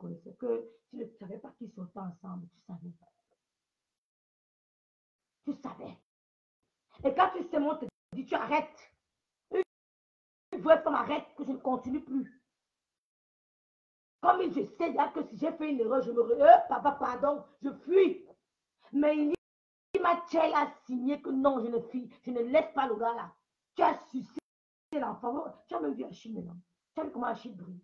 connaissais, que tu ne savais pas qu'ils sortaient ensemble, tu savais. Tu savais. Et quand tu sais, moi, te dis, tu arrêtes. Une vraie femme arrête, que je ne continue plus. Comme je sais déjà que si j'ai fait une erreur, je me... Euh, papa, pardon, je fuis. Mais il Mathieu a signé que non, je ne fuis, je ne laisse pas le gars là. Tu as sucé l'enfant. Tu as même vu Achille maintenant. Tu as vu comment Achille brille.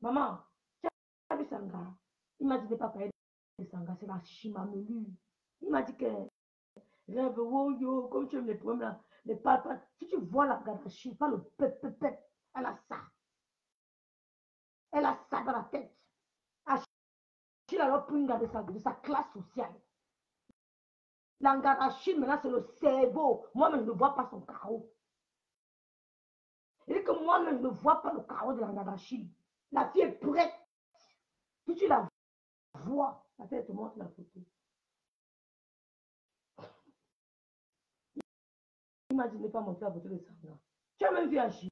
Maman, tu as vu Sanga. Il m'a dit de pas parler de Sanga, c'est la chimamelu. Il m'a dit que rêve, oh yo, comme tu aimes les problèmes là, Si tu vois la garachi, pas le pep, pep, pep, elle a ça. Elle a ça dans la tête. Achille alors de sa, de sa classe sociale. L'angarachine, maintenant, c'est le cerveau. Moi-même, je ne vois pas son carreau. Il dit que moi-même, je ne vois pas le carreau de l'angarachine. La fille est prête. Si tu la vois, la tête te montre la photo. M'a dit de pas la photo de Sandra. Tu as même vu Achille.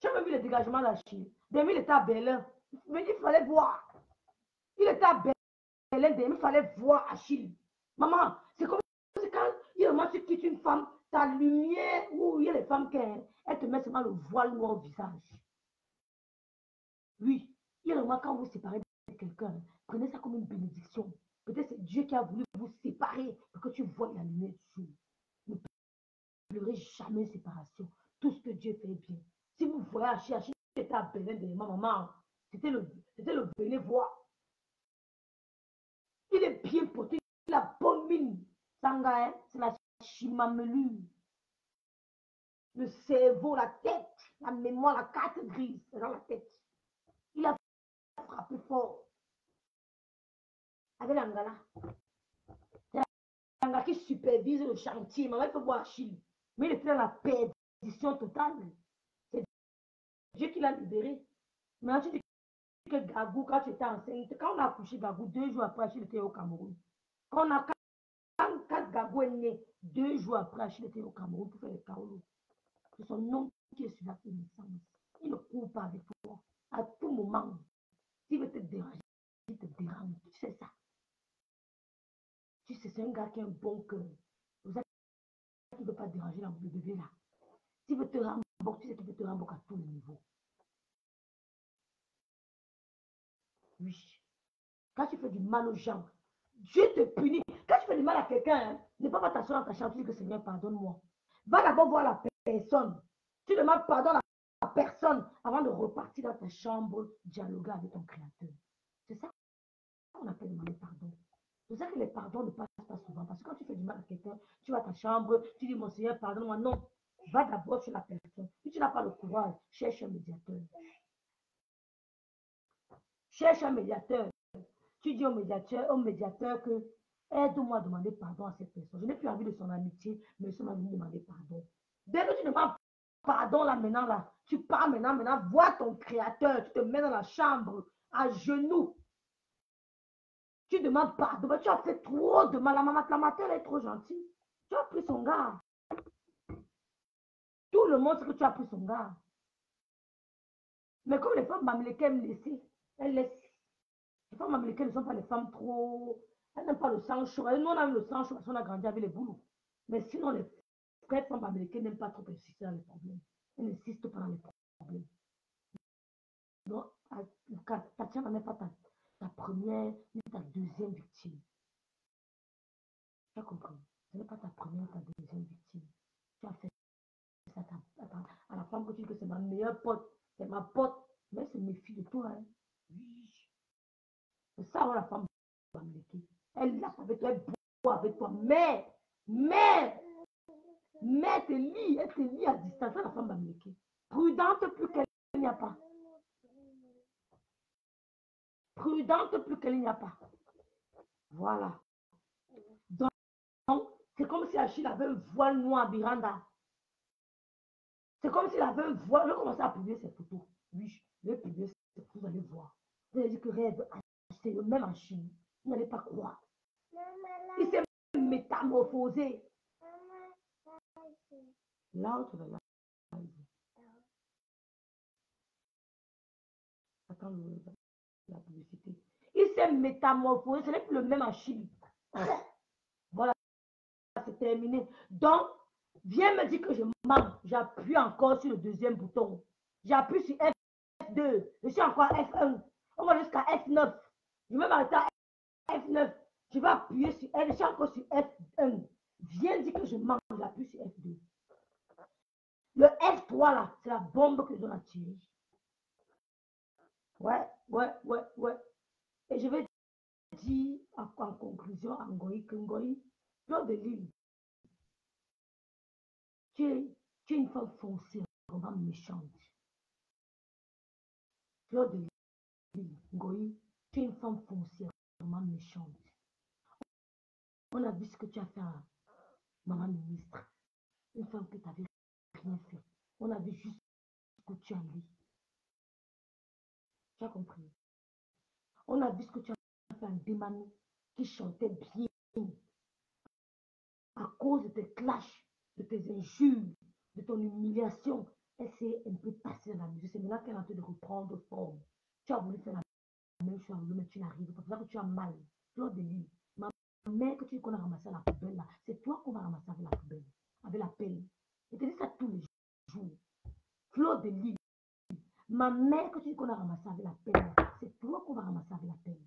Tu as même vu le dégagement d'Achille. Demi, il était à Berlin. Mais il fallait voir. Il était à Berlin, Demi, il fallait voir Achille. Maman, c'est comme quand il moment tu quittes une femme, ta lumière, où il y a les femmes qui elles te mettent seulement le voile noir au visage. Oui, il y a le moment quand vous séparez de quelqu'un, prenez ça comme une bénédiction. Peut-être c'est Dieu qui a voulu vous séparer pour que tu vois la lumière du jour. Jamais séparation. Tout ce que Dieu fait bien. Si vous voyez Achille était à Bénin de ma maman, c'était le, c'était le bénévoie. Il est bien porté, il a bonne mine. Sanga, hein, c'est la chimamelu. Le cerveau, la tête, la mémoire, la carte grise, dans la tête. Il a frappé fort. Avec l'angala. C'est l'angala qui supervise le chantier. Maman, il faut voir Achille. Mais il était dans la perdition totale. C'est Dieu qui l'a libéré. Maintenant, tu dis que Gagou, quand tu étais enceinte, quand on a accouché Gagou, deux jours après, Achille était au Cameroun. Quand, on a, quand, quand Gagou est né, deux jours après, Achille était au Cameroun pour faire le Kaolo. C'est son nom qui est sur la naissance. Il ne court pas avec toi. À tout moment, s'il veut te déranger, il te dérange. Tu sais ça. Tu sais, c'est un gars qui a un bon cœur. Qu'il ne veut pas déranger le bébé là. S'il veut te rembourser, tu sais qu'il veut te rembourser à tous les niveaux. Oui. Quand tu fais du mal aux gens, Dieu te punit. Quand tu fais du mal à quelqu'un, hein, ne pas t'asseoir dans ta chambre, tu dis que Seigneur, pardonne-moi. Va d'abord voir la personne. Tu demandes pardon à la personne avant de repartir dans ta chambre, dialoguer avec ton Créateur. C'est ça qu'on appelle demander pardon. C'est ça que les pardons ne passent pas souvent. Parce que quand tu fais du mal à quelqu'un, tu vas à ta chambre, tu dis, mon Seigneur, pardonne-moi. Non. Va d'abord sur la personne. Si tu n'as pas le courage, cherche un médiateur. Cherche un médiateur. Tu dis au médiateur, au médiateur que aide-moi à demander pardon à cette personne. Je n'ai plus envie de son amitié, mais je envie de demander pardon. Dès que tu demandes pardon là maintenant là. Tu pars maintenant, maintenant, vois ton créateur. Tu te mets dans la chambre à genoux. Tu demandes pardon. Tu as fait trop de mal. La maman, la matin, elle est trop gentille. Tu as pris son gars. Tout le monde sait que tu as pris son gars. Mais comme les femmes américaines me laisser, elles laissent. Les femmes américaines ne sont pas les femmes trop. Elles n'aiment pas le sang chaud. Nous, on a le sang chaud parce qu'on a grandi avec les boulots. Mais sinon, les vraies femmes américaines n'aiment pas trop insister dans les problèmes. Elles n'insistent pas dans les problèmes. Donc, Tatiana n'est pas ta, ta première ni ta deuxième victime. Tu as compris? Ce n'est pas ta première ta deuxième victime. Tu as fait ça à, ta, la femme que tu dis que c'est ma meilleure pote, c'est ma pote, mais elle se méfie de toi. Hein. Oui. C'est ça, la femme américaine. Elle l'a avec toi, elle boit avec toi, mais, mais, mais te lit, elle te lit à distance, la femme américaine. Prudente plus qu'elle n'y a pas. Prudente plus qu'elle n'y a pas. Voilà. Donc, c'est comme si Achille avait un voile noir à Biranda. C'est comme s'il avait un voile. Je commençais à publier ses photos. Oui, je publier ses photos, vous allez voir. Vous allez dire que rêve, c'est le même Achille. Vous n'allez pas croire. Il s'est métamorphosé. L'autre de la Attends la publicité. Il s'est métamorphosé. Ce n'est plus le même Achille. Voilà, c'est terminé. Donc, viens me dire que je mens. J'appuie encore sur le deuxième bouton. J'appuie sur F2. Je suis encore F1. On va jusqu'à F9. Je vais m'arrêter à F9. Je vais appuyer sur F. Je suis encore sur F1. Viens dire que je mens. J'appuie sur F2. Le F3 là, c'est la bombe que je dois tirer. Ouais, ouais, ouais, ouais. Et je vais dire en, conclusion à que Ngoï, de l'île, tu es, une femme foncièrement méchante. Fleur de l'île, Ngoï, tu es une femme foncièrement méchante. On a vu ce que tu as fait à maman ministre. Une femme que tu n'avais rien fait. On a vu juste ce que tu as dit. Tu as compris? On a vu ce que tu as fait à Démani qui chantait bien. À cause de tes clashs, de tes injures, de ton humiliation, elle s'est un peu passée dans la musique. C'est maintenant qu'elle est en train de reprendre forme. Tu as voulu faire la même chose, mais tu n'arrives pas. C'est que tu as mal. De l'île. Ma mère que tu dis qu'on a ramassé à la poubelle c'est toi qu'on va ramasser avec la poubelle, avec la pelle. Je te dis ça tous les jours. Fleur de. Ma mère que tu dis qu'on a ramassé avec la pelle, c'est toi qu'on va ramasser avec la pelle.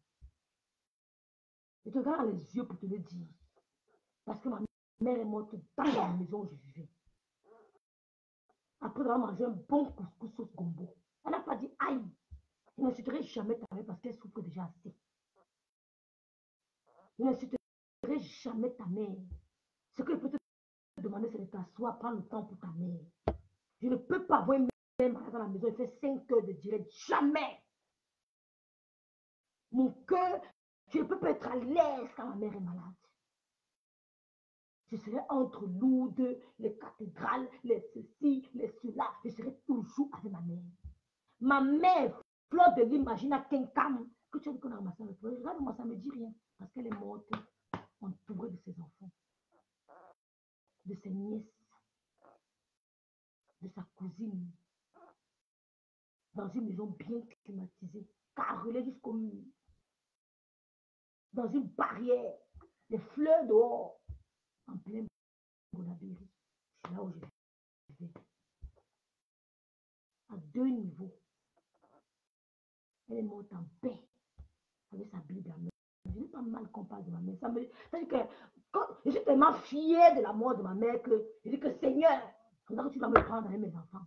Je te regarde les yeux pour te le dire. Parce que ma mère est morte dans la maison où je vivais. Après avoir mangé un bon couscous sauce gombo. Elle n'a pas dit aïe. Je n'insulterai jamais ta mère parce qu'elle souffre déjà assez. Je n'insulterai jamais ta mère. Ce que je peux te demander, c'est de t'asseoir, prendre le temps pour ta mère. Je ne peux pas voir une malade dans la maison et faire 5 heures de direct. Jamais. Mon cœur, je ne peux pas être à l'aise quand ma mère est malade. Je serai entre Lourdes, les cathédrales, les ceci, les cela. Je serai toujours avec ma mère. Ma mère, Fleur de l'imagine à Kenkam, que tu as dit qu'on a ramassé avec toi. Regarde-moi, ça ne me dit rien. Parce qu'elle est morte entourée de ses enfants, de ses nièces, de sa cousine, dans une maison bien climatisée, carrelée jusqu'au mur, dans une barrière, des fleurs dehors, en plein Bonabéry. C'est là où je vais. À deux niveaux. Elle est morte en paix avec sa Bible à. Je n'ai pas mal qu'on parle de ma mère. Je suis tellement fière de la mort de ma mère que je dis que Seigneur, tu dois me prendre avec mes enfants.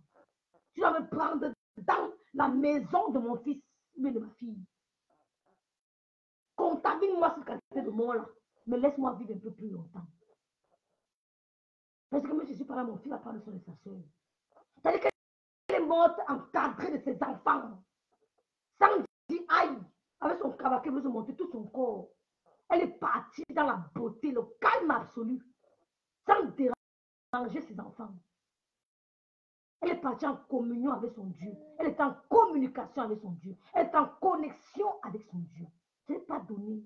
Tu dois me prendre dans la maison de mon fils, mais de ma fille. Contamine-moi cette qualité de mort-là, mais laisse-moi vivre un peu plus longtemps. Parce que moi, je suis pas là, mon fils va prendre soin de sa soeur. C'est-à-dire qu'elle est morte encadrée de ses enfants. Sans dire aïe, avec son veut se monter tout son corps. Elle est partie dans la beauté, le calme absolu, sans déranger ses enfants. Elle est partie en communion avec son Dieu. Elle est en communication avec son Dieu. Elle est en connexion avec son Dieu. Ce n'est pas donné.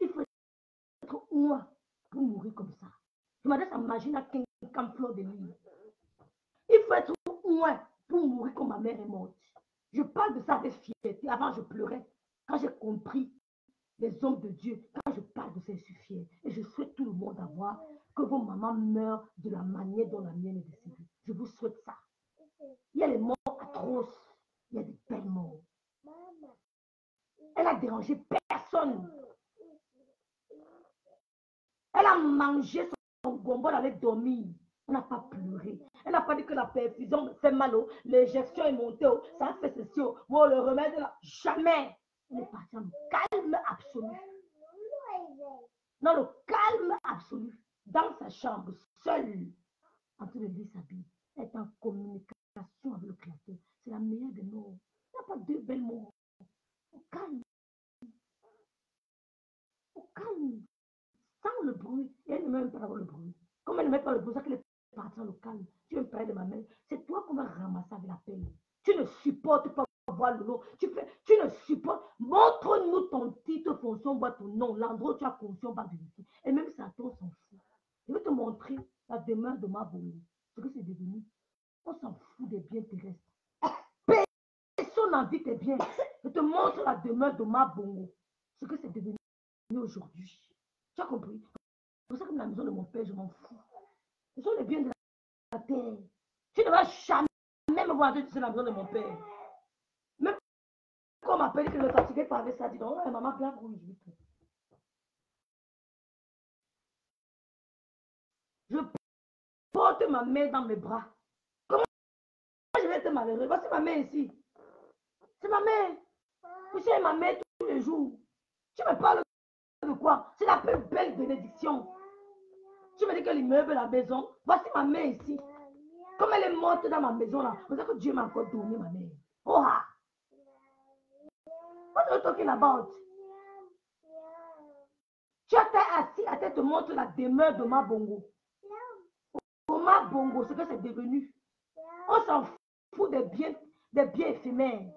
Il faut être loin pour mourir comme ça. Je m'adresse à Magina comme fleur de l'île. Il faut être loin pour mourir comme ma mère est morte. Je parle de ça avec fierté. Avant, je pleurais. Quand j'ai compris les hommes de Dieu, quand je parle de ça, je suis fière. Et je souhaite tout le monde avoir que vos mamans meurent de la manière dont la mienne est décédée. Je vous souhaite ça. Il y a les morts atroces. Il y a des belles morts. Elle a dérangé personne. Elle a mangé son gombo, elle avait dormi. Elle n'a pas pleuré. Elle n'a pas dit que la perfusion fait mal, l'injection est montée, ça fait ceci, oh, le remède là. Jamais. Elle est partie en calme absolu. Dans le calme absolu, dans sa chambre, seule, en train de lire sa en communication avec le Créateur. C'est la meilleure des morts. Il n'y a pas deux belles morts. Au calme. Au calme. Sans le bruit. Et elle ne même pas le bruit. Comme elle ne met pas le bruit, ça qu'elle est partie dans le calme. Tu me parler de ma mère. C'est toi qu'on va ramasser avec la pelle. Tu ne supportes pas voir le nom. Tu, fais, tu ne supportes. Montre-nous ton titre, fonction, boîte ton nom. L'endroit où tu as fonction, va vérifier. Et même on s'en fout. Je vais te montrer la demeure de ma bonne. Ce que c'est devenu. On s'en fout des biens terrestres. Personne n'en dit tes biens. Je te montre la demeure de ma bongo. Ce que c'est devenu aujourd'hui. Tu as compris? C'est pour ça que la maison de mon père, je m'en fous. Ce sont les biens de la terre. Tu ne vas jamais me voir dire que c'est la maison de mon père. Même quand on m'appelle que je suis fatigué par ça, dit non, ouais, maman, bien pour Je porte ma main dans mes bras. Comment je vais être malheureux? Voici ma main ici. C'est ma main. Tu sais, ma main tous les jours. Tu me parles de quoi? C'est la plus belle bénédiction. Tu me dis que l'immeuble, la maison, voici ma main ici. Comme elle est morte dans ma maison là, c'est que Dieu m'a encore donné ma mère. Oh ah! What are you talking about? Tu as assis, à tête te montre la demeure de ma bongo. Oh, ma bongo, ce que c'est devenu. On s'en fout des biens, des biens éphémères.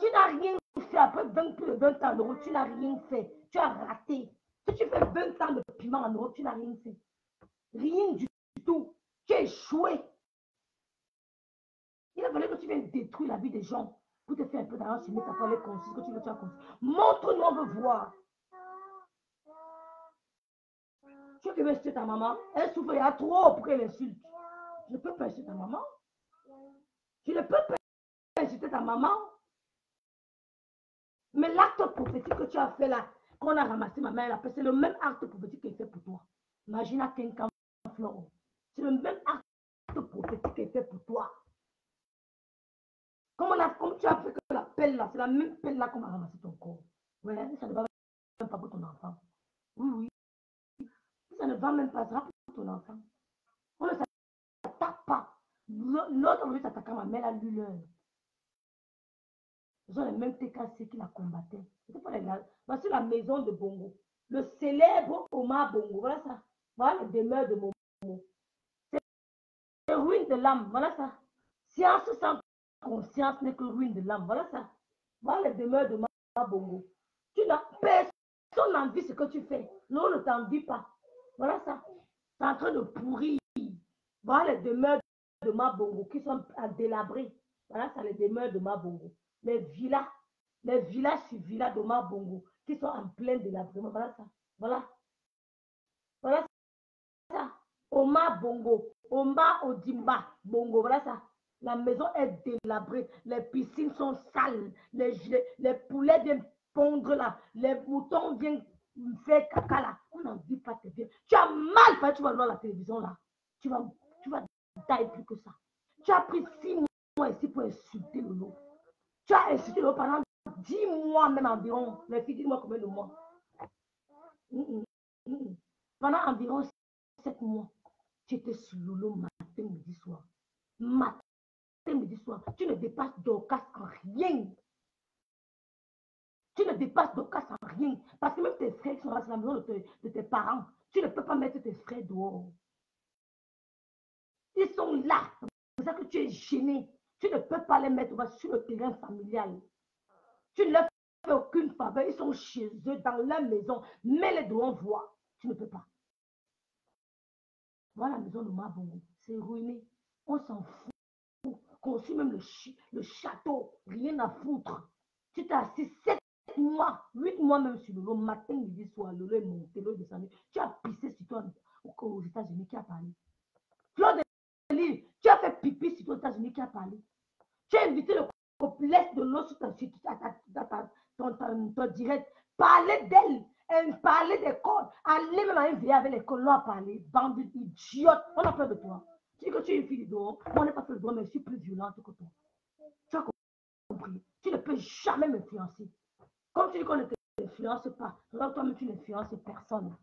Tu n'as rien fait après 20, plus de 20 ans tu n'as rien fait. Tu as raté. Si tu fais 20 ans de piment en Europe, tu n'as rien fait. Rien du tout. Tu as échoué. Il a fallu que tu viennes détruire la vie des gens pour te faire un peu d'argent sur ta parole consiste que tu veux, tu as Montre-nous, on veut voir. Tu veux insulter ta maman, elle souffre, il y a trop pour qu'elle insulte. Je ne peux pas insulter ta maman. Tu ne peux pas insulter ta maman. Mais l'acte prophétique que tu as fait là, qu'on a ramassé ma mère, c'est le même acte prophétique qu'elle fait pour toi. Imagine à quelqu'un C'est le même acte prophétique qu'elle fait pour toi. Comme, on a, comme tu as fait que la pelle là, c'est la même pelle là qu'on a ramassé ton corps. Ouais, ça ne va même pas pour ton enfant. Oui, oui. Ça ne va même pas, ça pour ton enfant. On ne s'attaque pas. L'autre, on s'attaque à ma mère, la lueur. Ce sont les mêmes TKC qui la combattaient. Voici la maison de Bongo. Le célèbre Omar Bongo. Voilà ça. Voilà la demeure de Momo. C'est ruine de l'âme. Voilà ça. Science sans conscience n'est que ruine de l'âme. Voilà ça. Voilà la demeure de Omar Bongo. Tu n'as personne n'envie ce que tu fais. Non, ne t'envie pas. Voilà ça. C'est en train de pourrir. Voilà les demeures de Mabongo qui sont à. Voilà ça, les demeures de Mabongo les villas, les villages sur villas de Bongo qui sont en plein délabrement. Voilà ça. Voilà. Voilà ça. Oma Bongo. Oma Odimba Bongo. Voilà ça. La maison est délabrée. Les piscines sont sales. Les, les, poulets viennent pondre là. Les moutons viennent faire caca là. On n'en dit pas tes bien. Tu as mal fait. Tu vas voir la télévision là. Tu vas, tu vas tailler plus que ça. Tu as pris six mois ici pour insulter le. Tu as insisté pendant 10 mois même environ. Les filles, dis-moi combien de mois. Pendant environ 7 mois, tu étais sur l'eau matin, midi, soir. Matin, midi, soir. Tu ne dépasses d'occasion en rien. Tu ne dépasses d'occasion en rien. Parce que même tes frères qui sont sur la maison de tes, de parents, tu ne peux pas mettre tes frères dehors. Ils sont là. C'est pour ça que tu es gêné. Tu ne peux pas les mettre sur le terrain familial. Tu ne leur fais aucune faveur. Ils sont chez eux, dans leur maison. Mets-les devant voix. Tu ne peux pas. Voilà la maison de Mabongo. C'est ruiné. On s'en fout. Conçu même le, le château. Rien à foutre. Tu t'es assis sept mois, huit mois même sur le matin, midi, soir, le lot est monté, le lot est descendu. Tu as pissé sur toi aux États-Unis qui a parlé? Claude tu as fait pipi sur toi aux États-Unis qui a parlé? Tu as invité le complexe de l'eau sur, ton, direct. Parler d'elle, parler des codes, aller même à un avec les colons à parler. Bande d'idiotes, on a peur de toi. Tu dis que tu es une fille moi on n'est pas fait de droit, mais je suis plus violente que toi. Tu as compris? Tu ne peux jamais m'influencer. Comme tu dis qu'on ne t'influence pas, toi-même tu n'influences personne.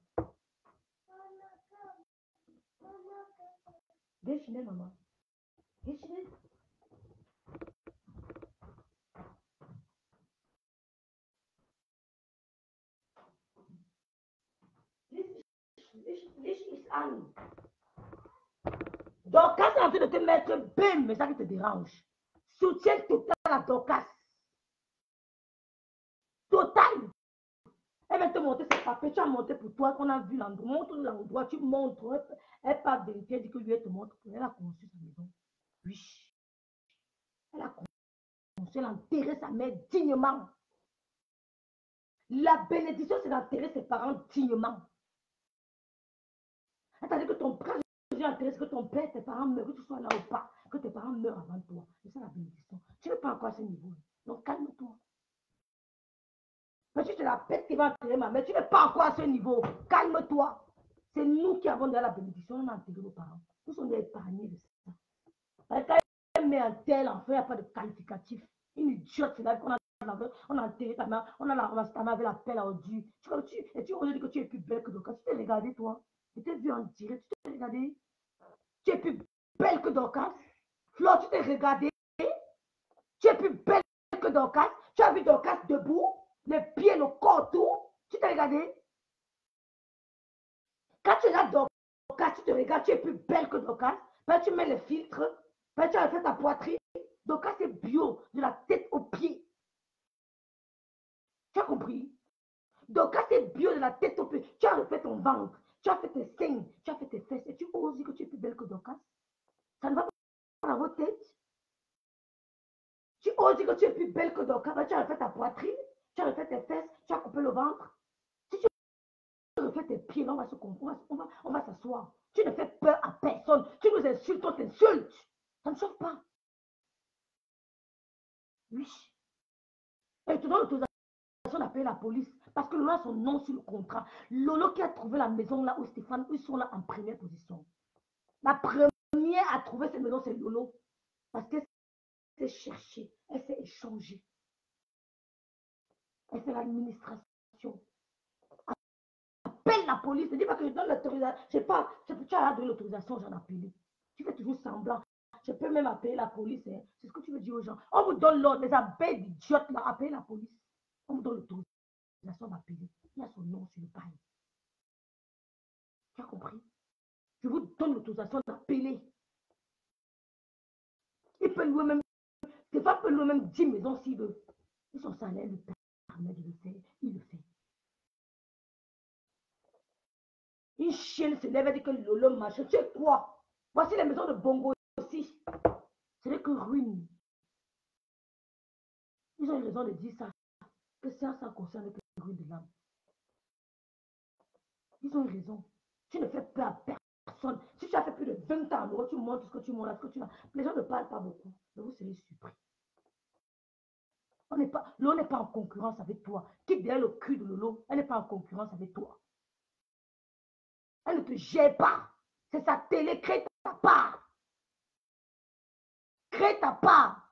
Déchirez, maman. Déchirez. Donc, quand tu es en train de te mettre, bim, mais ça qui te dérange. Soutien total à Dorcas. Total. Elle va te montrer ses papiers. Tu as monté pour toi qu'on a vu l'endroit. Montre l'endroit. Tu montres. Elle part vérifier. Elle dit que lui, elle te montre. Elle a conçu sa maison. Oui. Elle a conçu. Elle a enterré sa mère dignement. La bénédiction, c'est d'enterrer ses parents dignement. C'est-à-dire que ton père, enterré, que ton père, tes parents meurent, que tu sois là ou pas, que tes parents meurent avant toi. C'est ça la bénédiction. Tu n'es pas encore à ce niveau. Donc calme-toi. Tu te la pète qui va enterrer ma mère. Tu n'es pas encore à ce niveau. Calme-toi. C'est nous qui avons de la bénédiction. On a enterré nos parents. Nous sommes épargnés de ça. Quand elle met un tel enfant, il n'y a pas de qualificatif. Une idiote, c'est là qu'on a on a enterré ta mère, on a la ta mère avec la pelle à Tu, tu, et tu dire que tu es plus belle que Dorcas. Tu t'es regardé, toi. Tu t'es vu en direct, tu t'es regardé. Tu es plus belle que Dorcas. Flore, tu t'es regardé. Tu es plus belle que Dorcas. Tu as vu Dorcas debout les pieds, le corps, tout. Tu t'es regardé Quand tu es là, Dorcas, tu te regardes, tu es plus belle que Dorcas. Tu mets les filtres. Tu as fait ta poitrine. Dorcas, c'est bio, de la tête aux pieds. Tu as compris? Dorcas, c'est bio de la tête aux pieds. Tu as refait ton ventre. Tu as fait tes seins. Tu as fait tes fesses. Et tu oses dire que tu es plus belle que Dorcas Ça ne va pas dans votre tête tu oses dire que tu es plus belle que Dorcas, tu as fait ta poitrine, tu as refait tes fesses, tu as coupé le ventre. Si tu refais tes pieds, on va se comprendre, on va, on va s'asseoir. Tu ne fais peur à personne. Tu nous insultes, on t'insulte. Ça ne chauffe pas. Oui. Et tu donnes l'autorisation d'appeler la police. Parce que Lolo a son nom sur le contrat. Lolo qui a trouvé la maison là où Stéphane, ils sont là en première position. La première à trouver cette maison, c'est Lolo. Parce qu'elle s'est cherchée, elle s'est échangée c'est l'administration. Appelle la police. Ne dis pas que je donne l'autorisation. Je sais pas. Tu as donné l'autorisation, j'en appelle. Tu fais toujours semblant. Je peux même appeler la police. Hein. C'est ce que tu veux dire aux gens. On vous donne l'ordre. Les abeilles d'idiotes, là, appelez la police. On vous donne l'autorisation d'appeler. Il y a son nom sur le paille. Tu as compris? Je vous donne l'autorisation d'appeler. Il peut louer même. peut louer même 10 maisons s'il veut. Ils sont salaire le de le faire, il le fait. Une chienne se lève et dit que Lolo marche. Tu es quoi? Voici les maisons de Bongo aussi. Ce n'est que ruine. Ils ont raison de dire ça. Que ça, ça concerne que la ruine de l'âme. Ils ont raison. Tu ne fais pas à personne. Si tu as fait plus de 20 ans, tu montres ce que tu montres, ce que tu as. Les gens ne parlent pas beaucoup. Vous serez surpris. On n'est pas, l'eau n'est pas en concurrence avec toi. Quitte derrière le cul de Lolo, elle n'est pas en concurrence avec toi. Elle ne te gère pas. C'est sa télé, crée ta part. Crée ta part.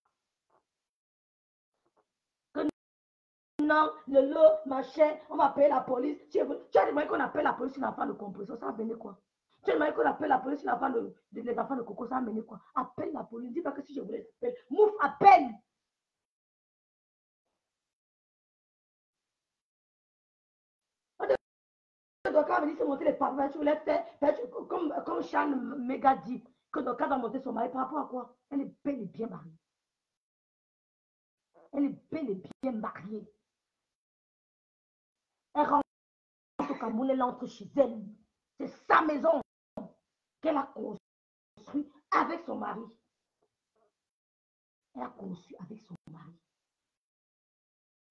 Non, le lot, machin, on va appeler la police. Tu, as demandé qu'on appelle la police sur l'enfant de compression, ça va venir quoi? Tu as demandé qu'on appelle la police sur l'enfant de, les de coco, ça va venir quoi? Appelle la police. Dis pas que si je voulais appeler. Mouf, appelle. Doit venir se les parfums, comme, comme Sean Mega dit. que Dorcas va monter son mari par rapport à quoi? Elle est belle et bien mariée. Elle est belle et bien mariée. Elle rentre au Cameroun, elle entre chez elle. C'est sa maison qu'elle a construite avec son mari. Elle a conçu avec son mari.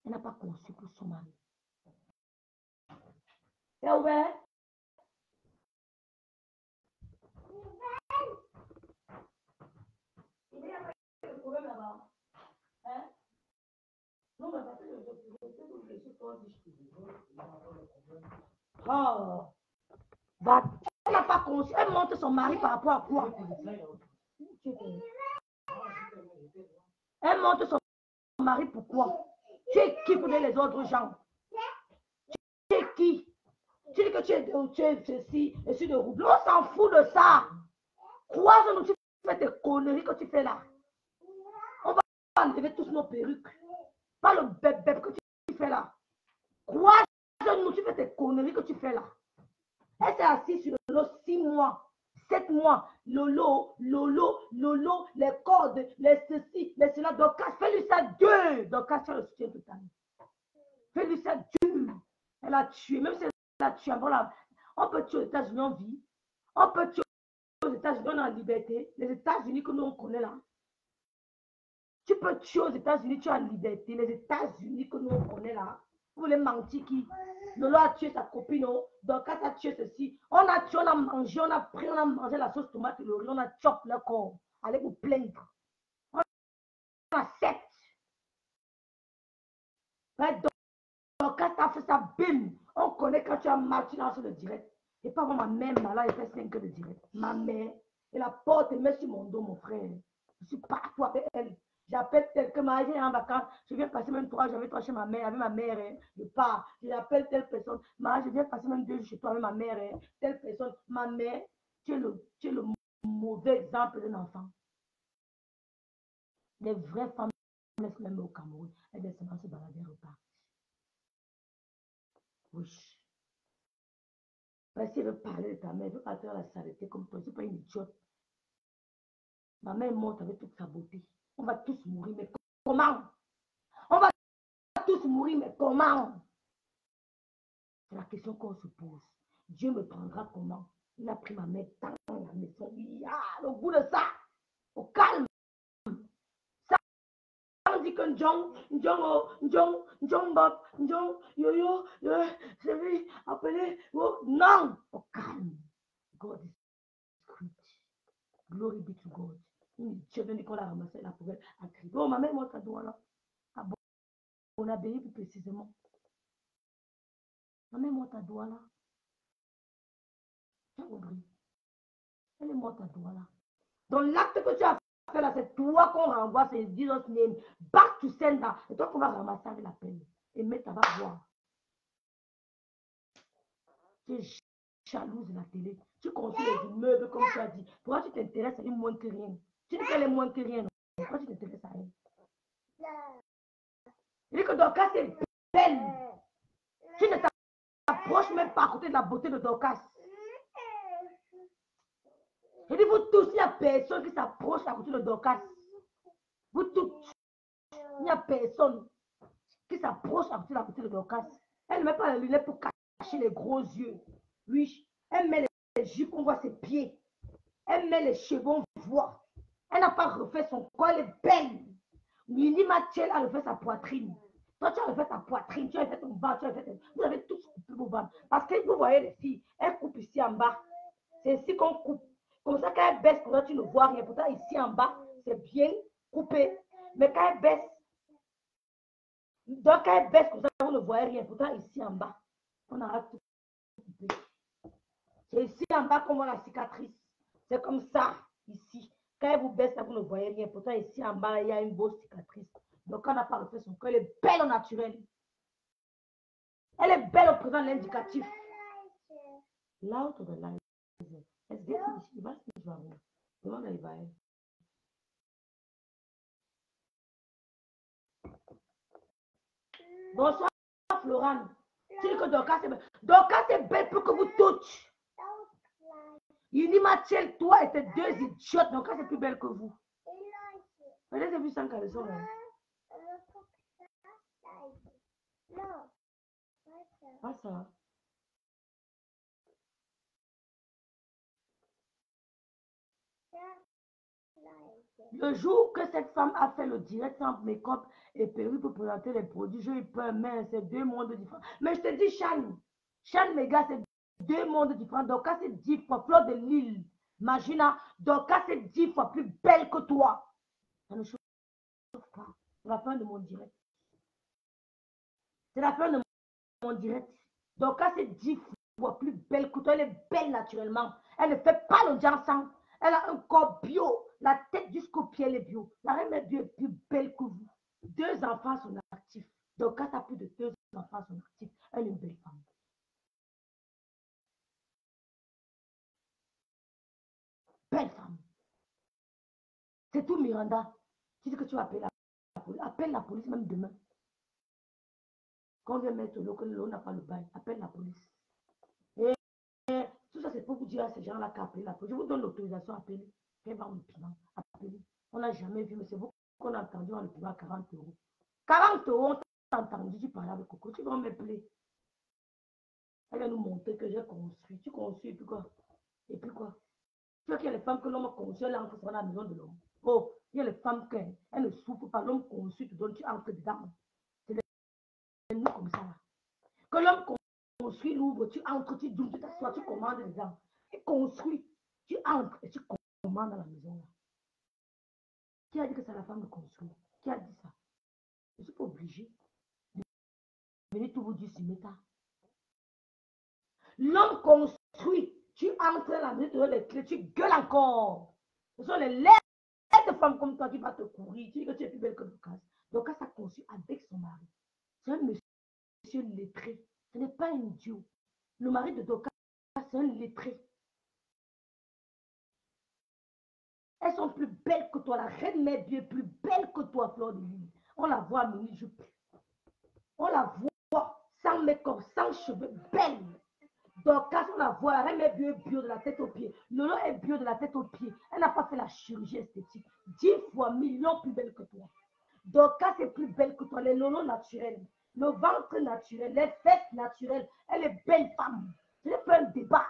Elle n'a pas conçu pour son mari. Ouvert? Oh! Bah, elle n'a pas conçu. Elle monte son mari par rapport à quoi? Elle monte son mari pourquoi Tu es qui pour les autres gens? Tu es qui? Tu dis que tu es, de- tu es ceci et tu de rouble. On s'en fout de ça. Croise-nous, tu fais tes conneries que tu fais là. On va enlever tous nos perruques. Pas le bébé que tu fais là. Croise-nous, tu fais tes conneries que tu fais là. Elle s'est assise sur le lot six mois, sept mois. Lolo, Lolo, Lolo, les cordes, les ceci, les cela. Donc, fais-lui ça Dieu. Donc, as le soutien de ta vie. Fais-lui ça Dieu. Elle a tué, même si a tué avant la. On peut tuer aux États-Unis en vie. On peut tuer aux États-Unis on est en liberté. Les États-Unis que nous on connaît là. Tu peux tuer aux États-Unis, tu es en liberté. Les États-Unis que nous on connaît là. Vous voulez mentir qui? Lolo a tué sa copine, oh. quand a tué ceci, on a tué, on a mangé, on a pris, on a mangé la sauce tomate le riz, on a chop le corps. Allez vous plaindre. On a sept. Ouais, donc, donc, quand tu as ça, bim, on connaît quand tu as tu lances le direct. Et pas moi, ma mère, là, elle fait 5 heures de direct. Ma mère, elle la porte et met sur mon dos, mon frère. Je suis partout avec elle. J'appelle tel que ma j'ai en vacances. Je viens passer même trois jours avec toi chez ma mère, avec ma mère. hein. Je pars. J'appelle telle personne. Ma, je viens passer même deux jours chez toi avec ma mère. hein. Telle personne. Ma mère, tu es le, mauvais exemple d'un enfant. Les vraies femmes laissent même au Cameroun. Elles laissent se balader au parc. Oui. Parce qu'elle veut parler de ta mère, elle veut pas faire la saleté comme toi. C'est pas une idiote. Ma mère est morte avec toute sa beauté. On va tous mourir, mais comment? On va tous mourir, mais comment? C'est la question qu'on se pose. Dieu me prendra comment? Il a pris ma mère dans la maison. Ah, le goût de ça. Au calme. Dit que Njong, Njong, oh, Njong, Njong, Bob, Njong, Yo-Yo, yo, c'est lui, appelé. Oh, non, au calme. God is great. Glory be to God. Une idiote qu'on a ramassé la poubelle a crié. Oh, ma mère, moi, ça doit là. Ah bon, on a béni plus précisément. Ma mère, moi, ta doigt là. Elle est morte à là. Donc, l'acte que tu as c'est toi qu'on renvoie, c'est Jesus name. Back to sender. Et toi qu'on va ramasser avec la peine. Et mettre, ça va voir. Tu es jalouse de la télé. Tu construis les immeubles comme tu as dit. Pourquoi tu t'intéresses à une moins que rien? Tu dis qu'elle est moins que rien. Pourquoi tu t'intéresses à elle? Il dit que Dorcas est belle. Tu ne t'approches même pas à côté de la beauté de Dorcas. Il dit, vous tous, il n'y a personne qui s'approche à côté de Dorcas. Vous tous, il n'y a personne qui s'approche à côté la beauté de Dorcas. Elle ne met pas les lunettes pour cacher les gros yeux. Oui, elle met les jupes, on voit ses pieds. Elle met les cheveux, on voit. Elle n'a pas refait son corps, elle est belle. Lily Mathiel a refait sa poitrine. Toi, tu as refait ta poitrine, tu as fait ton bas, tu as fait ton... Vous avez tous coupé vos bas. Parce que vous voyez les filles, elles coupent ici en bas. C'est ici qu'on coupe. Comme ça, quand elle baisse, comme ça, tu ne vois rien. Pourtant, ici en bas, c'est bien coupé. Mais quand elle baisse, donc quand elle baisse, comme ça, vous ne voyez rien. Pourtant, ici en bas, on a tout coupé. C'est ici en bas qu'on voit la cicatrice. C'est comme ça, ici. Quand elle vous baisse, là, vous ne voyez rien. Pourtant, ici en bas, il y a une grosse cicatrice. Donc, on n'a pas refait son corps. Elle est belle au naturel. Elle est belle au présent, l'indicatif. Là que il va se voir Demande à Ivaël. Bonsoir, Florane. Dis que Dorcas est. Dorcas est belle pour que vous touche. Il dit, Mathiel, toi et tes deux idiotes, donc c'est plus belle que vous. Avez vu sans caleçon, là. Pas. Ça, Le jour que cette femme a fait le direct sans make-up et perruque pour présenter les produits, j'ai eu peur, mais c'est deux mondes différents. Mais je te dis, Chan, Chan Mega, c'est deux mondes différents. Donc, quand c'est dix fois, de donc quand c'est dix fois plus belle que toi, ça ne chauffe pas. C'est la fin de mon direct. C'est la fin de mon direct. Donc, quand c'est dix fois plus belle que toi, elle est belle naturellement. Elle ne fait pas l'audience sans. Elle a un corps bio. La tête jusqu'au pied, elle est bio. La reine est bio est plus belle que vous. Deux enfants sont actifs. Donc, quand tu as plus de deux enfants sont actifs, elle est une belle femme. Belle femme. C'est tout, Miranda. Tu dis que tu vas appeler la police. Appelle la police même demain. Quand on vient mettre l'eau, que l'eau n'a pas le bail, appelle la police. Et, et tout ça, c'est pour vous dire à ces gens-là qu'appeler la police. Je vous donne l'autorisation à appeler. Piment. Appelez. On n'a jamais vu, mais c'est vous qu'on a entendu dans le piment à 40 euros. 40 euros, on t'a entendu, tu parlais avec Coco. Tu vas m'appeler. Elle va nous montrer que j'ai construit. Tu construis, et puis quoi? Et puis quoi? Tu vois qu'il y a les femmes que l'homme construit, elle entre dans la maison de l'homme. Oh, il y a les femmes qui elles ne souffrent pas. L'homme construit, tu donnes, tu entres dedans. C'est les nous comme ça. Que l'homme construit, l'ouvre, tu entres, tu doubles, tu t'assois, tu commandes gens. Il construit, tu entres et tu commandes dans la maison. Qui a dit que c'est la femme de construire? Qui a dit ça? Je ne suis pas obligé de venir tout vous dire si méta. L'homme construit, tu entres la maison, les clés, tu gueules encore. Ce sont les lèvres de femmes comme toi qui va te courir. Tu dis que tu es plus belle que Lucas. Elle s'est conçue avec son mari. C'est un monsieur lettré. Ce n'est pas un idiot. Le mari de Doka, c'est un lettré. Elles sont plus belles que toi. La reine mère Dieu est plus belle que toi, Fleur de. On la voit à mini-jupe. On la voit sans make-up, sans cheveux, belle. Donc, quand on la voit, la reine mère Dieu est bio de la tête aux pieds. Lolo est bio de la tête aux pieds. Elle n'a pas fait la chirurgie esthétique. Dix fois, millions plus belle que toi. Donc, quand c'est plus belle que toi, les lolos naturels, le ventre naturel, les fesses naturelles, elle est belle femme. Ce n'est pas un débat.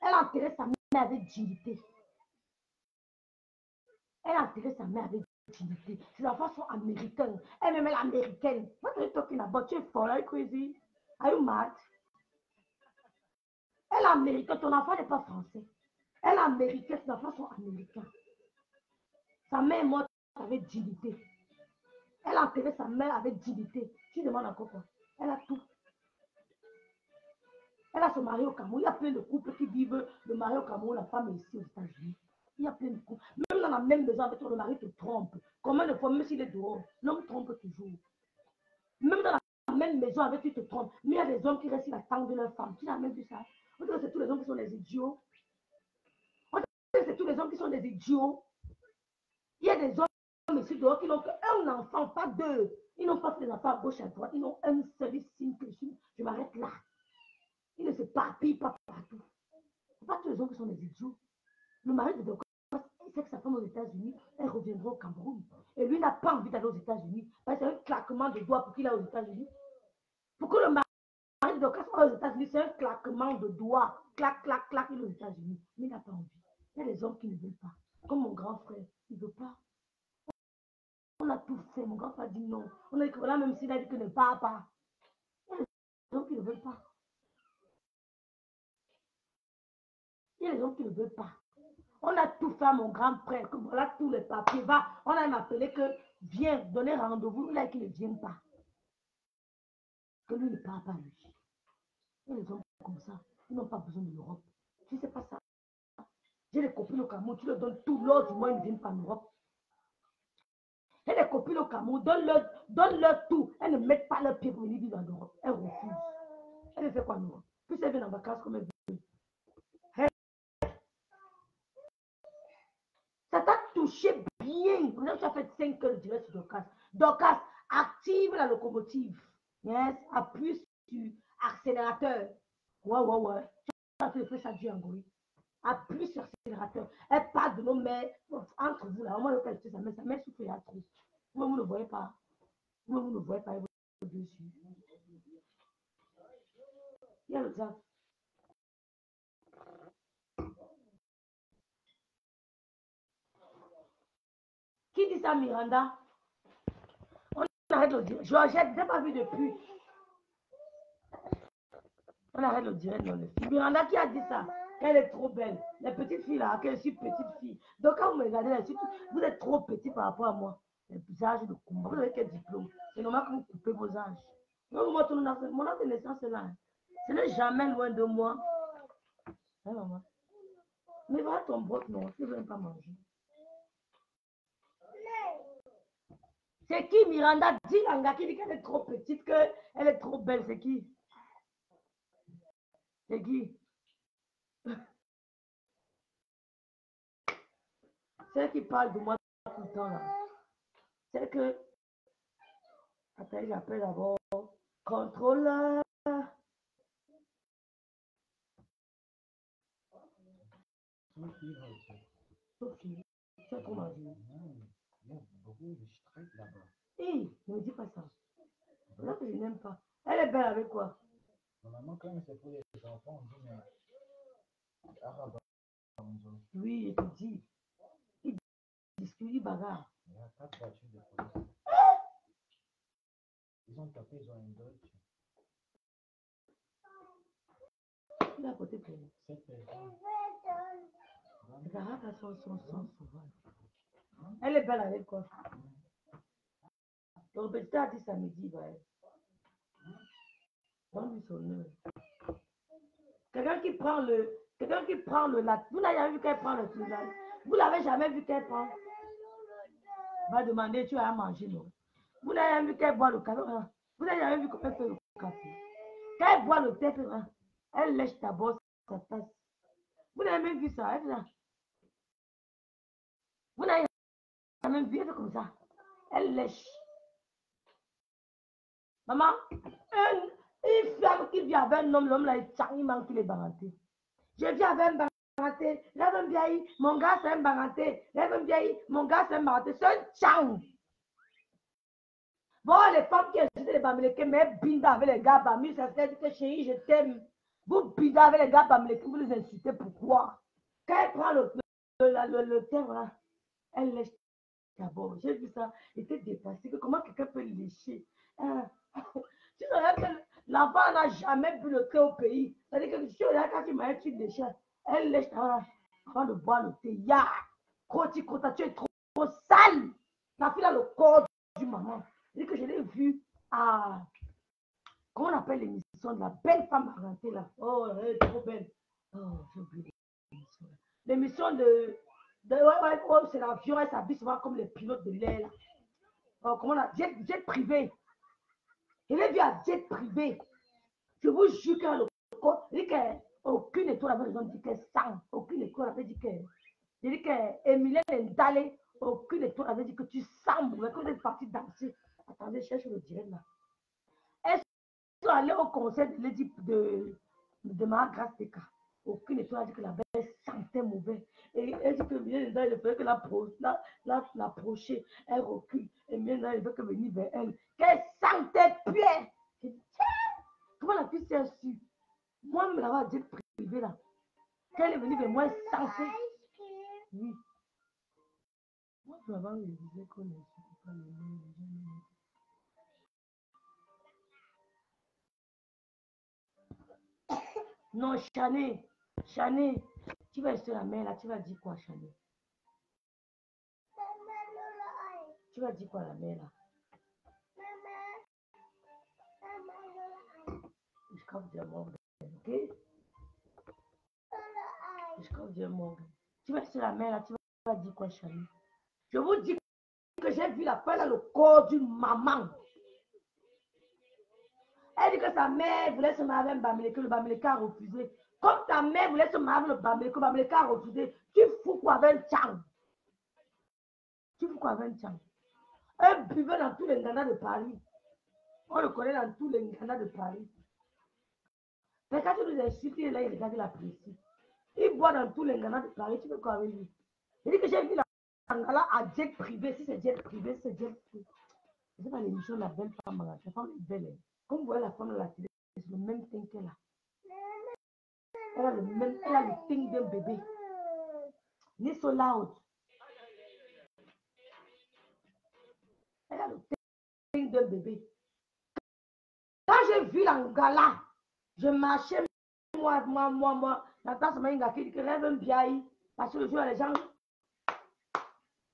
Elle a enterré sa mère avec dignité. Elle a enterré sa mère avec dignité. Ses enfants sont américains. Elle-même, elle est américaine. What are you talking about? Tu es folle, are you crazy? Are you mad? Elle est américaine, ton enfant n'est pas français. Elle est américaine, ses enfants sont américains. Sa mère est morte avec dignité. Elle a enterré sa mère avec dignité. Tu demandes encore quoi? Elle a tout. Elle a son mari au Cameroun. Il y a plein de couples qui vivent le mari au Cameroun, la femme est ici aux États-Unis. Il y a plein de couples. Dans la même maison avec le mari te trompe. Combien de fois, même s'il est dehors, l'homme trompe toujours. Même dans la même maison avec lui, te trompe. Mais il y a des hommes qui restent la tente de leur femme. Tu n'as même vu ça On dirait que c'est tous les hommes qui sont des idiots. On dirait que c'est tous les hommes qui sont des idiots. Il y a des hommes ici dehors qui n'ont qu'un enfant, pas deux. Ils n'ont pas fait des enfants à gauche, à droite. Ils n'ont un seul signe que je, m'arrête là. Ils ne s'éparpillent pas partout. Pas tous les hommes qui sont des idiots. Le mari de Que sa femme aux États-Unis, elle reviendra au Cameroun. Et lui n'a pas envie d'aller aux États-Unis. Parce que c'est un claquement de doigts pour qu'il aille aux États-Unis. Pour que le mari de Doka soit aux États-Unis, c'est un claquement de doigts. Clac, clac, clac, il est aux États-Unis. Mais il n'a pas envie. Il y a des hommes qui ne veulent pas. Comme mon grand frère, il ne veut pas. On a tout fait. Mon grand frère dit non. On a dit que voilà, même s'il a dit que ne part pas. Il y a des hommes qui ne veulent pas. Il y a des hommes qui ne veulent pas. On a tout fait à mon grand frère, que voilà tous les papiers. On a appelé que viens, donner rendez-vous. A qu'il ne vienne pas. Que lui ne part pas lui. A des hommes comme ça. Ils n'ont pas besoin de l'Europe. Tu sais pas ça. J'ai des copines au Cameroun, tu leur donnes tout l'or du mois, ils ne viennent pas en Europe. J'ai des copines au Cameroun, donne-leur donne tout. Elles ne mettent pas leur pied pour venir vivre en Europe. Elles refusent. Elles ne font quoi en Europe? Puis elles viennent en vacances comme elles veulent. Ça t'a touché bien. Vous avez fait 5 heures direct sur Docas. Docas, active la locomotive. Yes, appuie sur accélérateur. Ouais, ouais, ouais. As fait ça en bruit. appuie sur l'accélérateur. Elle parle de nos mères entre vous là. Au moins, elle sa mère, sa mère souffre, il y a trop. Vous, ne voyez pas. Vous, ne voyez pas. Il y a le. Qui dit ça, Miranda? On arrête le dire. Georgette, je n'ai pas vu depuis. On arrête le direct dans le film. Miranda qui a dit ça? Elle est trop belle. Les petites filles là, qu'elle suis petite fille. Donc quand vous me regardez là, vous êtes trop petit par rapport à moi. Les âges de combat. Vous avez quel diplôme? C'est normal que vous coupez vos âges. Moi, mon âge de naissance est là. Ce n'est jamais loin de moi. Hein, maman? Mais voilà ton broc, non, tu ne veux pas manger. C'est qui Miranda dit Langa qui dit qu'elle est trop petite, qu'elle est trop belle, c'est qui? C'est qui? C'est qui parle de moi tout le temps là. C'est que. Attends, j'appelle d'abord contrôleur. Trop mangé. Stress là-bas. Hé, ne me dis pas ça. Là que je n'aime pas. Elle est belle avec quoi? Normalement, quand c'est pour les enfants, on dit, mais arabe. Oui, je te dis. Il discute, il bagarre. Il y a quatre voitures de police. Ils ont tapé, ils ont une Dodge. Il est à côté de. Elle est belle avec quoi? Donc, a dit samedi, Donne-lui son nom. Quelqu'un qui prend le. Quelqu'un qui prend le lac. Vous n'avez jamais vu qu'elle prend le lac. Vous l'avez jamais vu qu'elle prend? Va demander, tu as à manger, non? Vous n'avez jamais vu qu'elle boit le café. Hein? Vous n'avez jamais vu qu'elle fait le café. Quand elle boit le thé, hein? elle lèche ta bosse, sa tasse. Vous n'avez même vu ça. Elle, vous n'avez jamais vu, elle comme ça. Elle lèche. Maman, une, femme qui vit avec un homme, l'homme là, il manque les barantés. Je vis avec un baranté. Lève un vieille, mon gars c'est un baranté. Lève un vieille, mon gars c'est un baranté. C'est un tchang. Bon, les femmes qui insultent les Bamileke, mais binda avec les gars Bamil, ça veut dire que chérie, je t'aime. Vous binda avec les gars Bamileke, vous les insultez, pourquoi? Quand elle prend le, le, le, le thé, voilà, elle lèche d'abord. J'ai vu ça, était dépassé. Que comment quelqu'un peut lécher? Hein? Tu sais que l'enfant n'a jamais bu le thé au pays. C'est-à-dire que si quand tu m'as tu déchets, elle lèche avant de boire le thé. Ya, Koti tu es trop, trop sale. La fille a le corps du maman. C'est que je l'ai vu à. Comment on appelle l'émission de la belle femme arrêtée là Oh, elle est trop belle. Oh, j'ai oublié l'émission. L'émission de. de ouais, ouais, oh, c'est l'avion, elle s'habille souvent comme les pilotes de l'air. Oh, comment on a. Jet, jet privé. Je l'ai vu à jet privé. Je vous jure qu'elle le. Il dit qu'aucune étoile avait raison de dire qu'elle sang. Aucune étoile avait dit qu'elle. Il dit qu'Emilien Ndale, aucune étoile avait dit que tu sens mauvais, que vous êtes parti danser. Attendez, cherche le direct là. Est-ce sont allés au conseil de Lady de, de ma grâce des cas. Aucune étoile a dit que la belle sentait mauvais. Et elle dit que bien il fallait que la, la, la, l'approcher. Elle recule. Et bien il veut que venir vers elle. Qu'elle sentait tiens, comment la fille s'est su Moi, me l'avais dit privé là. Quand elle est venue vers moi, elle sentait. Oui. Moi, je m'avais réalisé qu'on ne suffit pas des gens. Non, Chané, Chané, tu vas rester la main là, tu vas dire quoi, Chané Tu vas dire quoi la main là? Je crois que mon ok? Je crois que mon Tu vas rester la main là, tu vas dire quoi, Chané Je vous dis que j'ai vu la pelle dans le corps d'une maman. Elle dit que sa mère voulait se marier avec Bamileke, le Bamileke a refusé. Comme ta mère voulait se marier avec le Bamileke, le Bamileke a refusé. Tu fous quoi avec un tchang Tu fous quoi avec un tchang Un buveur dans tous les Ghana de Paris. On le connaît dans tous les Ghana de Paris. Mais quand tu nous insultes, là, il regarde la précise. Il boit dans tous les ganas de Paris. Tu veux quoi avec lui? Il dit que j'ai vu la Ngala à jet privé. Si c'est jet privé, c'est jet privé. C'est pas l'émission la belle femme. La femme est belle. hein. Comme vous voyez la femme de la télé, c'est le même thing qu'elle a. Elle a le même, elle a le thing d'un bébé. Ni so loud. Elle a le thing d'un bébé. Quand j'ai vu l'Angala, je marchais, moi, moi, moi, moi, la tasse qui dit que rêve un bien, parce que le jour, les gens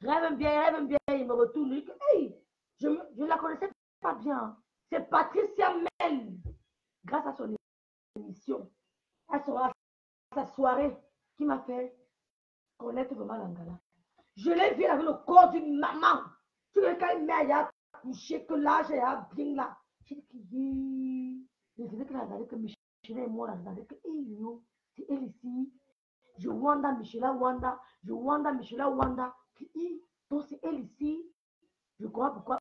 rêve bien, rêve bien, il me retourne, hey, je ne la connaissais pas bien. C'est Patricia Mel, grâce à son émission, son, à sa soirée, qui m'a fait connaître vraiment l'Angala. Je l'ai vu avec le corps d'une maman. Tu vois, quand il met à coucher, que j'ai à bien là. J'ai dit. Je disais que la que Michel et moi, la que, c'est elle ici. Je Wanda, Michela Wanda. Je Wanda, Michela Wanda. Hey, donc c'est elle ici. Je crois pourquoi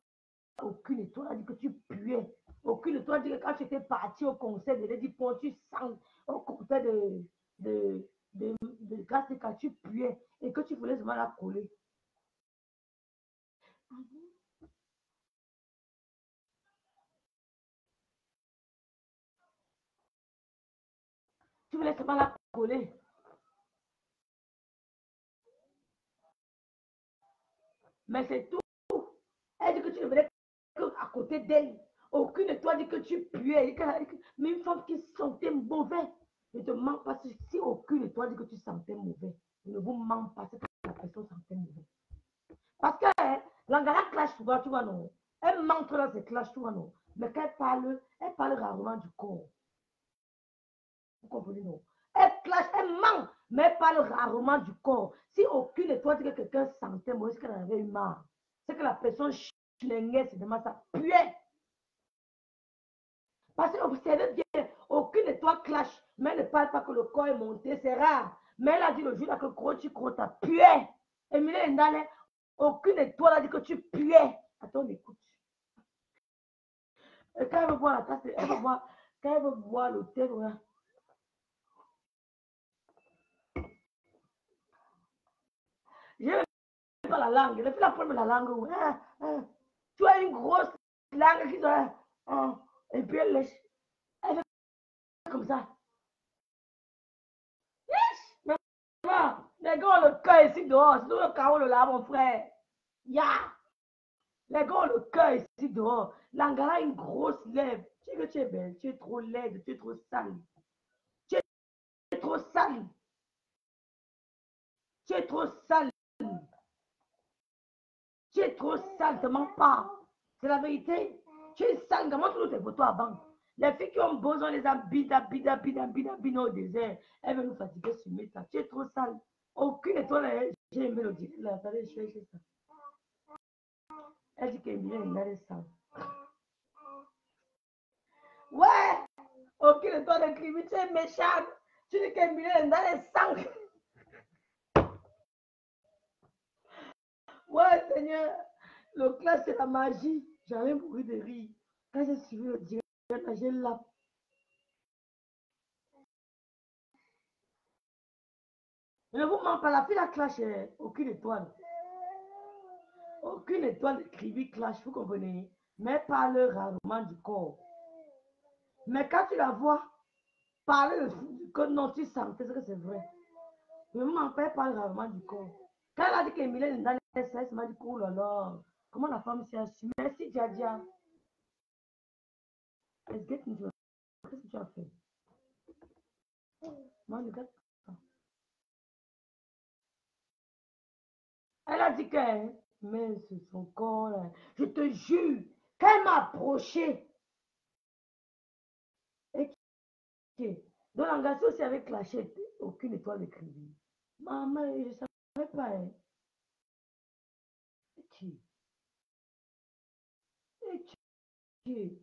aucune étoile a dit que tu puais. Aucune a dit que quand tu étais parti au concert de Lady Pont, tu sens au concert de, de, de, de, grâce quand tu puais et que tu voulais seulement la coller. Tu voulais seulement la coller. Mais c'est tout. Elle dit que tu ne venais qu'à côté d'elle. Aucune de toi dit que tu puais. Mais une femme qui sentait mauvais. Ne te mens pas. Si aucune de toi dit que tu sentais mauvais, ne vous ment pas. C'est que la personne sentait mauvais. Parce que hein, l'angala clash souvent, tu vois, non? Elle montre dans ses clashs, tu vois, non? Mais quand elle parle, elle parle rarement du corps. Vous comprenez, non? Elle clash, elle ment, mais elle parle rarement du corps. Si aucune de toi dit que quelqu'un sentait mauvais, c'est qu'elle avait eu marre. C'est que la personne schlinguait, c'est vraiment ça. Puait. Parce que observez bien, aucune toi clash, mais elle ne parle pas que le corps est monté, c'est rare. Mais elle a dit le jour que Krochi Krota puait. Emilie Ndale, aucune toi a dit que tu puais. Attends, écoute. Et quand elle veut boire la tasse, elle veut boire, quand elle veut le thé, voilà. Je pas la langue. Elle fait la de la langue. ouais. Ah, ah. Tu as une grosse langue qui doit. Et puis elle lèche. Elle fait comme ça. Yes! Mais maman, les gars ont le cœur ici dehors. C'est le chaos là, mon frère. Ya! Les gars ont le cœur ici dehors. L'angala a une grosse lèvre. Tu sais que tu es belle, tu es trop laide, tu es trop sale. Tu es trop sale. Tu es trop sale. Tu es trop sale, te mens pas. C'est la vérité. Tu es sale, comment tu tes photos avant Les filles qui ont besoin les a bida, bida, bida, bida, bida au désert. Elles veulent nous fatiguer sur mes tas. Tu es trop sale. Aucune étoile, elle- j'ai aimé le dire. Là, attendez, je fais ça. Elle dit qu'elle est une belle sale. Ouais! Aucune étoile d'écrire, tu es méchante. Tu dis qu'elle est dans les sangs. Ouais, Seigneur, le classe, c'est la magie. J'avais mourir de rire. Quand j'ai suivi le direct, là, j'ai là. Ne vous mens pas, la fille, la clash, euh, aucune étoile. Aucune étoile écrivit clash, vous comprenez? Mais parle rarement du corps. Mais quand tu la vois parler de- que non, tu sentais que c'est vrai. Ne vous mens pas, elle parle rarement du corps. Quand elle a dit qu'Emilie est dans les elle m'a dit, oh là là, comment la femme s'est assumée. Merci, Djadia. Let's get into. Qu'est-ce que tu as fait? Moi, je pas. Elle a dit que, mais c'est son corps, je te jure, quand elle m'a approché, et qui, dans l'engagement aussi avec la chèque, aucune étoile écrivée. Maman, je ne savais pas. Hein. Et qui? Et hug.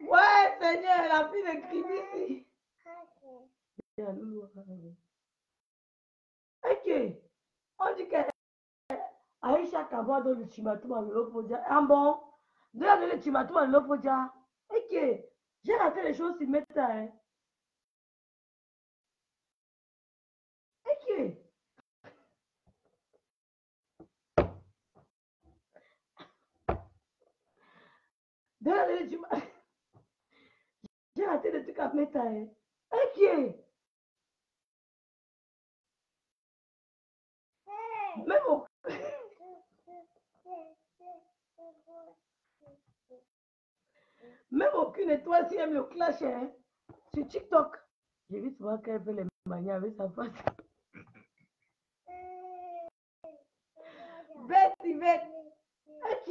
Ouais, Seigneur, la fille. Et Loulou, Ok. On dit que Aïcha Kaba donne l'ultimatum à l'Olofodia. Ah bon? Donne l'ultimatum à l'Olofodia. Ok. J'ai raté les choses sur Meta. Hein. Ok. J'ai raté des trucs à Meta. Hein. Ok. Même au Même aucune étoile si aime le clash hein, sur TikTok. J'ai vu souvent qu'elle fait les manières avec sa face. Bête, bête. Ok.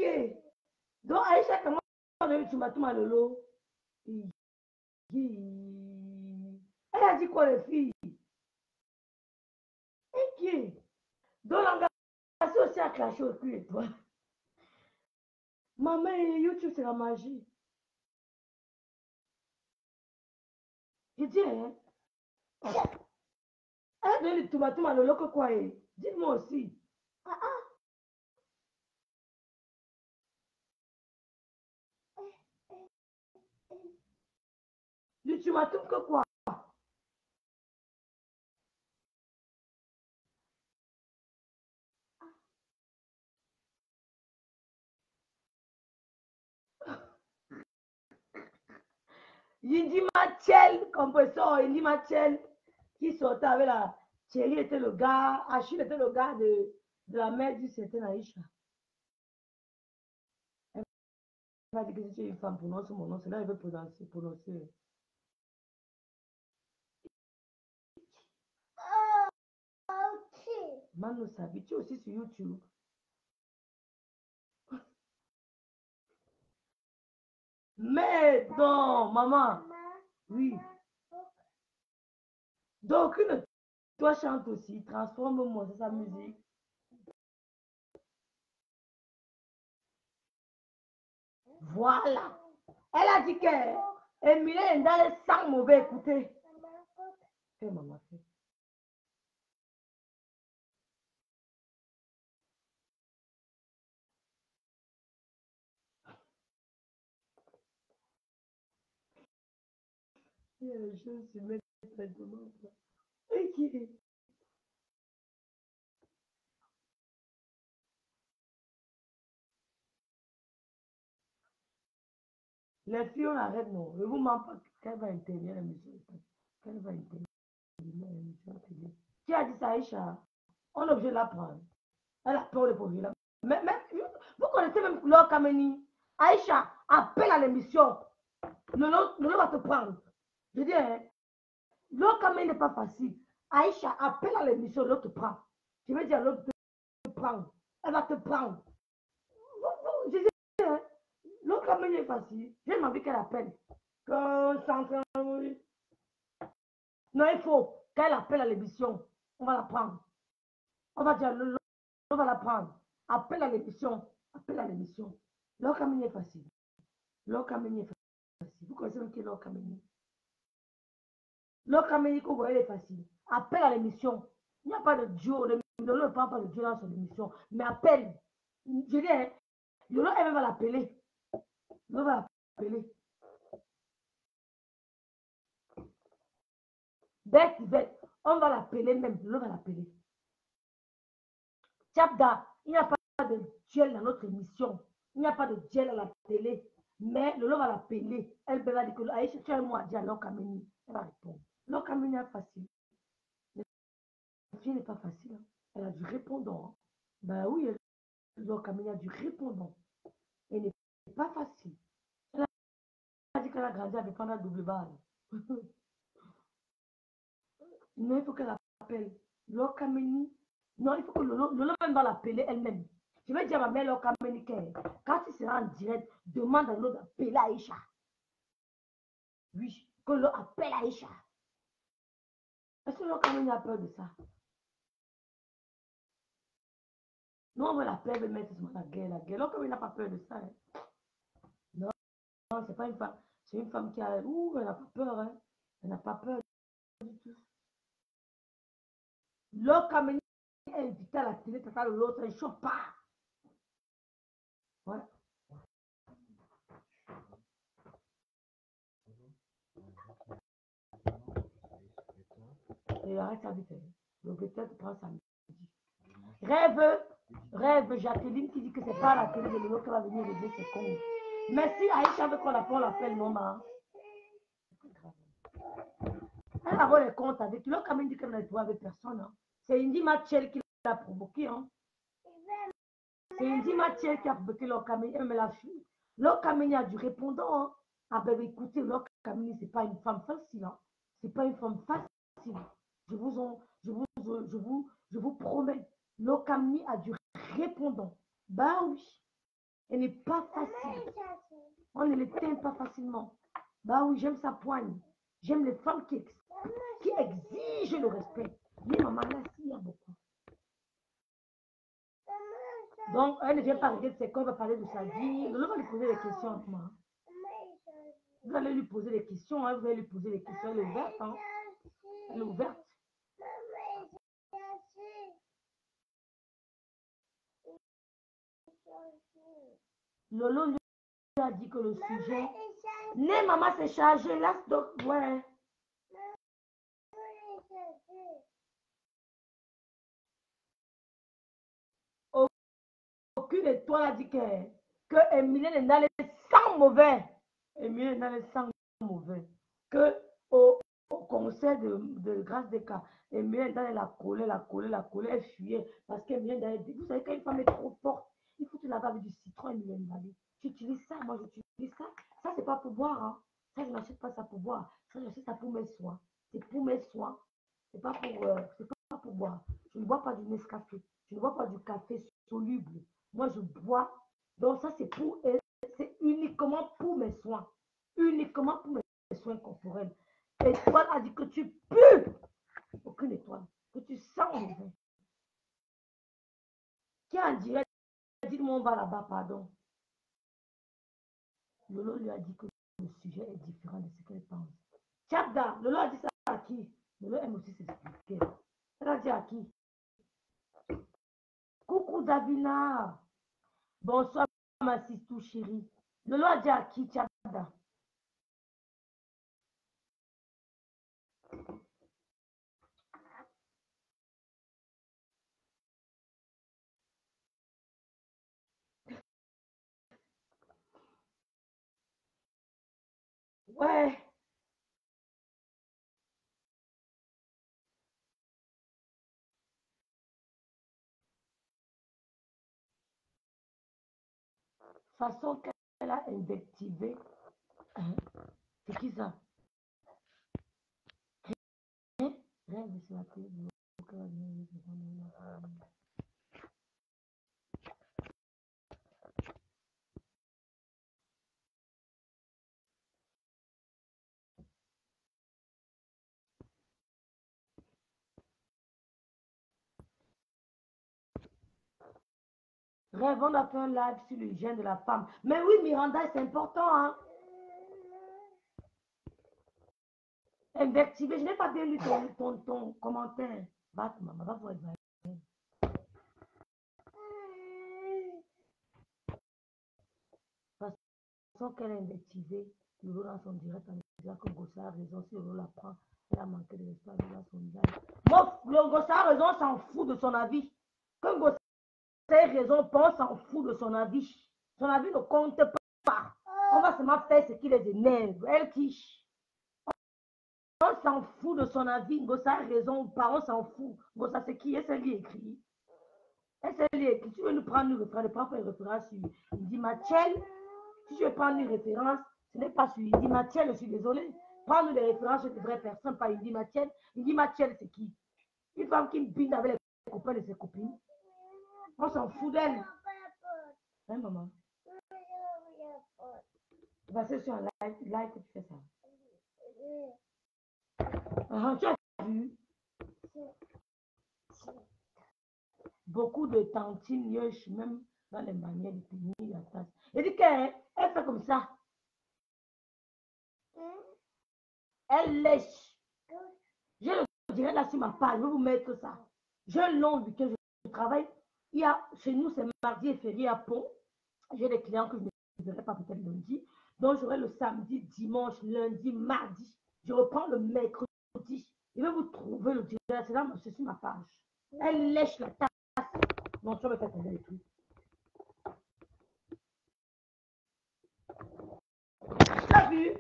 Donc, Aïcha, comment oyoki tumatuma lelo eyadi eh, kole fille eki dolanga asi osi aclashe aucune étoile mama youtube c'est la magie. Il dit hein? Eh, Elle donne tumatuma lelo kokwa e eh? dis moi aussi. Ah ah. Le tomato que quoi? Yindi Machel, compresseur, Yindi Machel, qui sortait avec la. Thierry était le gars, Achille était le gars de, de la mère du certain Aïcha. Elle m'a dit que es une femme, prononce mon nom, c'est là qu'elle veut prononcer. prononcer. Sabi, tu es aussi sur YouTube. Mais non, maman, oui. Donc, toi chante aussi, transforme-moi, c'est sa musique. Voilà. Elle a dit que dans les sangs mauvais écouter. Eh, maman, fais. Il y a les choses se mettent maintenant. Ok. Les filles, on arrête, non. Ne vous ment pas qu'elle va intervenir à l'émission. Qu'elle va intervenir à l'émission télé. Qui a dit ça, Aïcha? On est obligé de la prendre. Elle a peur de mais, vous connaissez même Laure Kameni? Aïcha, appelle à l'émission. Lolo, Lolo va te prendre. Je dis, hein, Laure Kameni n'est pas facile. Aïcha, appelle à l'émission, l'autre te prend. Je veux dire, l'autre te prend. Elle va te prendre. Je dis, hein, L'autre Kameni est facile. J'ai envie qu'elle appelle. Non, il faut qu'elle appelle à l'émission. On va la prendre. On va dire, on va la prendre. Appelle à l'émission. Appelle à l'émission. L'autre Kameni est facile. L'autre Kameni est facile. Vous connaissez même qui est l'autre Kameni? L'autre Kameni vous est facile. Appelle à l'émission. Il n'y a pas de. Le Lolo ne prend pas de duo dans son émission. Mais appelle. Je dis, hein, Lolo, elle va l'appeler. Lolo va l'appeler. Bête, bête. On va l'appeler même. Lolo va l'appeler. Tchapda, il n'y a pas de duel dans notre émission. Il n'y a pas de duel à la télé. Mais Lolo va l'appeler. Elle va dire que tu as un mot à dire à. Elle va répondre. Kameni est facile. La fille n'est pas facile. hein. Elle a du répondant. hein. Ben oui, elle- Kameni a du répondant. Elle n'est pas facile. Elle a dit qu'elle a grandi avec pendant double balle. non, il faut qu'elle appelle. Lolo Kameni. Non, il faut que Lolo même va l'appeler elle-même. Je vais dire à ma mère Kameni que quand tu seras en direct, demande à Lolo d'appeler Aïcha. Oui, que Lolo appelle Aïcha. Est-ce que Lolo Kameni a peur de ça? Non, on va l'appeler, elle veut mettre sur la guerre, la guerre. Lolo Kameni n'a pas peur de ça. hein. Non, non c'est pas une femme. C'est une femme qui a. Ouh, elle n'a pas peur. Hein. Elle n'a pas peur du tout. Lolo Kameni est invité à la télé, tata l'autre, elle ne chauffe pas. Ouais. Et. Le peut-être prend samedi. Rêve, rêve, Jacqueline qui dit que c'est pas la télé de Lolo qui va venir régler ses comptes. Merci Aïcha veut qu'on l'appelle, on l'appelle non, ma. Elle a les comptes avec. L'autre quand dit qu'elle n'a trouvé avec personne. Hein. C'est Indy Mathiel qui l'a provoqué. Hein. C'est Indy Mathiel qui a provoqué l'autre. Elle me l'a fui. L'autre Camille a du répondant. Hein. Ah ben écoutez, l'autre Camille, c'est pas une femme facile. Hein. C'est pas une femme facile. Je vous, en, je vous, je vous, je vous promets. Camille a du répondant. Ben oui. Elle n'est pas facile. On ne l'éteint pas facilement. Bah oui, j'aime sa poigne. J'aime les femmes qui, ex- qui exigent le respect. Mais maman, là, il y a beaucoup. Donc, elle ne vient pas regarder ses corps, elle va parler de sa vie. On va lui poser des questions en moi. Vous allez lui poser des questions, hein, vous allez lui poser des questions. Elle est ouverte, hein. Elle est ouverte. Lolo lui a dit que le sujet. Né, maman, c'est chargé. Là, donc, ouais. Aucune étoile a dit que, que Emilien est dans les sangs mauvais. Emilien est dans les sangs mauvais. Que au, au conseil de, de grâce des cas, Emilien est dans la colère, la colère, la colère, elle fuyait. Parce qu'Emilien, dans les- vous savez, quand une femme est trop forte, il faut que tu la avec du citron, Emilien Mali. Tu utilises ça, moi j'utilise ça. Ça, c'est pas pour boire. Hein. Ça, je n'achète pas ça pour boire. Ça, j'achète ça pour mes soins. C'est pour mes soins. C'est pas pour, euh, pas pour boire. Je ne bois pas du Nescafé. Je ne bois pas du café soluble. Moi, je bois. Donc, ça, c'est pour, euh, c'est uniquement pour mes soins. Uniquement pour mes soins corporels. Étoile a dit que tu pues. Aucune étoile. Que tu sens. Qui en dirait, dites-moi, on va là-bas, pardon. Lolo lui a dit que le sujet est différent de ce qu'elle pense. Tchadda, Lolo a dit ça à qui? Lolo aime aussi s'expliquer. Elle a dit à qui? Coucou Davina. Bonsoir ma sistou chérie. Lolo a dit à qui Tchadda? Ouais. façon qu'elle a invectivé. Hein? C'est qui ça? Hein? Rêve on a fait un live sur l'hygiène de la femme. Mais oui, Miranda, c'est important, hein. Je n'ai pas bien lu ton, ton, ton commentaire. Va, maman, va voir. Façon qu'elle est invectivée, Lolo dans son direct en disant que Gossa a raison, si Lolo la prend, elle a manqué de l'espoir dans son le Gossa a raison, on s'en fout de son avis. Que Gossa ait raison, pas, on s'en fout de son avis. Son avis ne compte pas. On va seulement faire ce qui les énerve. Elle qui. On s'en fout de son avis. Gossa a raison ou pas, on s'en fout. Gossa, c'est qui? S'est lui écrit. S'est lui écrit. Tu veux nous prendre une référence, ne prends pas une référence sur il dit Machel. Si tu veux prendre une référence, ce n'est pas sur Indy Matiel, je suis désolé. Prendre des références sur des vraies personnes, pas Indy Matiel. Indy Matiel, c'est qui? Une femme qui binde avec les copains de ses copines. On s'en fout d'elle. Hein, maman? Vas-y sur un live, live que tu fais ça. Ah, tu as vu? Beaucoup de tantines, yosh, même dans les manières de tenir la tasse. Elle dit qu'elle elle fait comme ça. Elle lèche. Je le dirai là sur ma page, je vais vous mettre ça. J'ai un week-end, je travaille. Il y a, chez nous, c'est mardi et férié à Pont. J'ai des clients que je ne verrai pas peut-être lundi. Donc, j'aurai le samedi, dimanche, lundi, mardi. Je reprends le mercredi. Je vais vous trouver le direct. C'est là, c'est sur ma page. Elle lèche la tasse. Non, tu vas me faire les trucs. T'as vu?